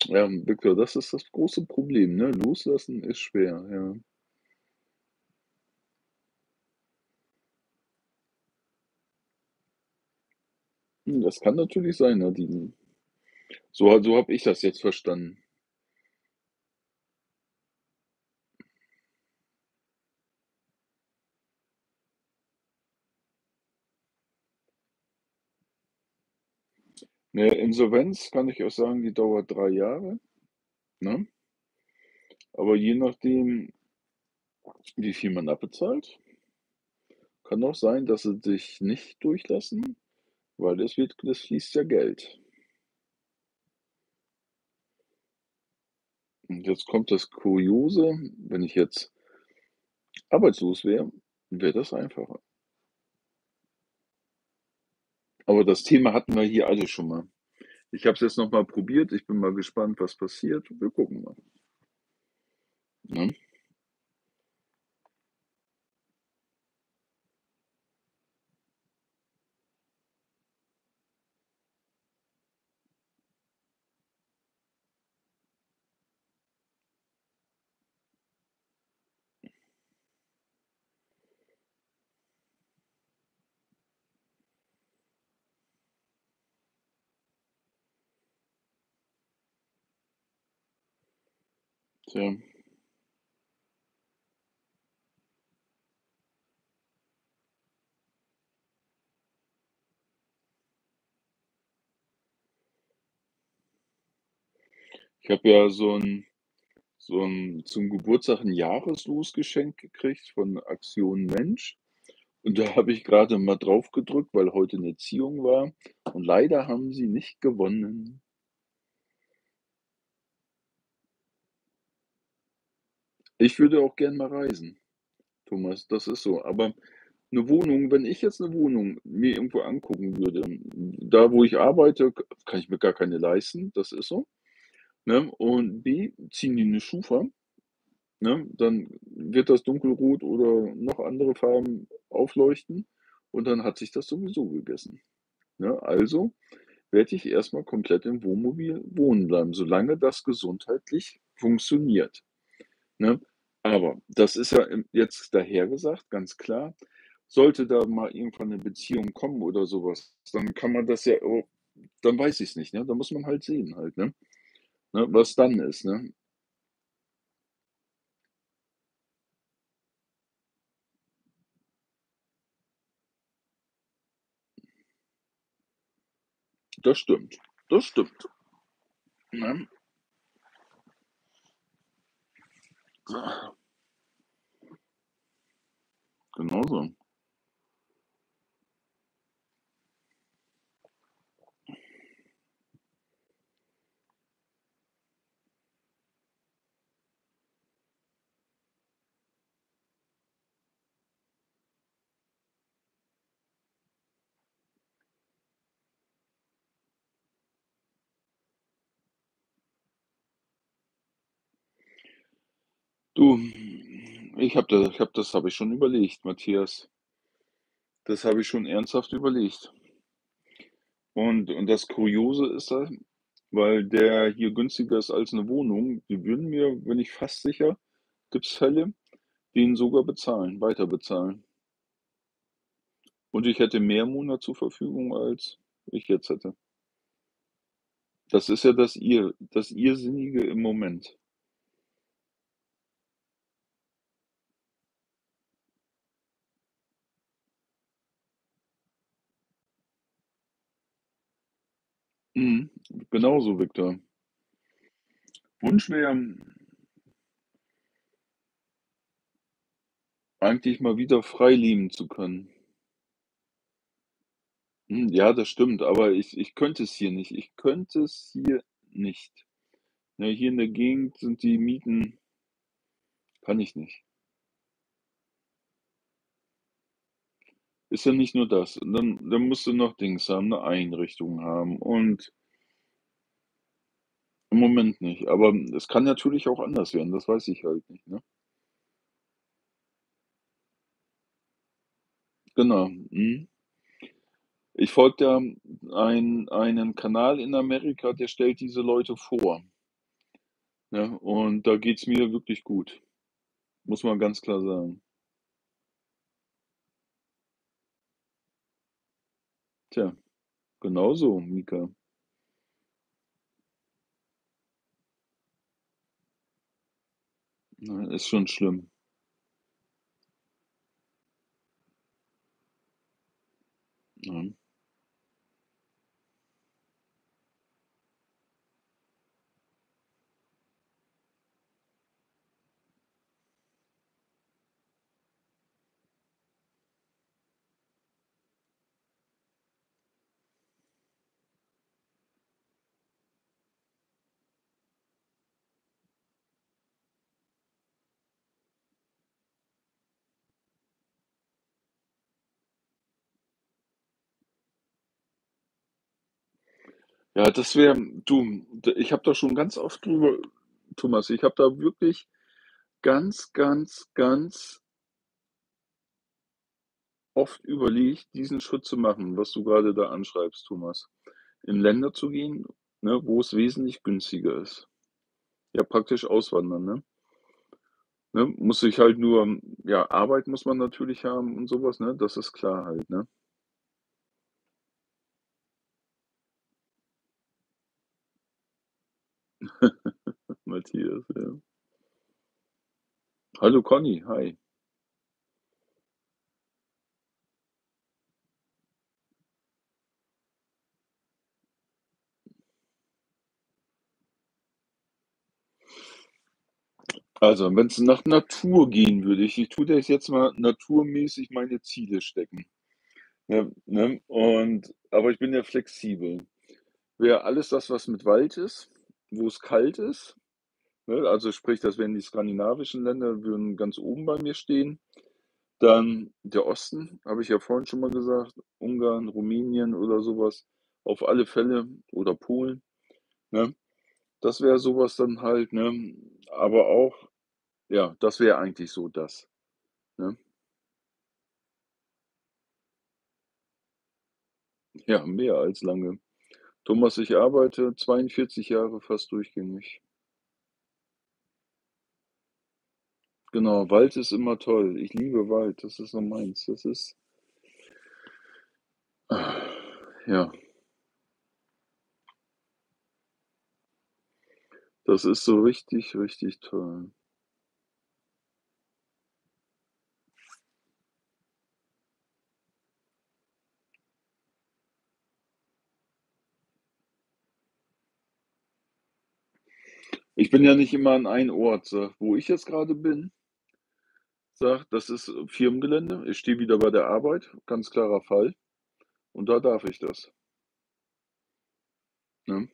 Ja, Viktor, das ist das große Problem, ne? Loslassen ist schwer, ja. Hm, das kann natürlich sein, ne, die so so habe ich das jetzt verstanden. Ne, Insolvenz kann ich auch sagen, die dauert 3 Jahre, ne? Aber je nachdem, wie viel man abbezahlt, kann auch sein, dass sie dich nicht durchlassen, weil es wird es fließt ja Geld. Und jetzt kommt das Kuriose, wenn ich jetzt arbeitslos wäre, wäre das einfacher. Aber das Thema hatten wir hier alle schon mal. Ich habe es jetzt noch mal probiert. Ich bin mal gespannt, was passiert. Wir gucken mal. Ne? Tja. Ich habe ja so 'n so 'n zum Geburtstag 'n Jahreslosgeschenk gekriegt von Aktion Mensch. Und da habe ich grade mal drauf gedrückt, weil heute 'ne Ziehung war und leider haben sie nicht gewonnen. Ich würde auch gern mal reisen, Thomas, das ist so. Aber 'ne Wohnung wenn ich jetzt 'ne Wohnung mir irgendwo angucken würde, da, wo ich arbeite, kann ich mir gar keine leisten, das ist so, ne? Und B, ziehen die 'ne Schufa, ne? Dann wird das dunkelrot oder noch andere Farben aufleuchten und dann hat sich das sowieso gegessen, ne? Also werde ich erst mal komplett im Wohnmobil wohnen bleiben, solange das gesundheitlich funktioniert, ne? Aber das ist ja, jetzt dahergesagt, ganz klar. Sollte da mal irgendwann 'ne Beziehung kommen oder so was, dann kann man das ja au dann weiß ich's nicht, ne? Da muss man halt sehen halt, ne? Ne, was dann ist, ne? Das stimmt. Das stimmt. Ne? Genau Du, ich habe da ich das habe ich schon überlegt, Matthias. Das habe ich schon ernsthaft überlegt. Und und das Kuriose ist weil der hier günstiger ist als 'ne Wohnung, die würden mir, bin ich fast sicher gibt's Fälle, den sogar bezahlen weiterbezahlen. Und ich hätte mehr im Monat zur Verfügung, als ich jetzt hätte. Das ist ja das Ir das Irrsinnige im Moment. Mhm, genauso, Viktor. Wunsch wäre eigentlich mal wieder frei lieben zu können. Hm, ja, das stimmt, aber ich ich könnte es hier nicht. Ich könnte es hier nicht. Ne, hier in der Gegend sind die Mieten kann ich nicht. Ist ja nicht nur das. Und dann dann musst du noch Dings haben, 'ne Einrichtung haben und Im Moment nicht, aber es kann natürlich auch anders werden, das weiß ich halt nicht, ne? Genau, mhm. Ich folge da ein einen Kanal in Amerika, der stellt diese Leute vor. Ja, und da geht's mir wirklich gut, muss man ganz klar sagen. Tja, genau so, Mika. Ja, ist schon schlimm. Mhm. Ja, das wäre du, ich habe da schon ganz oft drüber Thomas, ich habe da wirklich ganz, ganz, ganz oft überlegt, diesen Schritt zu machen, was du grade da anschreibst, Thomas. In Länder zu gehen, ne, wo es wesentlich günstiger ist. Ja, praktisch auswandern, ne? Ne, muss ich halt nur ja, Arbeit muss man natürlich haben und so was, ne? Das ist klar halt, ne? Matthias, ja. Hallo Conny, hi. Also, wenn's nach Natur gehen würde ich ich tue das jetzt mal naturmäßig meine Ziele stecken. Ja, ne? Und aber ich bin ja flexibel. Wäre alles das, was mit Wald ist, wo es kalt ist, ne? Also, sprich, das wären die skandinavischen Länder, würden ganz oben bei mir stehen. Dann der Osten, habe ich ja vorhin schon mal gesagt, Ungarn, Rumänien oder so was, auf alle Fälle oder Polen, ne? Das wäre so was dann halt, ne? Aber auch ja, das wäre eigentlich so das, ne? Ja, mehr als lange. Thomas, ich arbeite 42 Jahre fast durchgängig. Genau, Wald ist immer toll. Ich liebe Wald, das ist so meins. Das ist ja. Das ist so richtig, richtig toll. Ich bin ja nicht immer an einen Ort, wo ich jetzt grade bin sage, das ist, äh, Firmengelände. Ich stehe wieder bei der Arbeit, ganz klarer Fall. Und da darf ich das. Ne?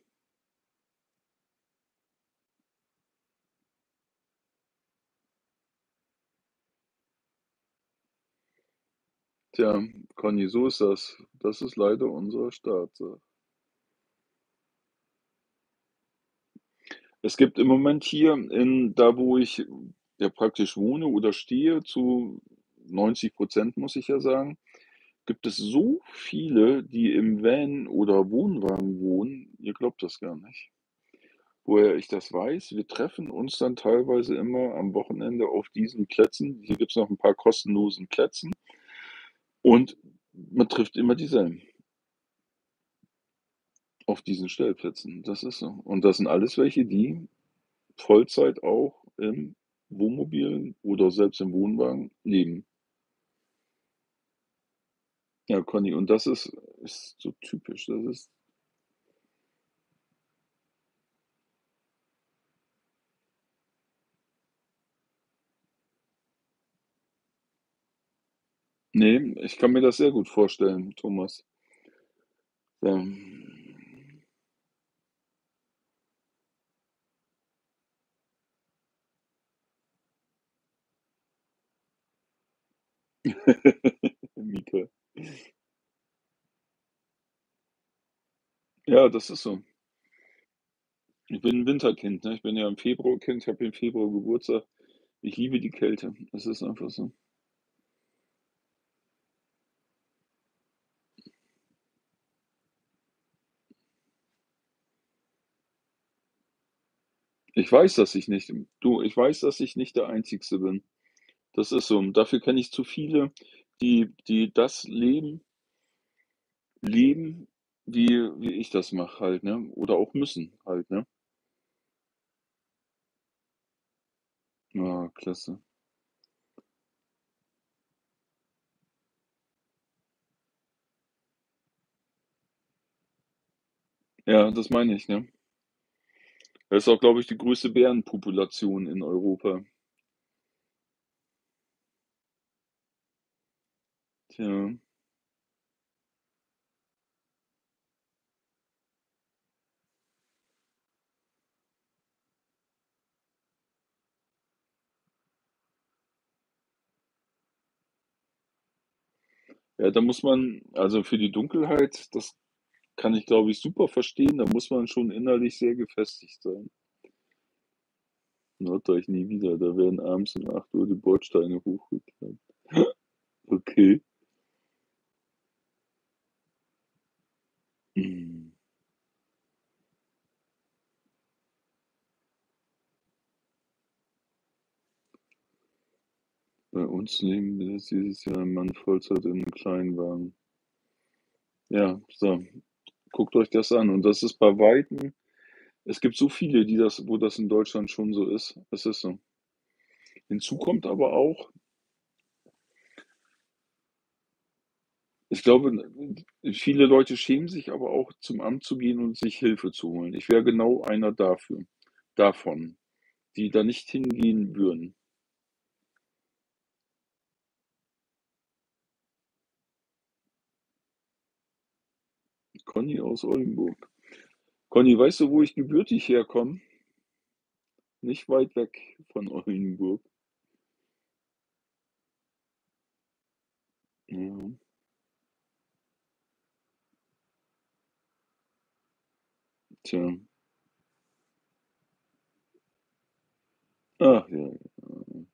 Tja, Conny, so ist das. Das ist leider unser Staat. Es gibt im Moment hier in da, wo ich ja praktisch wohne oder stehe, zu 90% muss ich ja sagen, gibt es so viele, die im Van oder Wohnwagen wohnen, ihr glaubt das gar nicht. Woher ich das weiß? Wir treffen uns dann teilweise immer am Wochenende auf diesen Plätzen. Hier gibt's noch 'n paar kostenlosen Plätzen und man trifft immer dieselben. Auf diesen Stellplätzen, das ist so. Und das sind alles welche, die Vollzeit auch im Wohnmobil oder selbst im Wohnwagen leben. Ja, Conny, und das ist ist so typisch. Das ist Ne, ich kann mir das sehr gut vorstellen, Thomas. Ähm Mieke. Ja, das ist so. Ich bin ein Winterkind, ne? Ich bin ja im Februar Kind, ich habe im Februar Geburtstag. Ich liebe die Kälte. Es ist einfach so. Ich weiß, dass ich nicht, du, ich weiß, dass ich nicht der Einzige bin. Das ist so. Dafür kenne ich zu viele, die die das leben leben, wie wie ich das mache halt, ne? Oder auch müssen halt, ne? Ah, klasse. Ja, das meine ich, ne? Das ist auch, glaube ich, die größte Bärenpopulation in Europa. Tja. Ja, da muss man also, für die Dunkelheit, das kann ich, glaube ich, super verstehen, da muss man schon innerlich sehr gefestigt sein. Norddeich nie wieder, da werden abends um 8:00 die Bordsteine hochgeklappt. Okay. Bei uns leben jetzt dieses Jahr ein Mann Vollzeit in 'nem Kleinwagen. Ja, so. Guckt euch das an und das ist bei Weitem es gibt so viele, die das wo das in Deutschland schon so ist. Es ist so. Hinzu kommt aber auch ich glaube, viele Leute schämen sich aber auch, zum Amt zu gehen und sich Hilfe zu holen. Ich wäre genau einer dafür davon, die da nicht hingehen würden. Conny aus Oldenburg. Conny, weißt du, wo ich gebürtig herkomme? Nicht weit weg von Oldenburg. Ja. Tja. Ach ja, ja.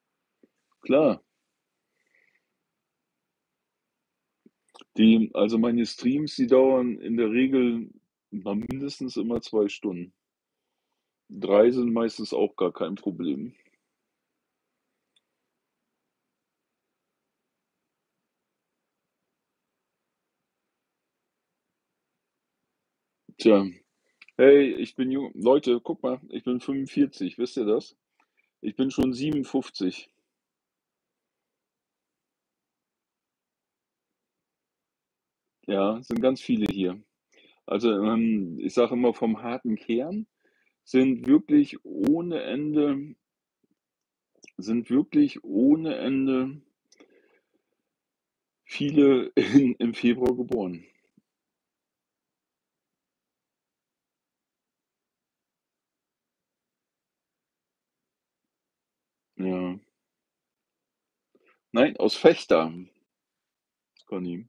Klar. Die also, meine Streams, die dauern in der Regel mindestens immer 2 Stunden. 3 sind meistens auch gar kein Problem. Tja. Hey, ich bin jung Leute, guck mal, ich bin 45, wisst ihr das? Ich bin schon 57. Ja, sind ganz viele hier. Also, ähm, ich sage immer, vom harten Kern sind wirklich ohne Ende sind wirklich ohne Ende viele in im Februar geboren. Ja. Nein, aus Vechta. Conny.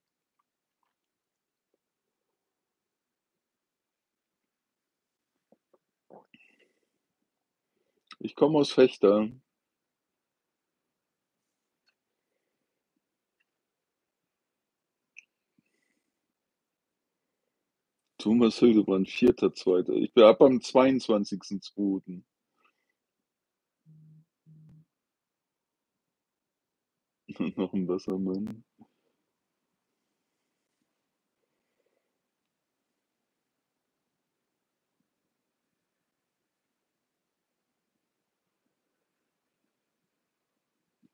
Ich komme aus Vechta. Thomas Hildebrand, 4.2. Ich bin habe am 22.2. Noch 'n besser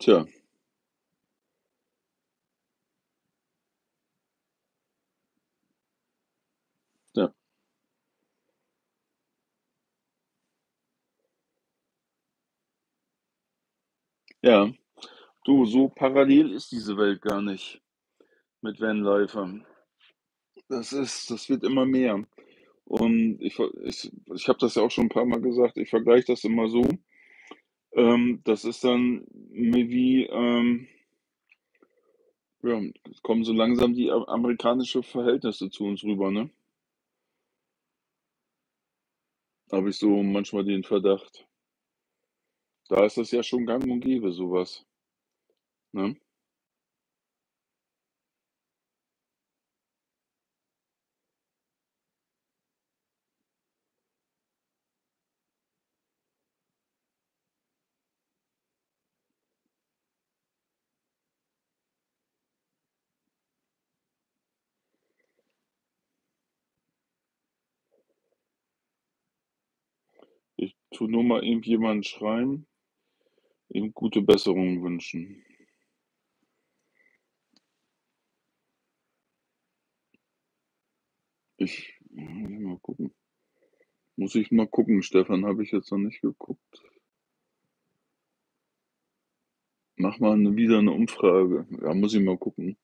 Tja. Ja. Ja. Du, so parallel ist diese Welt gar nicht mit Vanlifern. Das ist das wird immer mehr. Und ich ich ich habe das ja auch schon 'n paarmal gesagt, ich vergleiche das immer so, ähm, das ist dann wie, ähm ja, es kommen so langsam die a amerikanische Verhältnisse zu uns rüber, ne? Habe ich so manchmal den Verdacht. Da ist das ja schon gang und gäbe, so was. Tu nur mal irgendjemand schreiben, ihm gute Besserung wünschen. Ich muss mal gucken. Muss ich mal gucken, Stefan, habe ich jetzt noch nicht geguckt. Mach mal 'ne wieder 'ne Umfrage. Ja, muss ich mal gucken.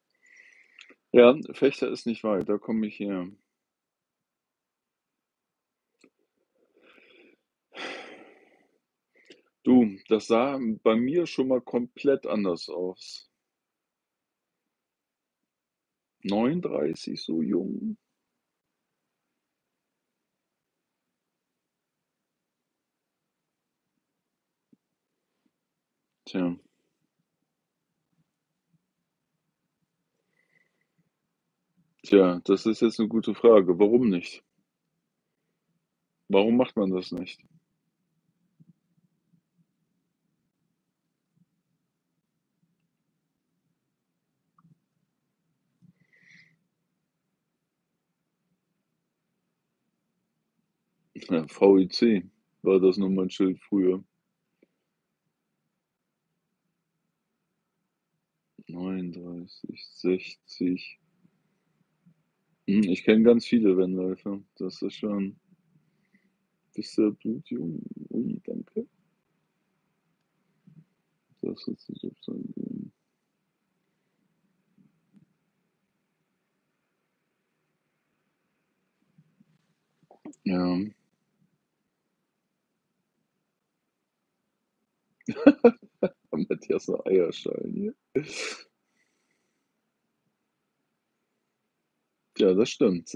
Ja, Fechter ist nicht weit, da komme ich her. Du, das sah bei mir schon mal komplett anders aus. 39, so jung? Tja. Tja, das ist jetzt 'ne gute Frage. Warum nicht? Warum macht man das nicht? Ja, VIC war das Nummernschild früher. 39, 60. Hm, ich kenne ganz viele Rennläufer. Das ist schon bist ja blutjung. Ui, danke. Das ist Ja. Matthias so Eierschalen hier. Ja, das stimmt.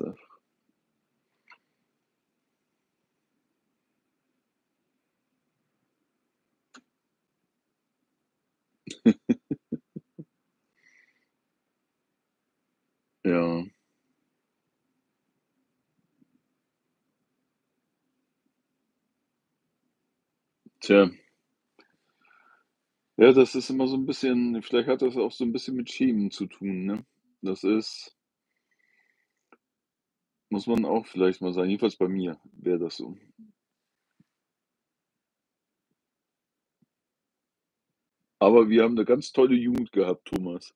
Ja. Tja. Ja, das ist immer so 'n bisschen vielleicht hat das auch so 'n bisschen mit Schämen zu tun, ne? Das ist muss man auch vielleicht mal sagen. Jedenfalls bei mir wäre das so. Aber wir haben 'ne ganz tolle Jugend gehabt, Thomas.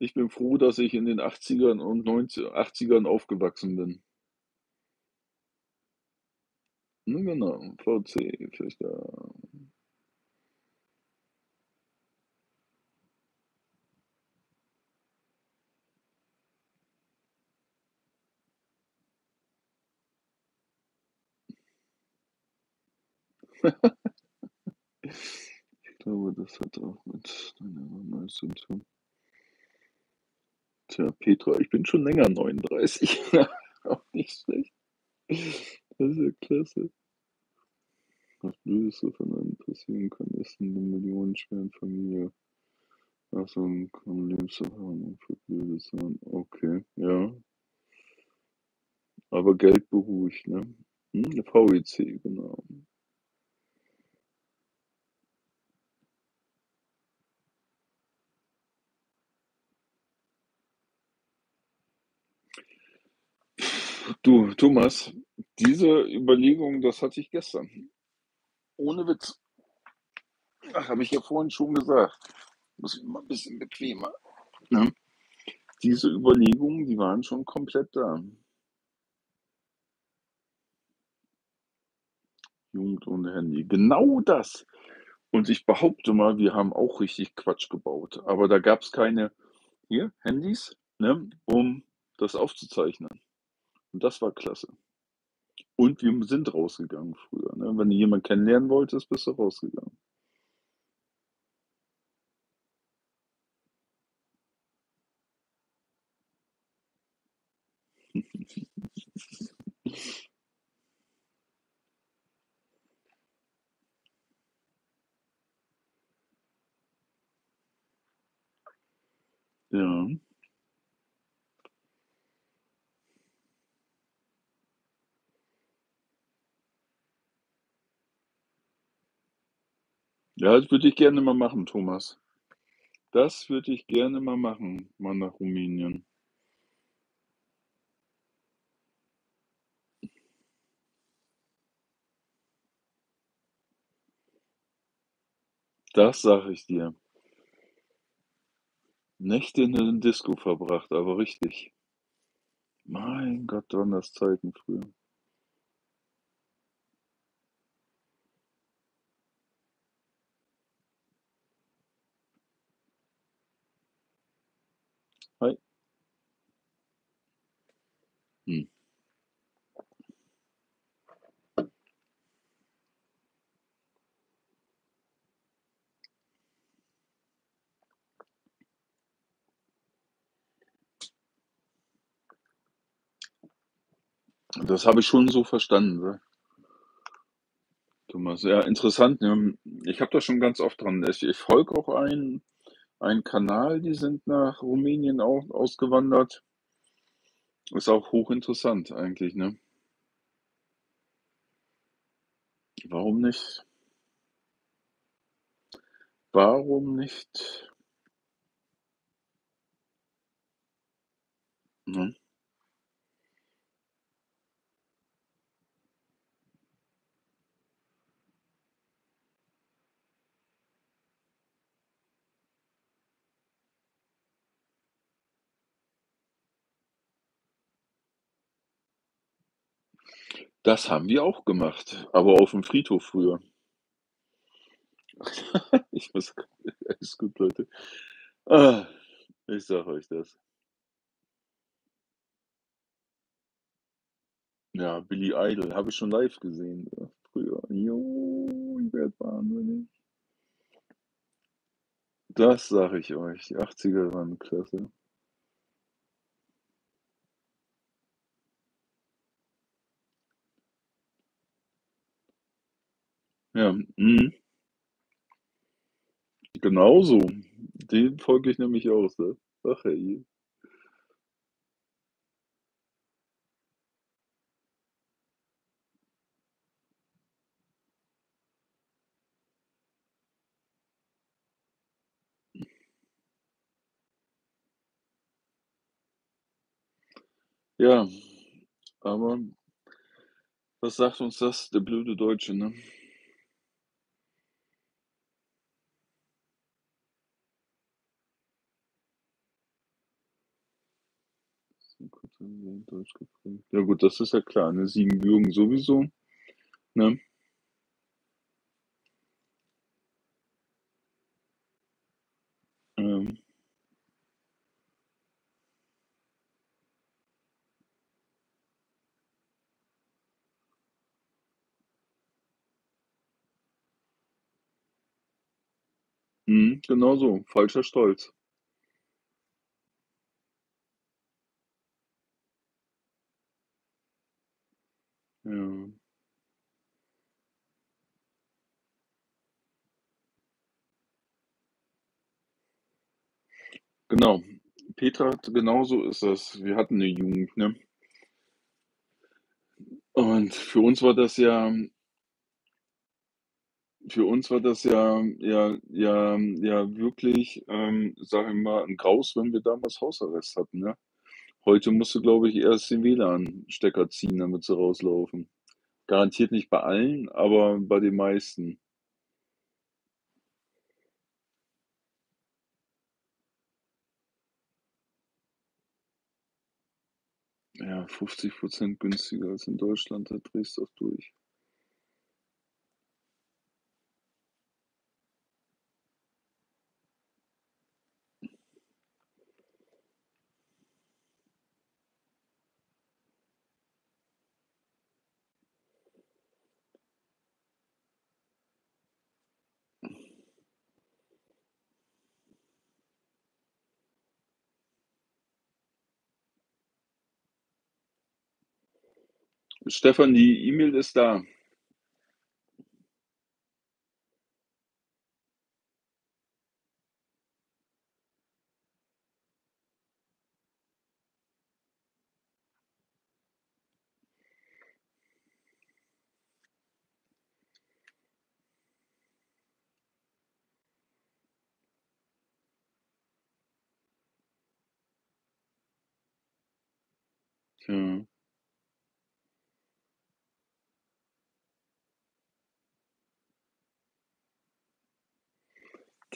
Ich bin froh, dass ich in den 80ern und 90 80ern aufgewachsen bin. Ne, genau, VC Fechter. Ich glaube, das hat auch mit deiner Mama zu tun. Tja, Petra, ich bin schon länger 39. Auch nicht schlecht. Das ist ja klasse. Was Blödes von einem passieren kann, ist in 'ner millionenschweren Familie. Ach so, kaum Lebenserfahrung für blöde Sachen. Okay, ja. Aber Geld beruhigt, ne? Hm, VIC, genau. Du, Thomas, diese Überlegung, das hatte ich gestern. Ohne Witz. Ach, habe ich ja vorhin schon gesagt. Muss ich mal 'n bisschen bequemer, ne? Diese Überlegungen, die waren schon komplett da. Jugend ohne Handy. Genau das! Und ich behaupte mal, wir haben auch richtig Quatsch gebaut, aber da gab's keine hier, Handys, ne, um das aufzuzeichnen. Und das war klasse. Und wir sind rausgegangen früher, ne? Wenn du jemanden kennenlernen wolltest, bist du rausgegangen. Ja. Ja, das würde ich gerne mal machen, Thomas. Das würde ich gerne mal machen, mal nach Rumänien. Das sage ich dir. Nächte in der Disco verbracht, aber richtig. Mein Gott, waren das Zeiten früher. Das habe ich schon so verstanden, ne? Thomas, ja, interessant, ne? Ich habe da schon ganz oft dran ich ich folge auch einen einen Kanal, die sind nach Rumänien auch ausgewandert. Ist auch hochinteressant eigentlich, ne? Warum nicht? Warum nicht? Ne? Das haben wir auch gemacht, aber auf'm Friedhof früher. Ich muss alles gut, Leute. Ah, ich sage euch das. Ja, Billy Idol habe ich schon live gesehen, äh, früher. Jo, ich werde wahnsinnig. Das sage ich euch. Die 80er waren klasse. Ja, mhm. Genauso. Dem folge ich nämlich auch, ne? Ach herrje. Ja, aber was sagt uns das, der blöde Deutsche, ne? Ja gut, das ist ja klar, ne? Siebenbürgen sowieso, ne? Ähm. Mhm, genau so, falscher Stolz. Ja. Genau. Petra hat genauso ist das. Wir hatten 'ne Jugend, ne? Und für uns war das ja für uns war das ja ja ja ja wirklich, ähm, sage ich mal, 'n Graus, wenn wir damals Hausarrest hatten, ne? Heute musst du, glaube ich, erst den WLAN-Stecker ziehen, damit sie rauslaufen. Garantiert nicht bei allen, aber bei den meisten. Ja, 50% günstiger als in Deutschland, da drehst du doch durch. Stefan, die E-Mail ist da. Tja.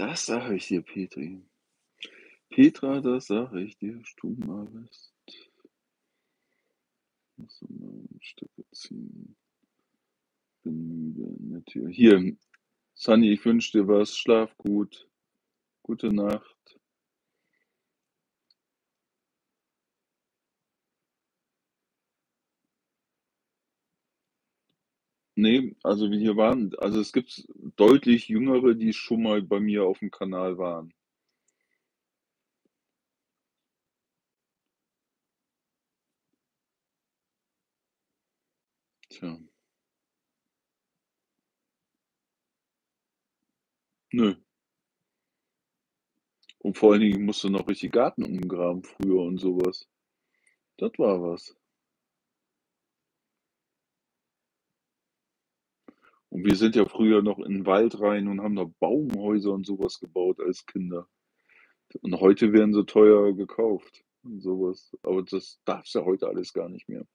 Das sage ich dir, Petri. Petra, das sage ich dir, Stubenarrest. Muss mal Stöcke ziehen. Bin müde an der Tür. Hier, Sunny, ich wünsche dir was. Schlaf gut. Gute Nacht. Ne, also wir waren also es gibt deutlich Jüngere, die schon mal bei mir aufm Kanal waren. Tja. Nö. Und vor allen Dingen musste noch richtig Garten umgraben früher und so was. Das war was. Und wir sind ja früher noch in 'n Wald rein und haben da Baumhäuser und so was gebaut als Kinder. Und heute werden sie teuer gekauft und so was. Aber das darfst du ja heute alles gar nicht mehr.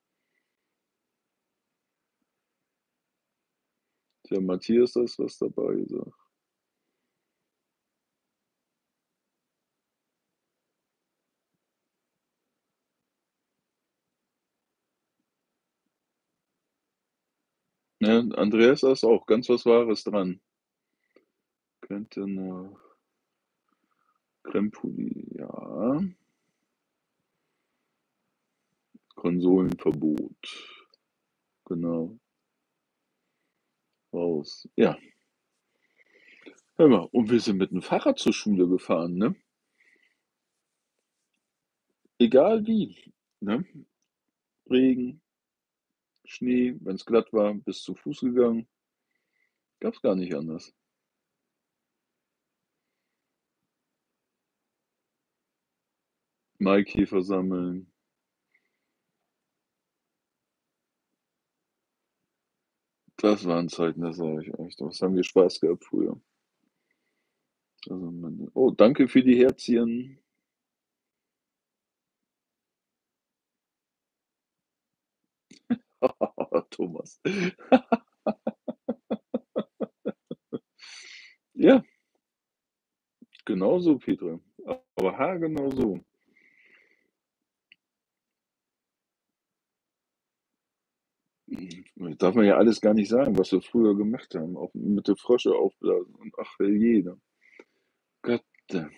Der Matthias, ist was dabei, so. Ja, Andreas, da ist auch ganz was Wahres dran. Könnte noch Krempuli, ja. Konsolenverbot. Genau. Raus, ja. Hör mal, und wir sind mit 'm Fahrrad zur Schule gefahren, ne? Egal wie, ne? Regen, Schnee, wenn's glatt war, bist zu Fuß gegangen. Gab's gar nicht anders. Maikäfer sammeln. Das waren Zeiten, das sage ich euch. Was haben wir Spaß gehabt früher. Also, meine oh, danke für die Herzchen. Thomas. Ja. Genau so, Petra, aber haargenau so. Hm, darf man ja alles gar nicht sagen, was wir früher gemacht haben, auch mit den Frösche aufblasen und ach herrje, ne? Gotte.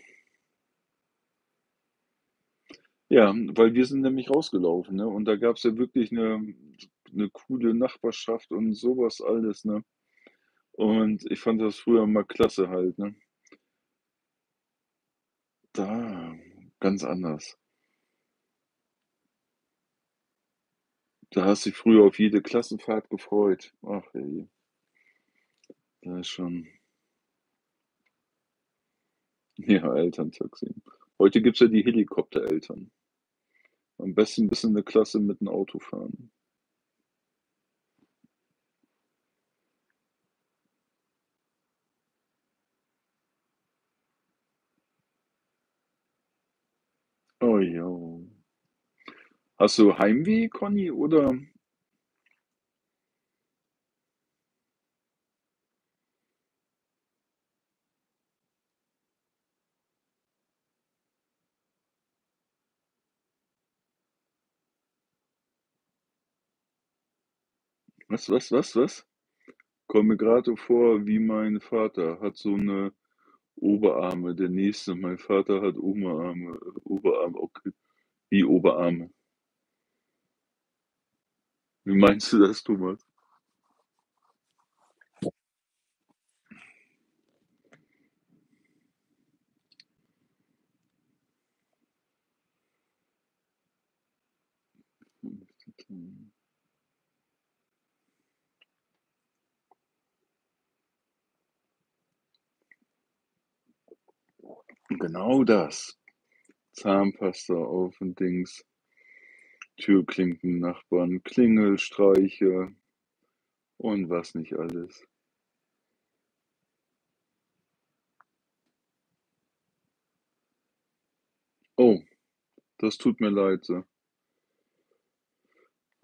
Ja, weil wir sind nämlich rausgelaufen, ne, und da gab's ja wirklich 'ne 'ne coole Nachbarschaft und so was alles, ne? Und ich fand das früher immer klasse halt, ne? Da ganz anders. Da hast dich früher auf jede Klassenfahrt gefreut. Ach herrje. Da ist schon Ja, Elterntaxi. Heute gibt's ja die Helikoptereltern. Am besten bis in 'ne Klasse mit 'n Auto fahren. Oh jo. Hast du Heimweh, Conny, oder? Was, was, was, was? Komme so vor wie mein Vater, hat so 'ne Oberarme. Der Nächste, mein Vater hat Oberarme Oberarme, okay. Wie Oberarme? Wie meinst du das, Thomas? Genau das. Zahnpasta auf 'n Dings. Türklinken, Nachbarn, Klingelstreiche und was nicht alles. Oh, das tut mir leid, so.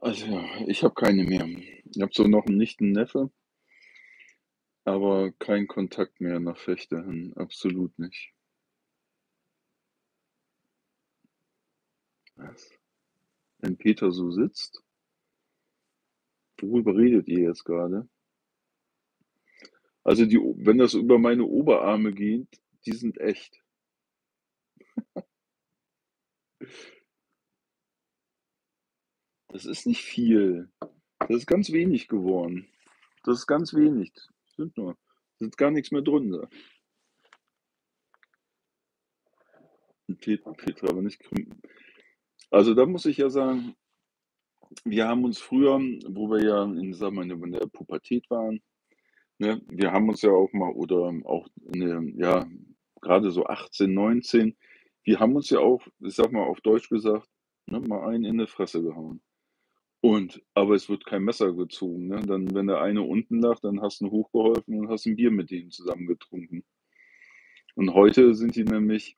Also, ich habe keine mehr. Ich habe so noch 'n Nichten, Neffe Aber kein Kontakt mehr nach Vechta hin, absolut nicht. Was? Wenn Peter so sitzt? Worüber redet ihr jetzt grade? Also, die wenn das über meine Oberarme geht, die sind echt. Das ist nicht viel. Das ist ganz wenig geworden. Das ist ganz wenig. Stimmt nur. Sind gar nix mehr drunter. Pet Petra, aber nicht krümmen. Also, da muss ich ja sagen, wir haben uns früher, wo wir ja in sage mal, in der Pubertät waren, ne, wir haben uns ja auch mal oder auch in der ja, grade so 18, 19, wir haben uns ja auch, ich sage mal auf Deutsch gesagt, ne, mal einen in die Fresse gehauen. Und aber es wird kein Messer gezogen, ne? Dann wenn der eine unten lag, dann hast du hochgeholfen und hast 'n Bier mit denen zusammen getrunken. Und heute sind die nämlich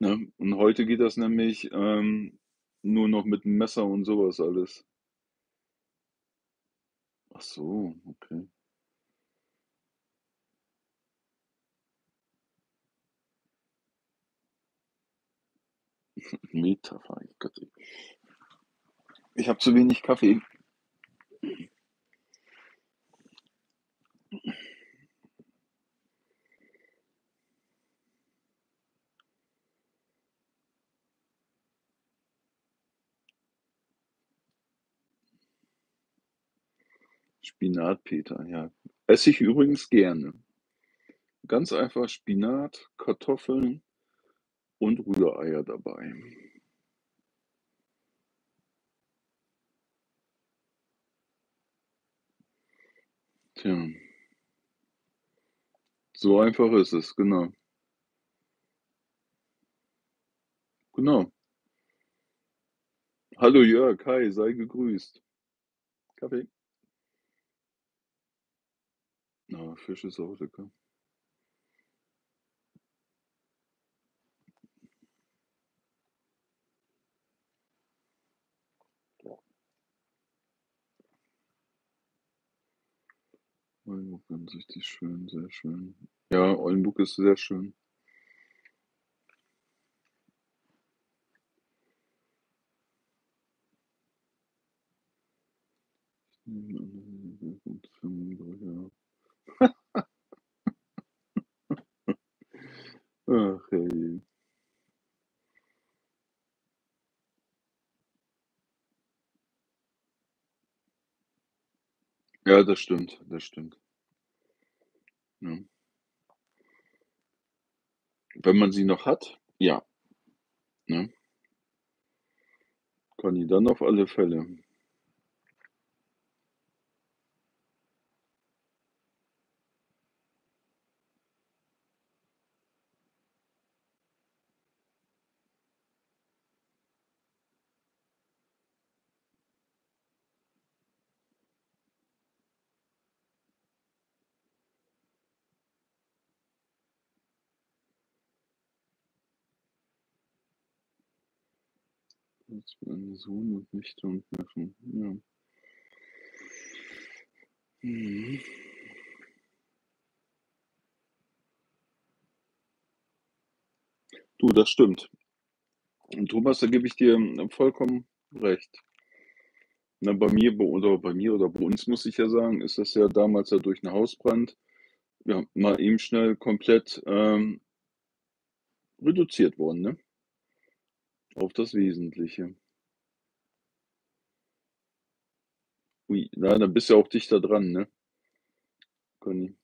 ne, und heute geht das nämlich, ähm, nur noch mit Messer und so was alles. Ach so, okay. Metapher, Gotti. Ich habe zu wenig Kaffee. Spinat-Peter, ja. Esse ich übrigens gerne. Ganz einfach Spinat, Kartoffeln und Rühreier dabei. Tja. So einfach ist es, genau. Genau. Hallo Jörg, hi, sei gegrüßt. Kaffee? Ah, Fisch ist auch lecker. Oldenburg ganz richtig schön, sehr schön. Ja, Oldenburg ist sehr schön. Ach, herrje. Ja, das stimmt, das stimmt. Ja. Wenn man sie noch hat, ja. Ne? Conny, dann auf alle Fälle. Als mein Sohn und Nichte und Neffen, ja. Mhm. Du, das stimmt. Und Thomas, da gebe ich dir, hm, vollkommen recht. Ne, bei mir oder bei mir oder bei uns, muss ich ja sagen, ist das ja damals ja durch 'n Hausbrand, ja, mal eben schnell komplett, ähm reduziert worden, ne? Auf das Wesentliche. Ui, na, dann bist du ja auch dichter dran, ne? Conny.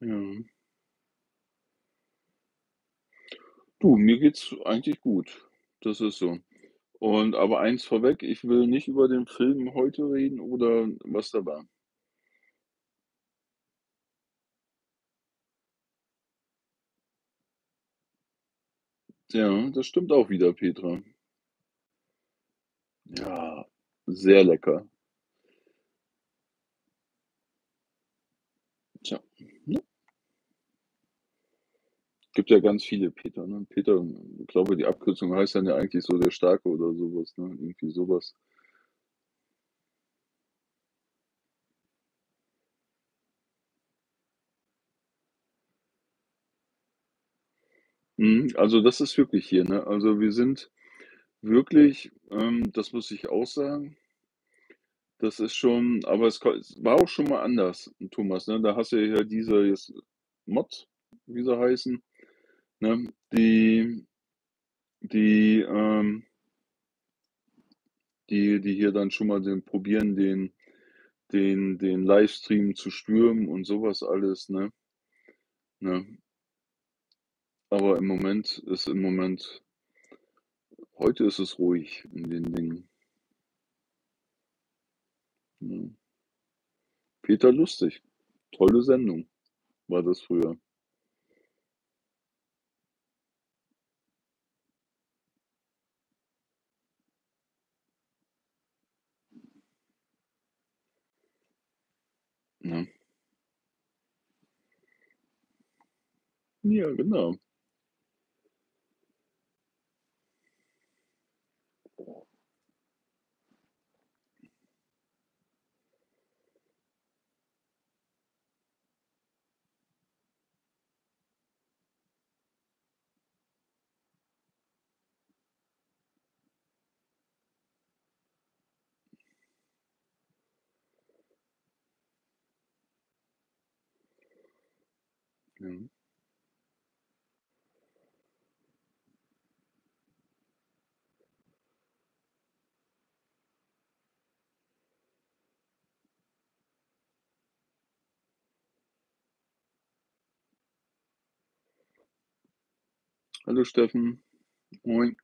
Ja. Du, mir geht's eigentlich gut. Das ist so. Und aber eins vorweg, ich will nicht über den Film heute reden oder was da war. Ja, das stimmt auch wieder, Petra. Ja, sehr lecker. Gibt ja ganz viele Peter, ne? Peter, ich glaube, die Abkürzung heißt dann ja eigentlich so der Starke oder so was, ne? Irgendwie so was. Mhm, also das ist wirklich hier, ne? Also wir sind wirklich, ähm, das muss ich auch sagen das ist schon aber es es war auch schon mal anders, Thomas, ne? Da hast du ja diese jetzt Mods, wie sie heißen, ne? Die die, ähm die die hier dann schon mal den probieren, den den den Livestream zu stürmen und so was alles, ne? Ne? Aber im Moment ist im Moment heute ist es ruhig in den Dingen. Mhm. Peter Lustig. Tolle Sendung war das früher. Ne? Ja, genau. Mhm. Hallo Steffen. Moin.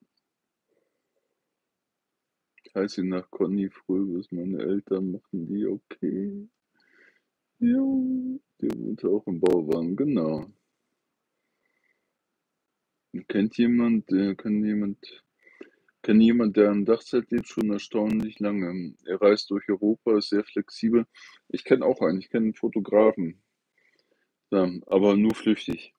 Ich heiße nach Conny Fröbis. Meine Eltern machen die okay. Jo, der wohnt auch im Bauwagen, genau. Kennt jemand äh, kann jemand kenne jemand, der im Dachzelt lebt, schon erstaunlich lange. Er reist durch Europa, ist sehr flexibel. Ich kenne auch einen, ich kenne 'n Fotografen. Ja, aber nur flüchtig.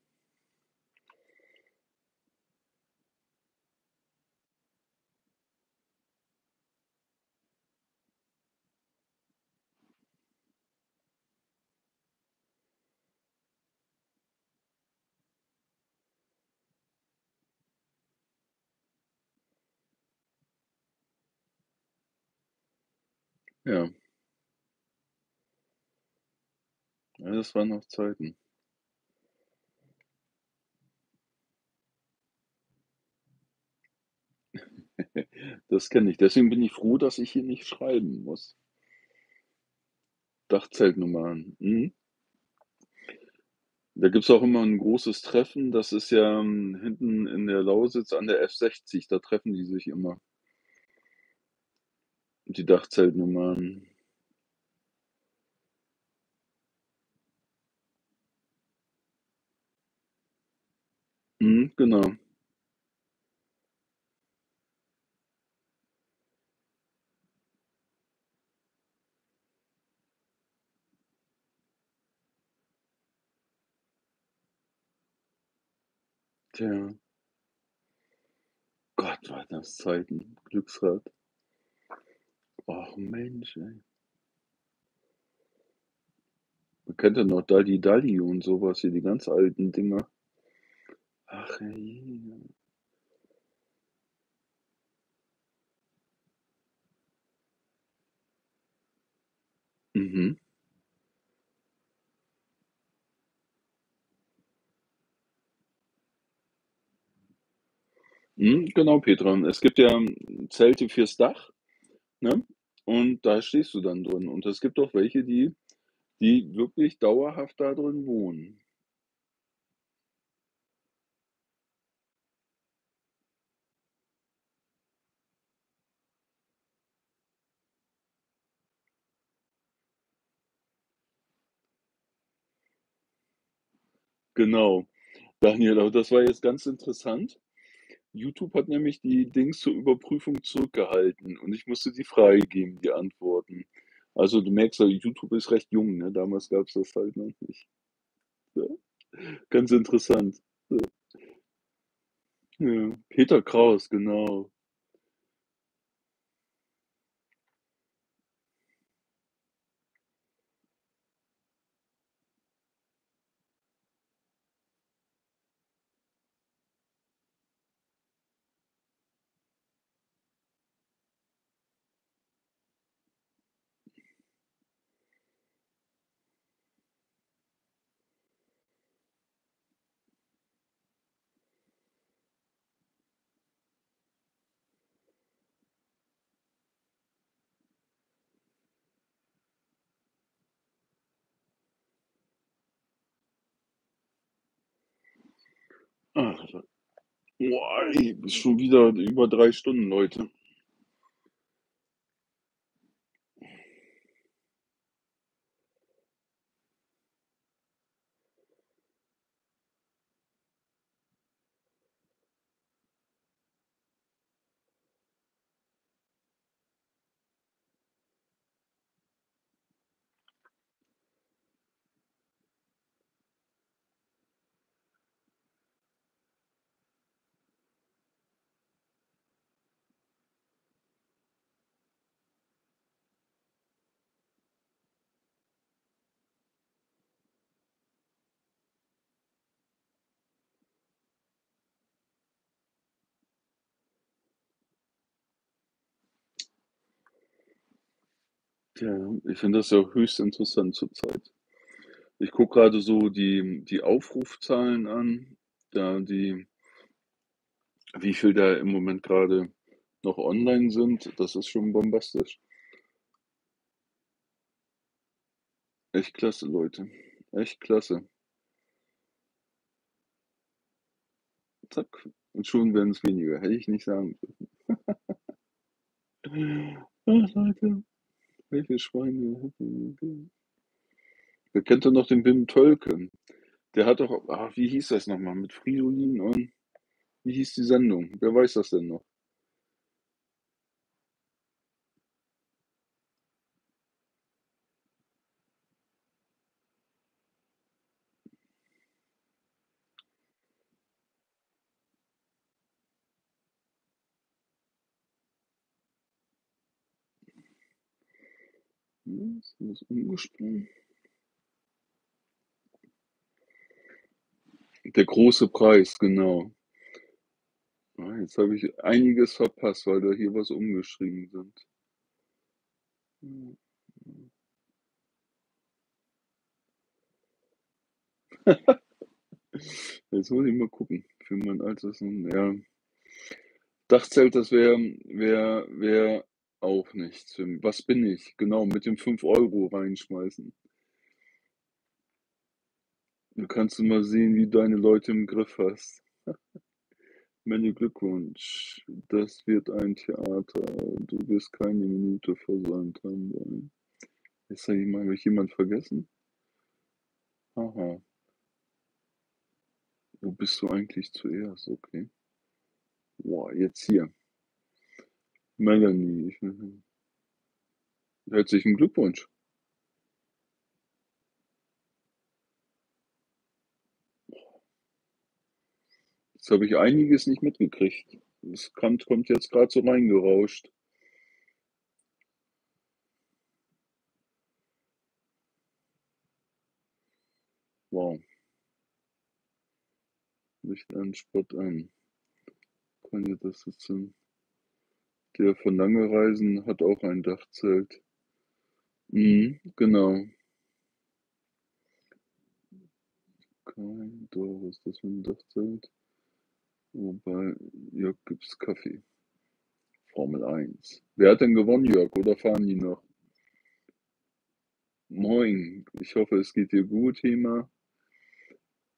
Ja. Ja, das waren noch Zeiten. Das kenne ich. Deswegen bin ich froh, dass ich hier nicht schreiben muss. Dachzeltnummern, mhm. Da gibt's auch immer 'n großes Treffen. Das ist ja, hm, hinten in der Lausitz an der F60, da treffen die sich immer. Die Dachzeltnomaden. Mhm, genau. Tja. Gott, waren das Zeiten. Glücksrad. Och Mensch, ey. Man kennt ja noch Dalli Dalli und so was hier, die ganz alten Dinger. Ach herrje. Mhm. Mhm, genau, Petra. Es gibt ja, hm, Zelte fürs Dach, ne? Und da stehst du dann drin. Und es gibt auch welche, die die wirklich dauerhaft da drin wohnen. Genau. Daniel, aber das war jetzt ganz interessant. YouTube hat nämlich die Dings zur Überprüfung zurückgehalten und ich musste die freigeben, die Antworten. Also, du merkst ja, YouTube ist recht jung, ne? Damals gab's das halt noch nicht. Ja, ganz interessant. Ja, Peter Kraus, genau. Ach, boah, ey, schon wieder über 3 Stunden, Leute. Tja, ich finde das ja höchst interessant zurzeit. Ich gucke grade so die die Aufrufzahlen an, da die wie viel da im Moment grade noch online sind, das ist schon bombastisch. Echt klasse, Leute. Echt klasse. Zack, und schon werden's weniger. Hätte ich nicht sagen dürfen. Ach, Leute, welche Schweine. Wer kennt denn noch den Wim Tölke? Der hat doch ach, wie hieß das noch mal mit Fridolin und wie hieß die Sendung? Wer weiß das denn noch? Ist das umgesprungen? Der große Preis, genau. Ah, jetzt habe ich einiges verpasst, weil da hier was umgeschrieben sind. Jetzt muss ich mal gucken für mein altes ja. Dachzelt, das wäre wäre wäre auch m was bin ich? Genau, mit den 5 € reinschmeißen. Da kannst du mal sehen, wie du deine Leute im Griff hast. Many Glückwunsch. Das wird ein Theater. Du wirst keine Minute versäumt haben wollen. Ist da jemand habe ich jemand vergessen? Aha. Wo bist du eigentlich zuerst? Okay. Boah, jetzt hier. Melanie. Herzlichen Glückwunsch. Jetzt habe ich einiges nicht mitgekriegt. Es kommt kommt jetzt grad so reingerauscht. Wow. Licht an, Sport an. Kann ja das jetzt sein? Der von Lange Reisen hat auch ein Dachzelt. Mhm, genau. Kein was ist das für 'n Dachzelt? Wobei Jörg gibt's Kaffee. Formel 1. Wer hat denn gewonnen, Jörg, oder fahren die noch? Moin, ich hoffe, es geht dir gut, Hema.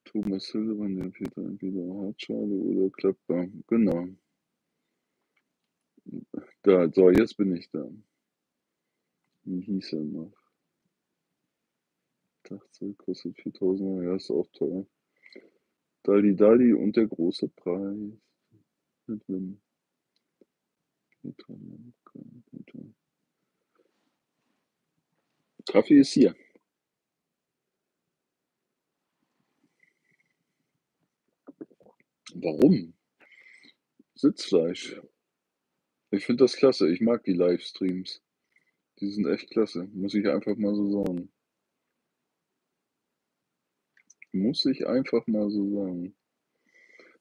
Thomas Sullivan, der Peter entweder Hartschale oder Klappbar. Genau. Da, so, jetzt bin ich da. Wie hieß er noch? Dachzelt kostet 4.000 €. Ja, ist auch teuer. Dalli Dalli und der große Preis. Mit Peter Kaffee ist hier. Warum? Sitzfleisch. Ich finde das klasse. Ich mag die Livestreams. Die sind echt klasse, muss ich einfach mal so sagen. Muss ich einfach mal so sagen.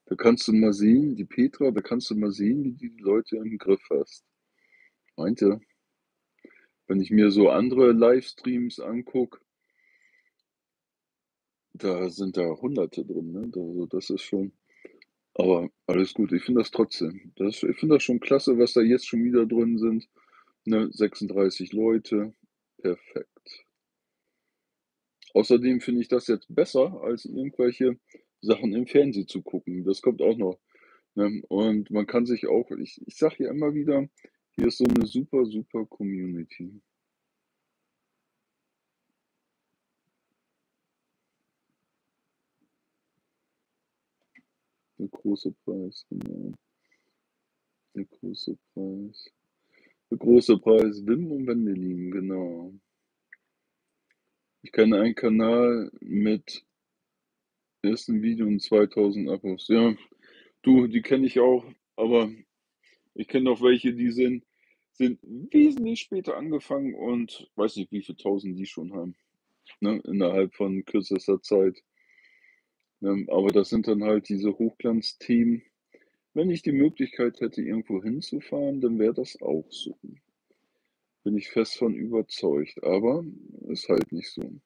Da kannst du mal sehen, die Petra, da kannst du mal sehen, wie die Leute im Griff hast. Meinte, wenn ich mir so andere Livestreams angucke, da sind da Hunderte drin, ne? Also das ist schon. Aber alles gut, ich finde das trotzdem. Das, ich finde das schon klasse, was da jetzt schon wieder drin sind. Ne? 36 Leute. Perfekt. Außerdem finde ich das jetzt besser, als irgendwelche Sachen im Fernsehen zu gucken. Das kommt auch noch. Ne? Und man kann sich auch, ich, ich sage ja immer wieder, hier ist so eine super, super Community. Der große Preis, genau. Der große Preis. Der große Preis, Wim und Wendelin, genau. Ich kenne einen Kanal mit ersten Video und 2000 Abos. Ja, du, die kenne ich auch, aber ich kenne auch welche, die sind, sind wesentlich später angefangen und weiß nicht, wie viele tausend die schon haben. Ne, innerhalb von kürzester Zeit. Ne, aber das sind dann halt diese Hochglanzthemen. Wenn ich die Möglichkeit hätte, irgendwo hinzufahren, dann wäre das auch so. Bin ich fest von überzeugt, aber ist halt nicht so.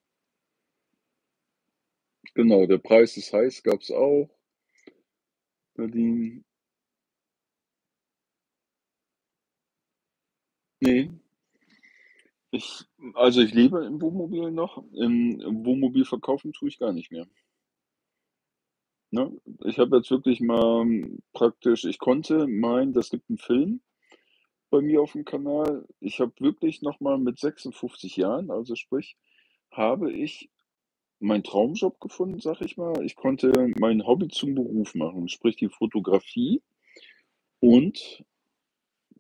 Genau, der Preis ist heiß gab es auch. Nadine. Ne. Ich also, ich lebe im Wohnmobil noch. Im im Wohnmobil verkaufen tue ich gar nicht mehr. Ne? Ich habe jetzt wirklich mal praktisch ich konnte meinen das gibt 'n Film bei mir aufm Kanal. Ich habe wirklich noch mal mit 56 Jahren, also sprich, habe ich meinen Traumjob gefunden, sage ich mal. Ich konnte mein Hobby zum Beruf machen, sprich die Fotografie und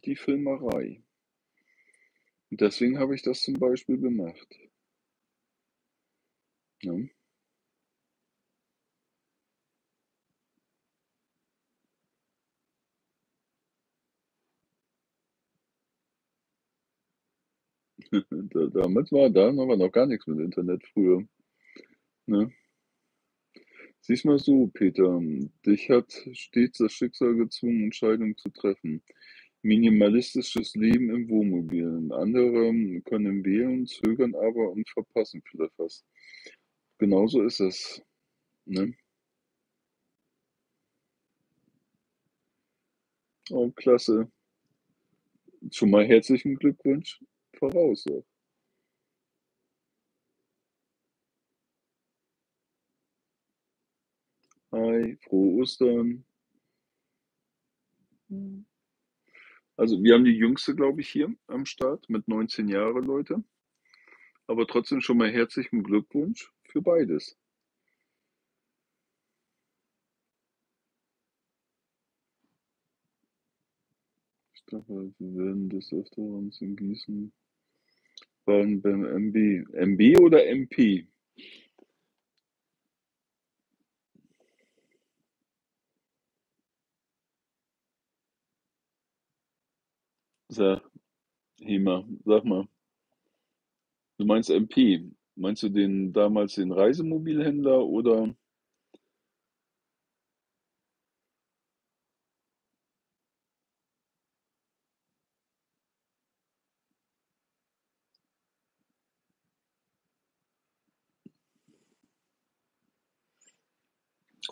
die Filmerei. Und deswegen habe ich das zum Beispiel gemacht. Ne? damals war da war noch gar nix mit Internet früher, ne? Sieh's mal so, Peter, dich hat stets das Schicksal gezwungen, Entscheidungen zu treffen. Minimalistisches Leben im Wohnmobil. Andere können wählen, zögern aber und verpassen vielleicht was. Genauso ist es, ne? Oh, klasse. Schon mal herzlichen Glückwunsch voraus auch. Hi, frohe Ostern. Also, wir haben die Jüngste, glaube ich, hier am Start mit 19 Jahre, Leute. Aber trotzdem schon mal herzlichen Glückwunsch für beides. Ich glaube, wir werden des Öfteren in Gießen waren beim MB. MB oder MP? Sag, Hema, sag mal. Du meinst MP. Meinst du den damals den Reisemobilhändler oder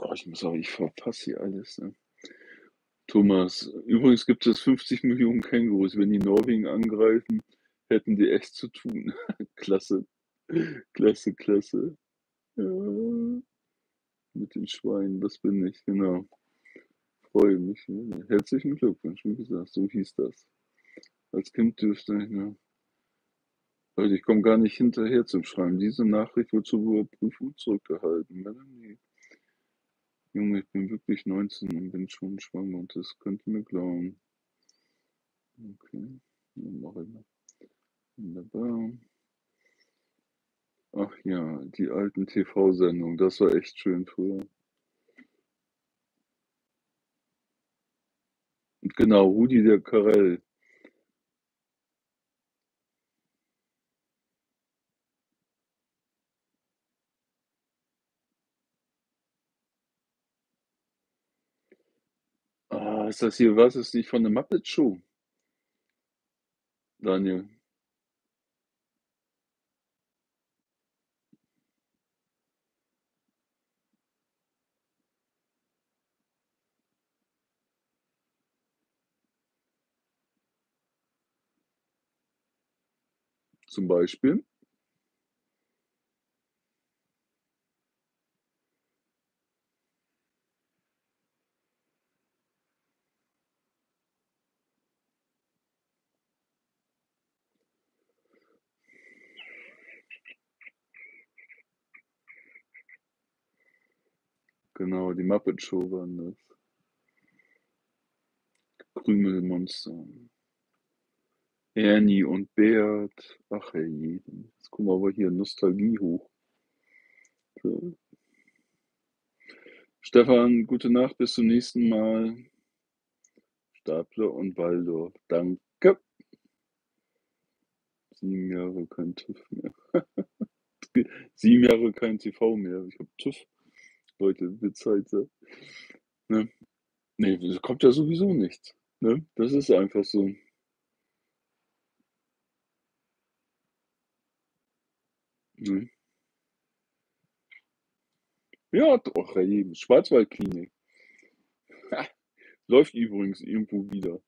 Oh, ich muss auch ich verpasse hier alles, ne? Thomas, übrigens gibt es 50 Millionen Kängurus. Wenn die Norwegen angreifen, hätten die echt zu tun. Klasse. Klasse, klasse. Ja. Mit den Schweinen, das bin ich, genau. Freue mich, ne? Herzlichen Glückwunsch, wie gesagt, so hieß das. Als Kind dürfte ich, ne? Leute, ich komme gar nicht hinterher zum Schreiben. Diese Nachricht wird zur Überprüfung zurückgehalten. Melanie. Junge, ich bin wirklich 19 und bin schon schwanger und das könnt ihr mir glauben. Okay, dann mache ich mal. Wunderbar. Ach ja, die alten TV-Sendungen, das war echt schön früher. Genau, Rudi der Karel. Ah, ist das hier was? Ist nicht von der Muppet Show? Daniel. Zum Beispiel? Genau, die Muppet Show waren das. Krümelmonster. Ernie und Bert. Ach herrje, jetzt kommen wir aber hier Nostalgie hoch. So. Stefan, gute Nacht, bis zum nächsten Mal. Stapler und Waldorf. Danke. Sieben Jahre kein TÜV mehr. Sieben Jahre kein TV mehr. Ich habe TÜV. Leute, wird Zeit. Ja. Ne? Nee, das kommt ja sowieso nichts. Ne? Das ist einfach so. Ne? Ja, doch, ey, Schwarzwaldklinik. Läuft übrigens irgendwo wieder.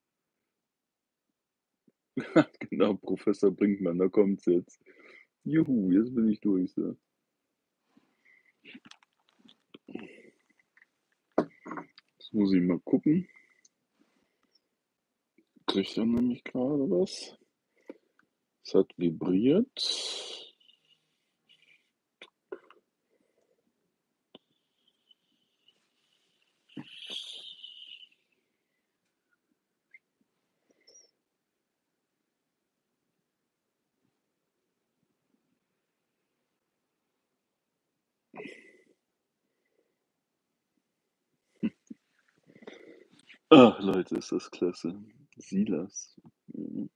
genau, Professor Brinkmann, da kommt's jetzt. Juhu, jetzt bin ich durch. So. Jetzt muss ich mal gucken. Kriegt er nämlich gerade was? Es hat vibriert. Ach, Leute, ist das klasse. Silas. Mhm.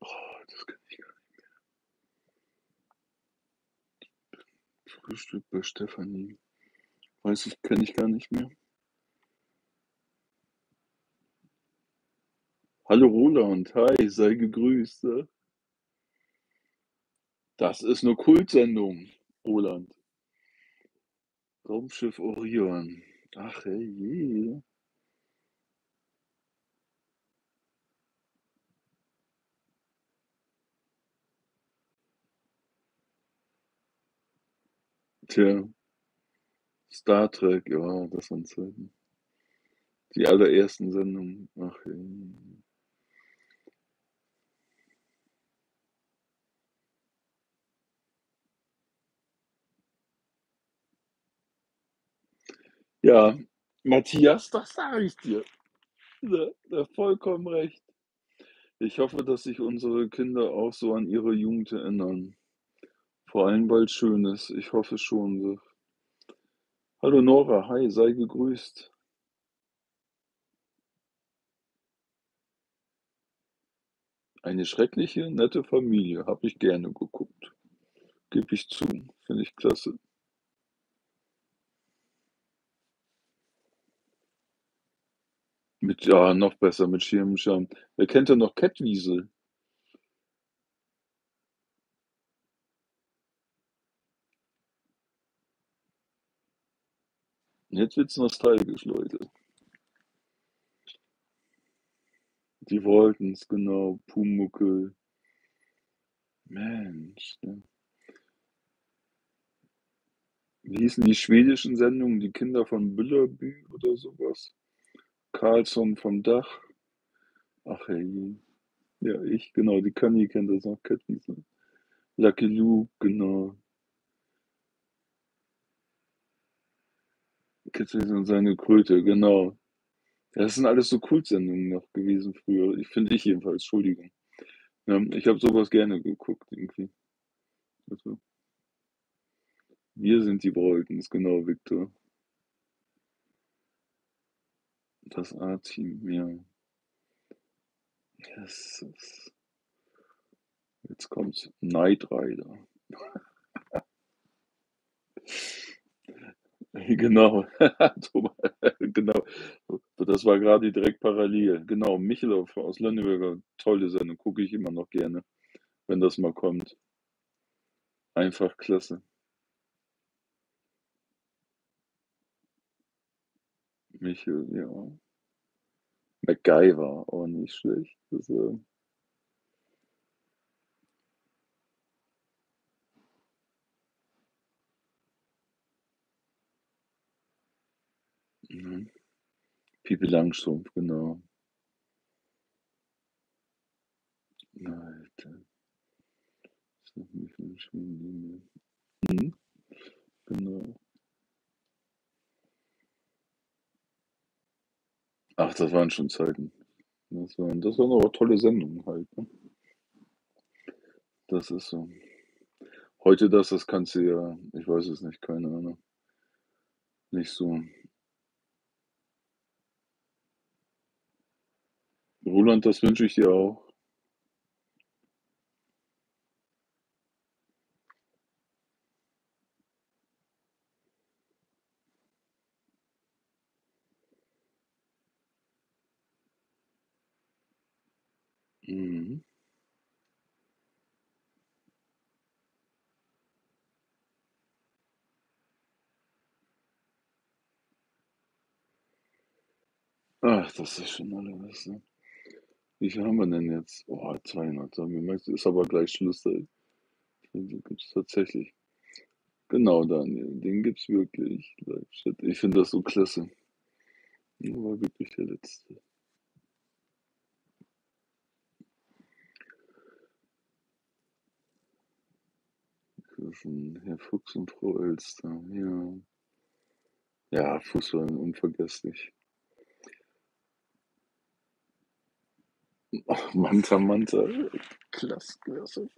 Boah, das kann ich gar nicht mehr. Frühstück bei Stefanie. Weiß ich, kenne ich gar nicht mehr. Hallo Roland, hi, sei gegrüßt. ne? Das ist eine Kultsendung, Roland. Raumschiff Orion. Ach herrje. Tja, Star Trek, ja, das waren Zeiten. Die allerersten Sendungen. Ach herrje. Ja, Matthias, das sage ich dir. Ne, da vollkommen recht. Ich hoffe, dass sich unsere Kinder auch so an ihre Jugend erinnern. Vor allem, weil's schön ist. Ich hoffe schon. Hallo Nora, hi, sei gegrüßt. Eine schreckliche, nette Familie, habe ich gerne geguckt. Gebe ich zu, finde ich klasse. Mit ja, noch besser mit Schirmscham. Wer kennt denn noch Kettwiesel? Jetzt wird's nostalgisch, Leute. Die wollten's, genau. Pumuckl. Mensch, ne? Wie hießen die schwedischen Sendungen? Die Kinder von Bullerbü oder sowas? Karlsson vom Dach. Ach herrje. Ja, ich, genau, die Conny kennt das noch, Kettwiesel. Lucky Luke, genau. Kettwiesel und seine Kröte, genau. Das sind alles so Kultsendungen noch gewesen früher. Ich finde ich jedenfalls, Entschuldigung. Ja, ich habe sowas gerne geguckt irgendwie. Also, wir sind die Wolltens, genau, Viktor. Das A-Team. Das ist jetzt kommt's. Knight Rider. Genau. Genau. Das war grade direkt parallel. Genau, Michelow aus Lönneberger, tolle Sendung, gucke ich immer noch gerne, wenn das mal kommt. Einfach klasse. Michel, ja. MacGyver, auch nicht schlecht. Das, äh Mhm. Pippi Langstrumpf, genau. Alter. Mhm. Genau. Ach, das waren schon Zeiten. Das waren das waren aber tolle Sendungen halt, ne? Das ist so. Heute das das kannst du ja ich weiß es nicht, keine Ahnung. Nicht so. Roland, das wünsche ich dir auch. Mhm. Ach, das ist schon alles, ne? Wie viel haben wir denn jetzt? Oh, 200, sagen wir ist aber gleich Schluss. Den gibt's tatsächlich. Genau, Daniel, den gibt's wirklich. Live-Chat. Ich finde das so klasse. War wirklich der Letzte. Herr Fuchs und Frau Elster, ja. Ja, Fußball unvergesslich. Ach, Manta Manta, klasse, klasse.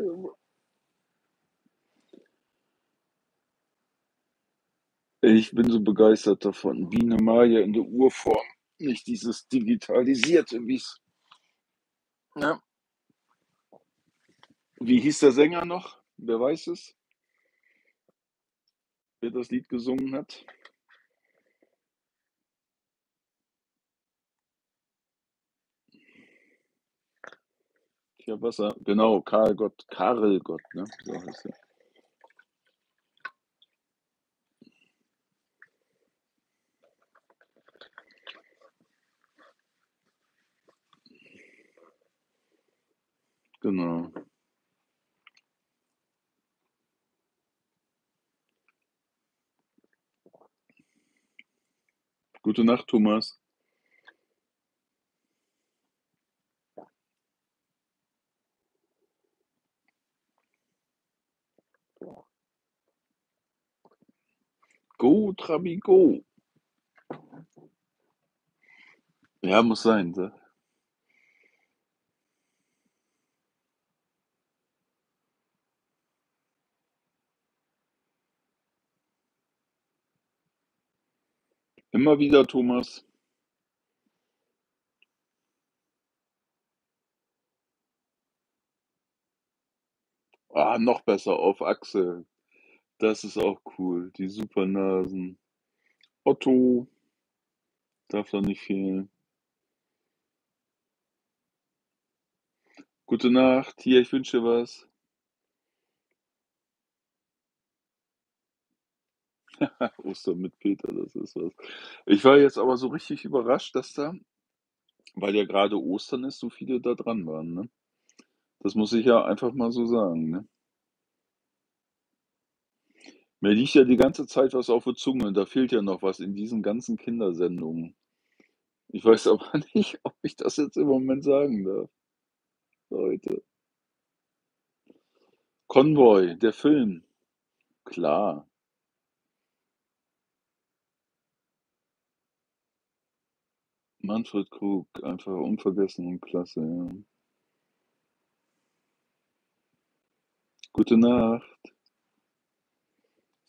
Ich bin so begeistert davon. Biene Maya in der Urform, nicht dieses Digitalisierte, wie's ja. Wie hieß der Sänger noch? Wer weiß es? Wer das Lied gesungen hat? Ja, Wasser, genau, Karl Gott Karel Gott, ne? So heißt er. Genau. Gute Nacht, Thomas. Go, Trabi, go. Ja, muss sein, ne? Immer wieder, Thomas. Ah, noch besser auf Achse. Das ist auch cool, die Supernasen. Otto darf da nicht fehlen. Gute Nacht. Hier, ich wünsche was. Ostern mit Peter, das ist was. Ich war jetzt aber so richtig überrascht, dass da weil ja grade Ostern ist, so viele da dran waren, ne? Das muss ich ja einfach mal so sagen, ne? Mir liegt ja die ganze Zeit was auf der Zunge, da fehlt ja noch was in diesen ganzen Kindersendungen. Ich weiß aber nicht, ob ich das jetzt im Moment sagen darf. Leute. Konvoi, der Film. Klar. Manfred Krug, einfach unvergessen und klasse, ja. Gute Nacht.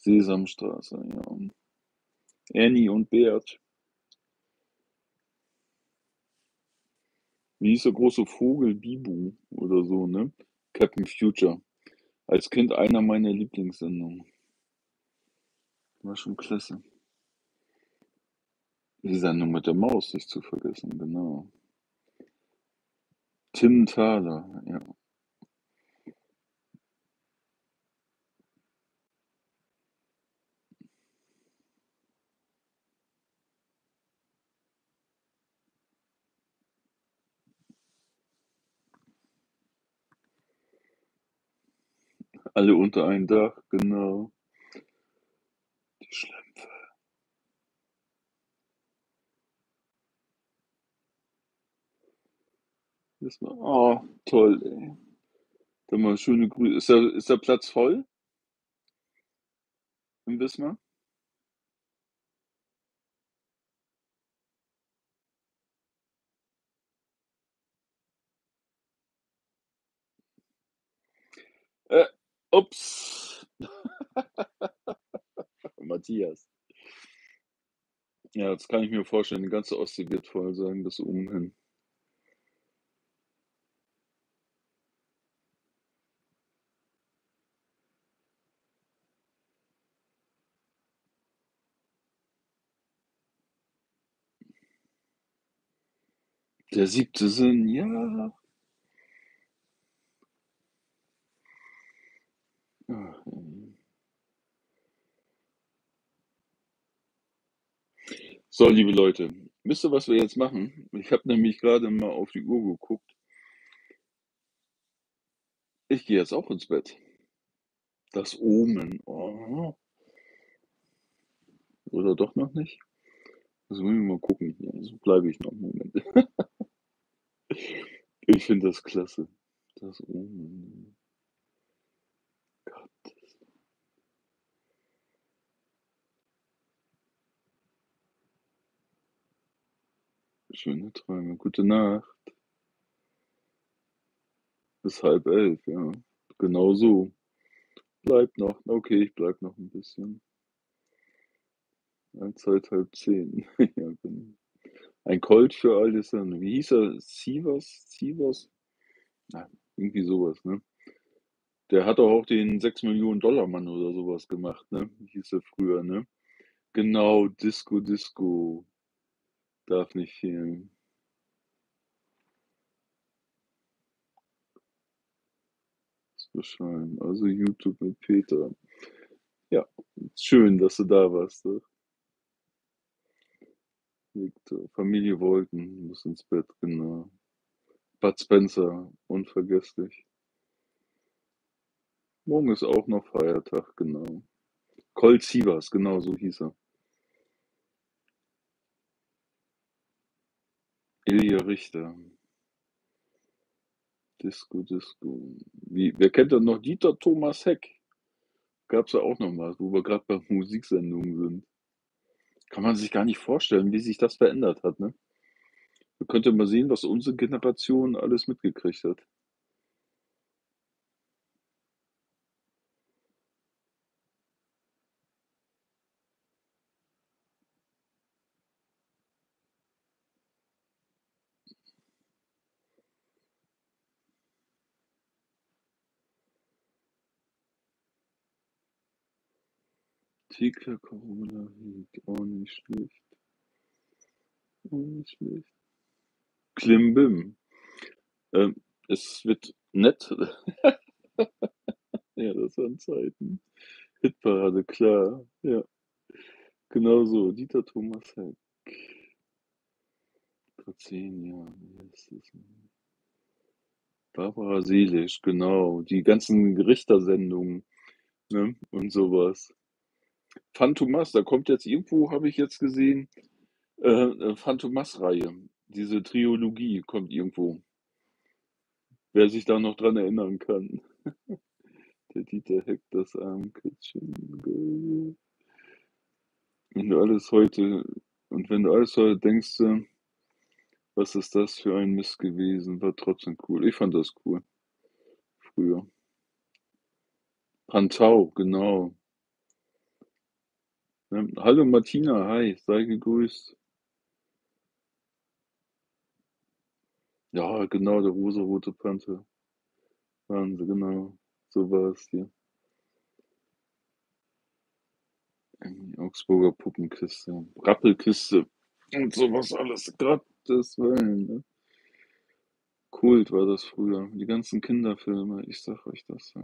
Sesamstraße, ja. Annie und Bert. Wie hieß der große Vogel? Bibu oder so, ne? Captain Future. Als Kind einer meiner Lieblingssendungen. War schon klasse. Die Sendung mit der Maus nicht zu vergessen, genau. Tim Thaler, ja. Alle unter einem Dach, genau. Die Schlümpfe. Das oh, toll, ey. Dann mal schöne Grüße. Ist der ist der Platz voll? Im Wismar? Äh, ups. Matthias. Ja, das kann ich mir vorstellen. Die ganze Ostsee wird voll sein bis oben hin. Der siebte Sinn, ja. So, liebe Leute, wisst ihr, was wir jetzt machen? Ich habe nämlich gerade mal auf die Uhr geguckt. Ich gehe jetzt auch ins Bett. Das Omen. Oh. Oder doch noch nicht? Also müssen wir mal gucken. Ja, so bleibe ich noch einen Moment. Ich finde das klasse. Das Omen. Schöne Träume. Gute Nacht. Bis halb elf, ja. Genau so. Bleibt noch. Okay, ich bleib noch ein bisschen. Halbzeit halb zehn. Ja, genau. Ein Colt für Sendung. Wie hieß er? Sievers? Sievers? Ja, irgendwie sowas, ne? Der hat doch auch den 6 Millionen Dollar Mann oder sowas gemacht, ne? Hieß er früher, ne? Genau, Disco Disco. Darf nicht fehlen. Das beschreiben. Also YouTube mit Peter. Ja, schön, dass du da warst. Ne? Victor. Familie Wolken muss ins Bett, genau. Bud Spencer, unvergesslich. Morgen ist auch noch Feiertag, genau. Colt Sievers, genau so hieß er. Ilja Richter. Disco, Disco. Wie, wer kennt denn noch Dieter Thomas Heck? Gab's ja auch noch mal, wo wir gerade bei Musiksendungen sind. Kann man sich gar nicht vorstellen, wie sich das verändert hat, ne? Man könnte mal sehen, was unsere Generation alles mitgekriegt hat. Tika Corona Heat, auch nicht schlecht. Auch nicht schlecht. Klimbim. Ähm, es wird nett. ja, das waren Zeiten. Hitparade, klar. Ja. Genau so. Dieter Thomas Heck. Vor zehn Jahren. Das ist Barbara Seelisch, genau. Die ganzen Richtersendungen ne? und sowas. Phantomas, da kommt jetzt irgendwo, habe ich jetzt gesehen, äh, äh, Phantomas-Reihe. Diese Trilogie kommt irgendwo. Wer sich da noch dran erinnern kann. Der Dieter Heck, das Armkitzchen. Wenn du alles heute, und wenn du alles heute denkst, du, was ist das für ein Mist gewesen, war trotzdem cool. Ich fand das cool. Früher. Pantau, genau. Ja, hallo Martina, hi, sei gegrüßt. Ja, genau, der rosarote Panther. Wahnsinn, genau. So war's hier. Die Augsburger Puppenkiste, Rappelkiste und so was alles. Gottes Willen, ne? Kult war das früher. Die ganzen Kinderfilme, ich sage euch das, ja.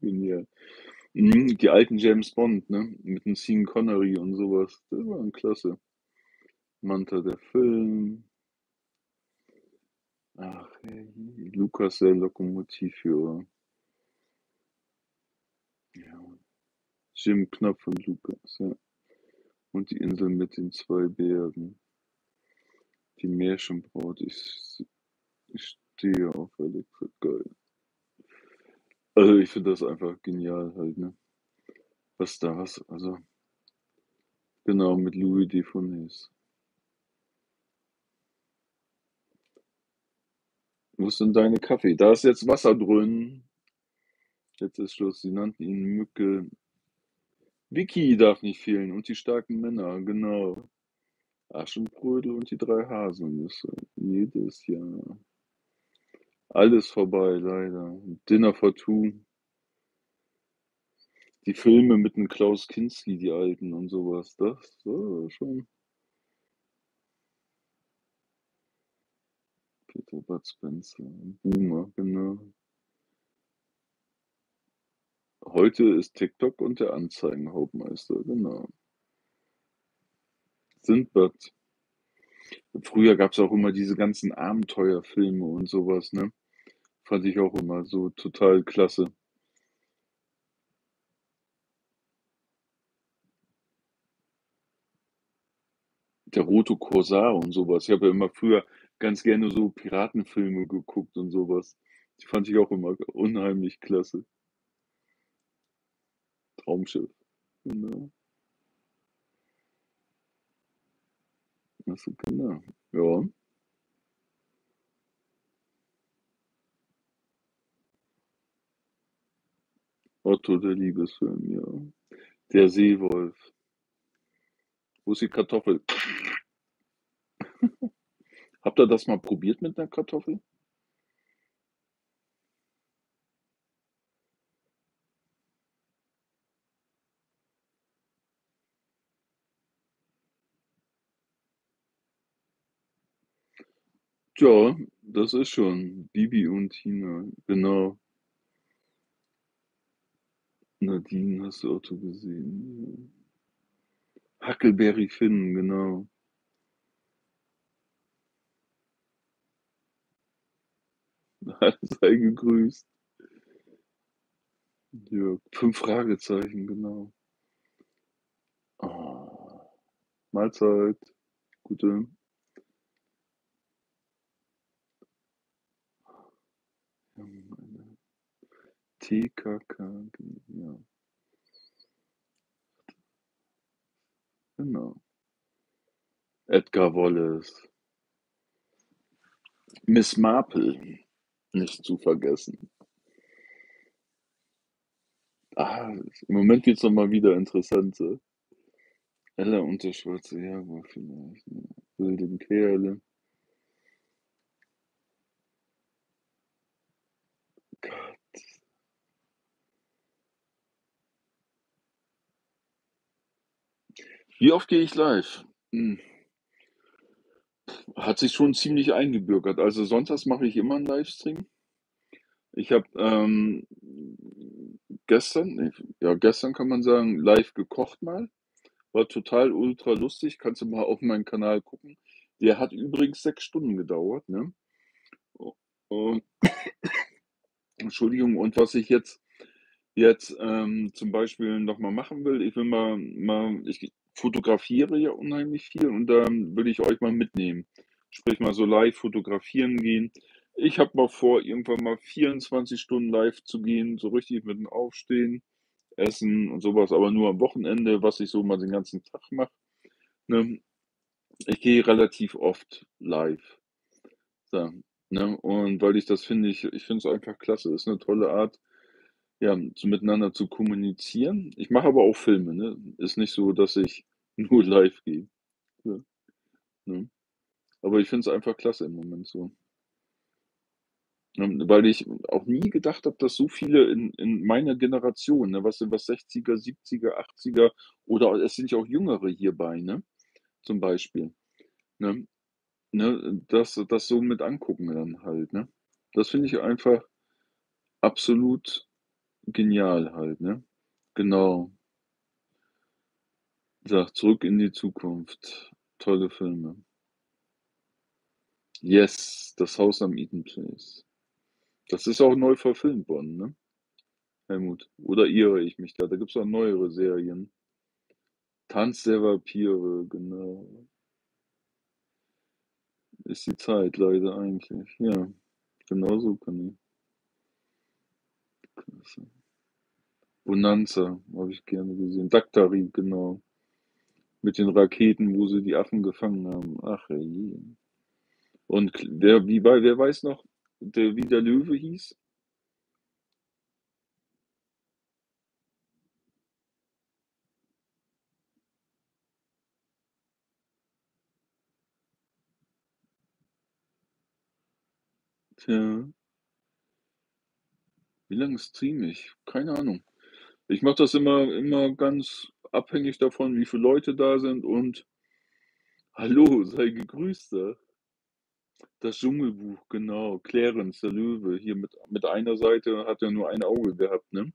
Genial. Mhm, die alten James Bond, ne, mit dem Sean Connery und so was, die waren klasse. Manta, der Film. Ach, Lukas, der Lokomotivführer. Ja. Jim Knopf und Lukas, ja. Und die Insel mit den 2 Bergen. Die Märchenbraut, ich ich stehe auf gesagt, geil. Also, ich finde das einfach genial halt, ne? Was da was also genau, mit Louis de Funès. Wo ist denn deine Kaffee? Da ist jetzt Wasser drin. Jetzt ist Schluss. Sie nannten ihn Mücke. Vicky darf nicht fehlen und die starken Männer, genau. Aschenbrödel und die 3 Haselnüsse, jedes Jahr. Alles vorbei, leider. Dinner for Two. Die Filme mit 'm Klaus Kinski, die alten und so was, das war schon Peter Bud Spencer, Boomer, genau. Heute ist TikTok und der Anzeigenhauptmeister, genau. Sindbad. Früher gab's auch immer diese ganzen Abenteuerfilme und so was, ne? Fand ich auch immer so total klasse. Der Rote Korsar und so was. Ich habe ja immer früher ganz gerne so Piratenfilme geguckt und so was. Die fand ich auch immer unheimlich klasse. Traumschiff, genau. Ach so, genau. Ja. Otto, der Liebesfilm, ja. Der Seewolf. Wo ist die Kartoffel? Habt ihr das mal probiert mit 'ner Kartoffel? Tja, das ist schon Bibi und Tina, genau. Nadine hast du Otto gesehen. Huckleberry Finn, genau. Sei gegrüßt. Ja, 5 Fragezeichen, genau. Oh. Mahlzeit. Gute. TKKG, ja. Genau. Edgar Wallace. Miss Marple, nicht zu vergessen. Ah, im Moment wird's noch mal wieder interessant, so. Ella und der schwarze Jaguar vielleicht, ja. Wilde Kerle. Wie oft gehe ich live? Hm. Hat sich schon ziemlich eingebürgert. Also, sonntags mache ich immer 'n Livestream. Ich habe, ähm, gestern ja, gestern kann man sagen, live gekocht mal. War total ultra lustig. Kannst du mal auf meinen Kanal gucken. Der hat übrigens 6 Stunden gedauert, ne? Und Entschuldigung, und was ich jetzt jetzt, ähm, zum Beispiel noch mal machen will, ich will mal mal ich fotografiere ja unheimlich viel und dann will ich euch mal mitnehmen. Sprich mal so live fotografieren gehen. Ich habe mal vor, irgendwann mal 24 Stunden live zu gehen, so richtig mit dem Aufstehen, Essen und so was, aber nur am Wochenende, was ich so mal den ganzen Tag mache, ne? Ich gehe relativ oft live. So, ne? Und weil ich das finde ich ich finde es einfach klasse. Ist 'ne tolle Art, Ja, so miteinander zu kommunizieren. Ich mache aber auch Filme, ne? Ist nicht so, dass ich nur live gehe. Ja, ne? Aber ich finde es einfach klasse im Moment so. Ähm, weil ich auch nie gedacht habe, dass so viele in in meiner Generation, ne, was sind was 60er, 70er, 80er oder es sind ja auch Jüngere hierbei, ne, zum Beispiel, ne? Ne, das das so mit angucken dann halt, ne? Das finde ich einfach absolut genial halt, ne? Genau. Sag „Zurück in die Zukunft“, tolle Filme. Yes, „Das Haus am Eden Place“. Das ist auch neu verfilmt worden, ne? Helmut. Oder irre ich mich da? Da gibt's auch neuere Serien. „Tanz der Vampire“, genau. Ist die Zeit leider eigentlich, ja. Genau so, Conny. Klasse. „Bonanza“ habe ich gerne gesehen. „Daktari“, genau. Mit den Raketen, wo sie die Affen gefangen haben. Ach herrje. Und wer wie wer weiß noch, der wie der Löwe hieß? Tja. Wie lange streame ich? Keine Ahnung. Ich mache das immer immer ganz abhängig davon, wie viele Leute da sind und hallo, sei gegrüßt, sag. Das Dschungelbuch, genau. Clarence, der Löwe, hier mit mit einer Seite hat er nur ein Auge gehabt, ne?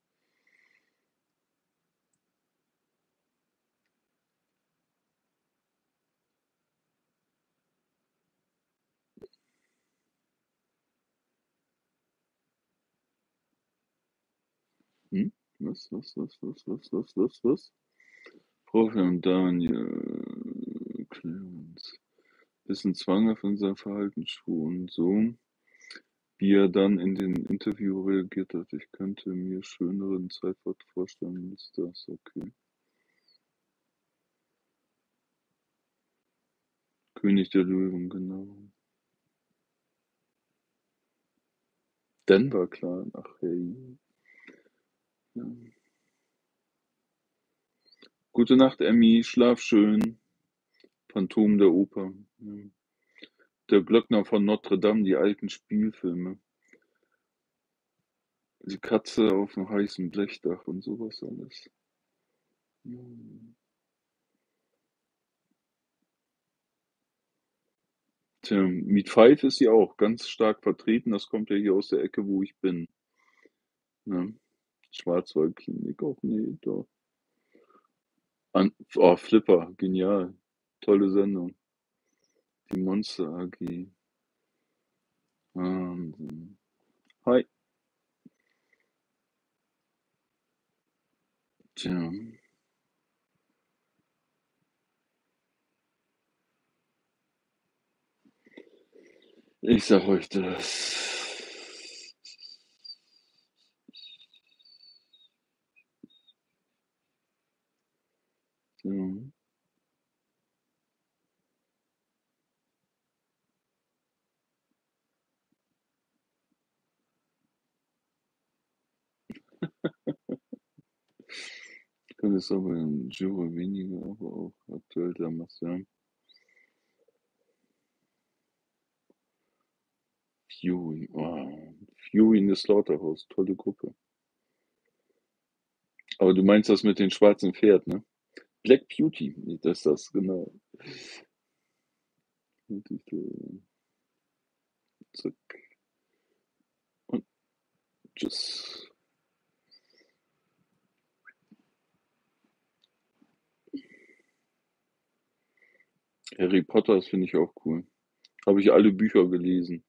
Was, was, was, was, was, was, was, was? Wolfgang Daniel, Clarence. Bisschen zwanghaft in seinem Verhalten schon so, wie er dann in dem Interview reagiert hat: „Ich könnte mir schöneren Zeitpunkt vorstellen als das“, okay. König der Löwen, genau. Denver Clan, ach herrje. Ja. Gute Nacht, Emmy, schlaf schön. Phantom der Oper, ja. Der Glöckner von Notre Dame, die alten Spielfilme. Die Katze auf'm heißen Blechdach und so was alles. Ja. Tja, Vijf ist hier auch ganz stark vertreten. Das kommt ja hier aus der Ecke, wo ich bin. Ne? Schwarzwaldklinik auch, ne, doch. An oh, Flipper, genial. Tolle Sendung. Die Monster AG. Wahnsinn. Hi. Tja. Ich sage euch das. Ja. Kann es aber in Giro weniger, aber auch aktuell damals, ja. Fury, oh, Fury in the Slaughterhouse, tolle Gruppe. Aber du meinst das mit dem schwarzen Pferd, ne? Black Beauty, das ist das, genau. Zack. Und tschüss. Harry Potter, das finde ich auch cool. Habe ich alle Bücher gelesen.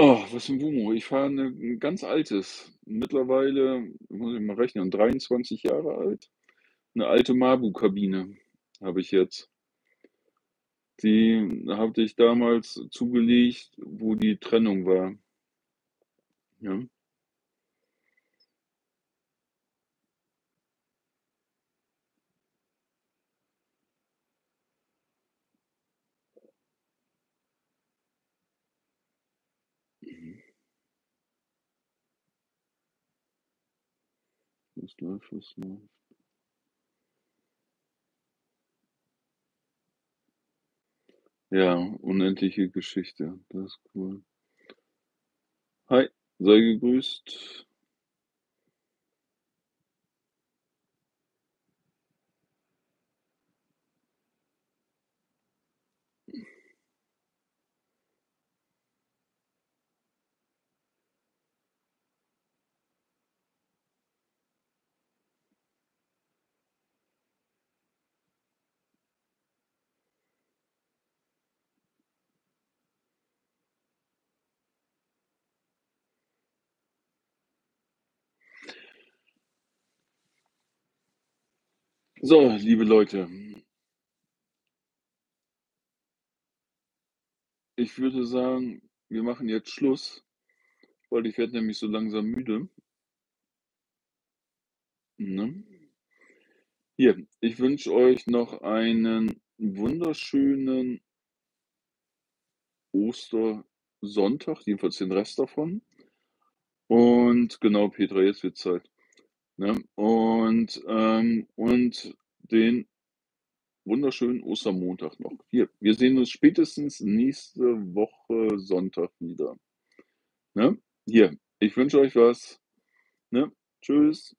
Oh, was für 'n WuMo. Ich fahre 'ne 'n ganz altes, mittlerweile, muss ich mal rechnen, 23 Jahre alt. 'Ne alte Mabu-Kabine habe ich jetzt. Die hatte ich damals zugelegt, wo die Trennung war. Ja. Was läuft, was läuft? Ja, unendliche Geschichte. Das ist cool. Hi, sei gegrüßt. So, liebe Leute. Ich würde sagen, wir machen jetzt Schluss, weil ich werde nämlich so langsam müde. Ne? Hier, ich wünsche euch noch einen wunderschönen Ostersonntag, jedenfalls den Rest davon. Und genau, Petra, jetzt wird Zeit. Ne? Und, ähm, und den wunderschönen Ostermontag noch. Hier, wir sehen uns spätestens nächste Woche Sonntag wieder. Ne? Hier, ich wünsche euch was. Ne? Tschüss.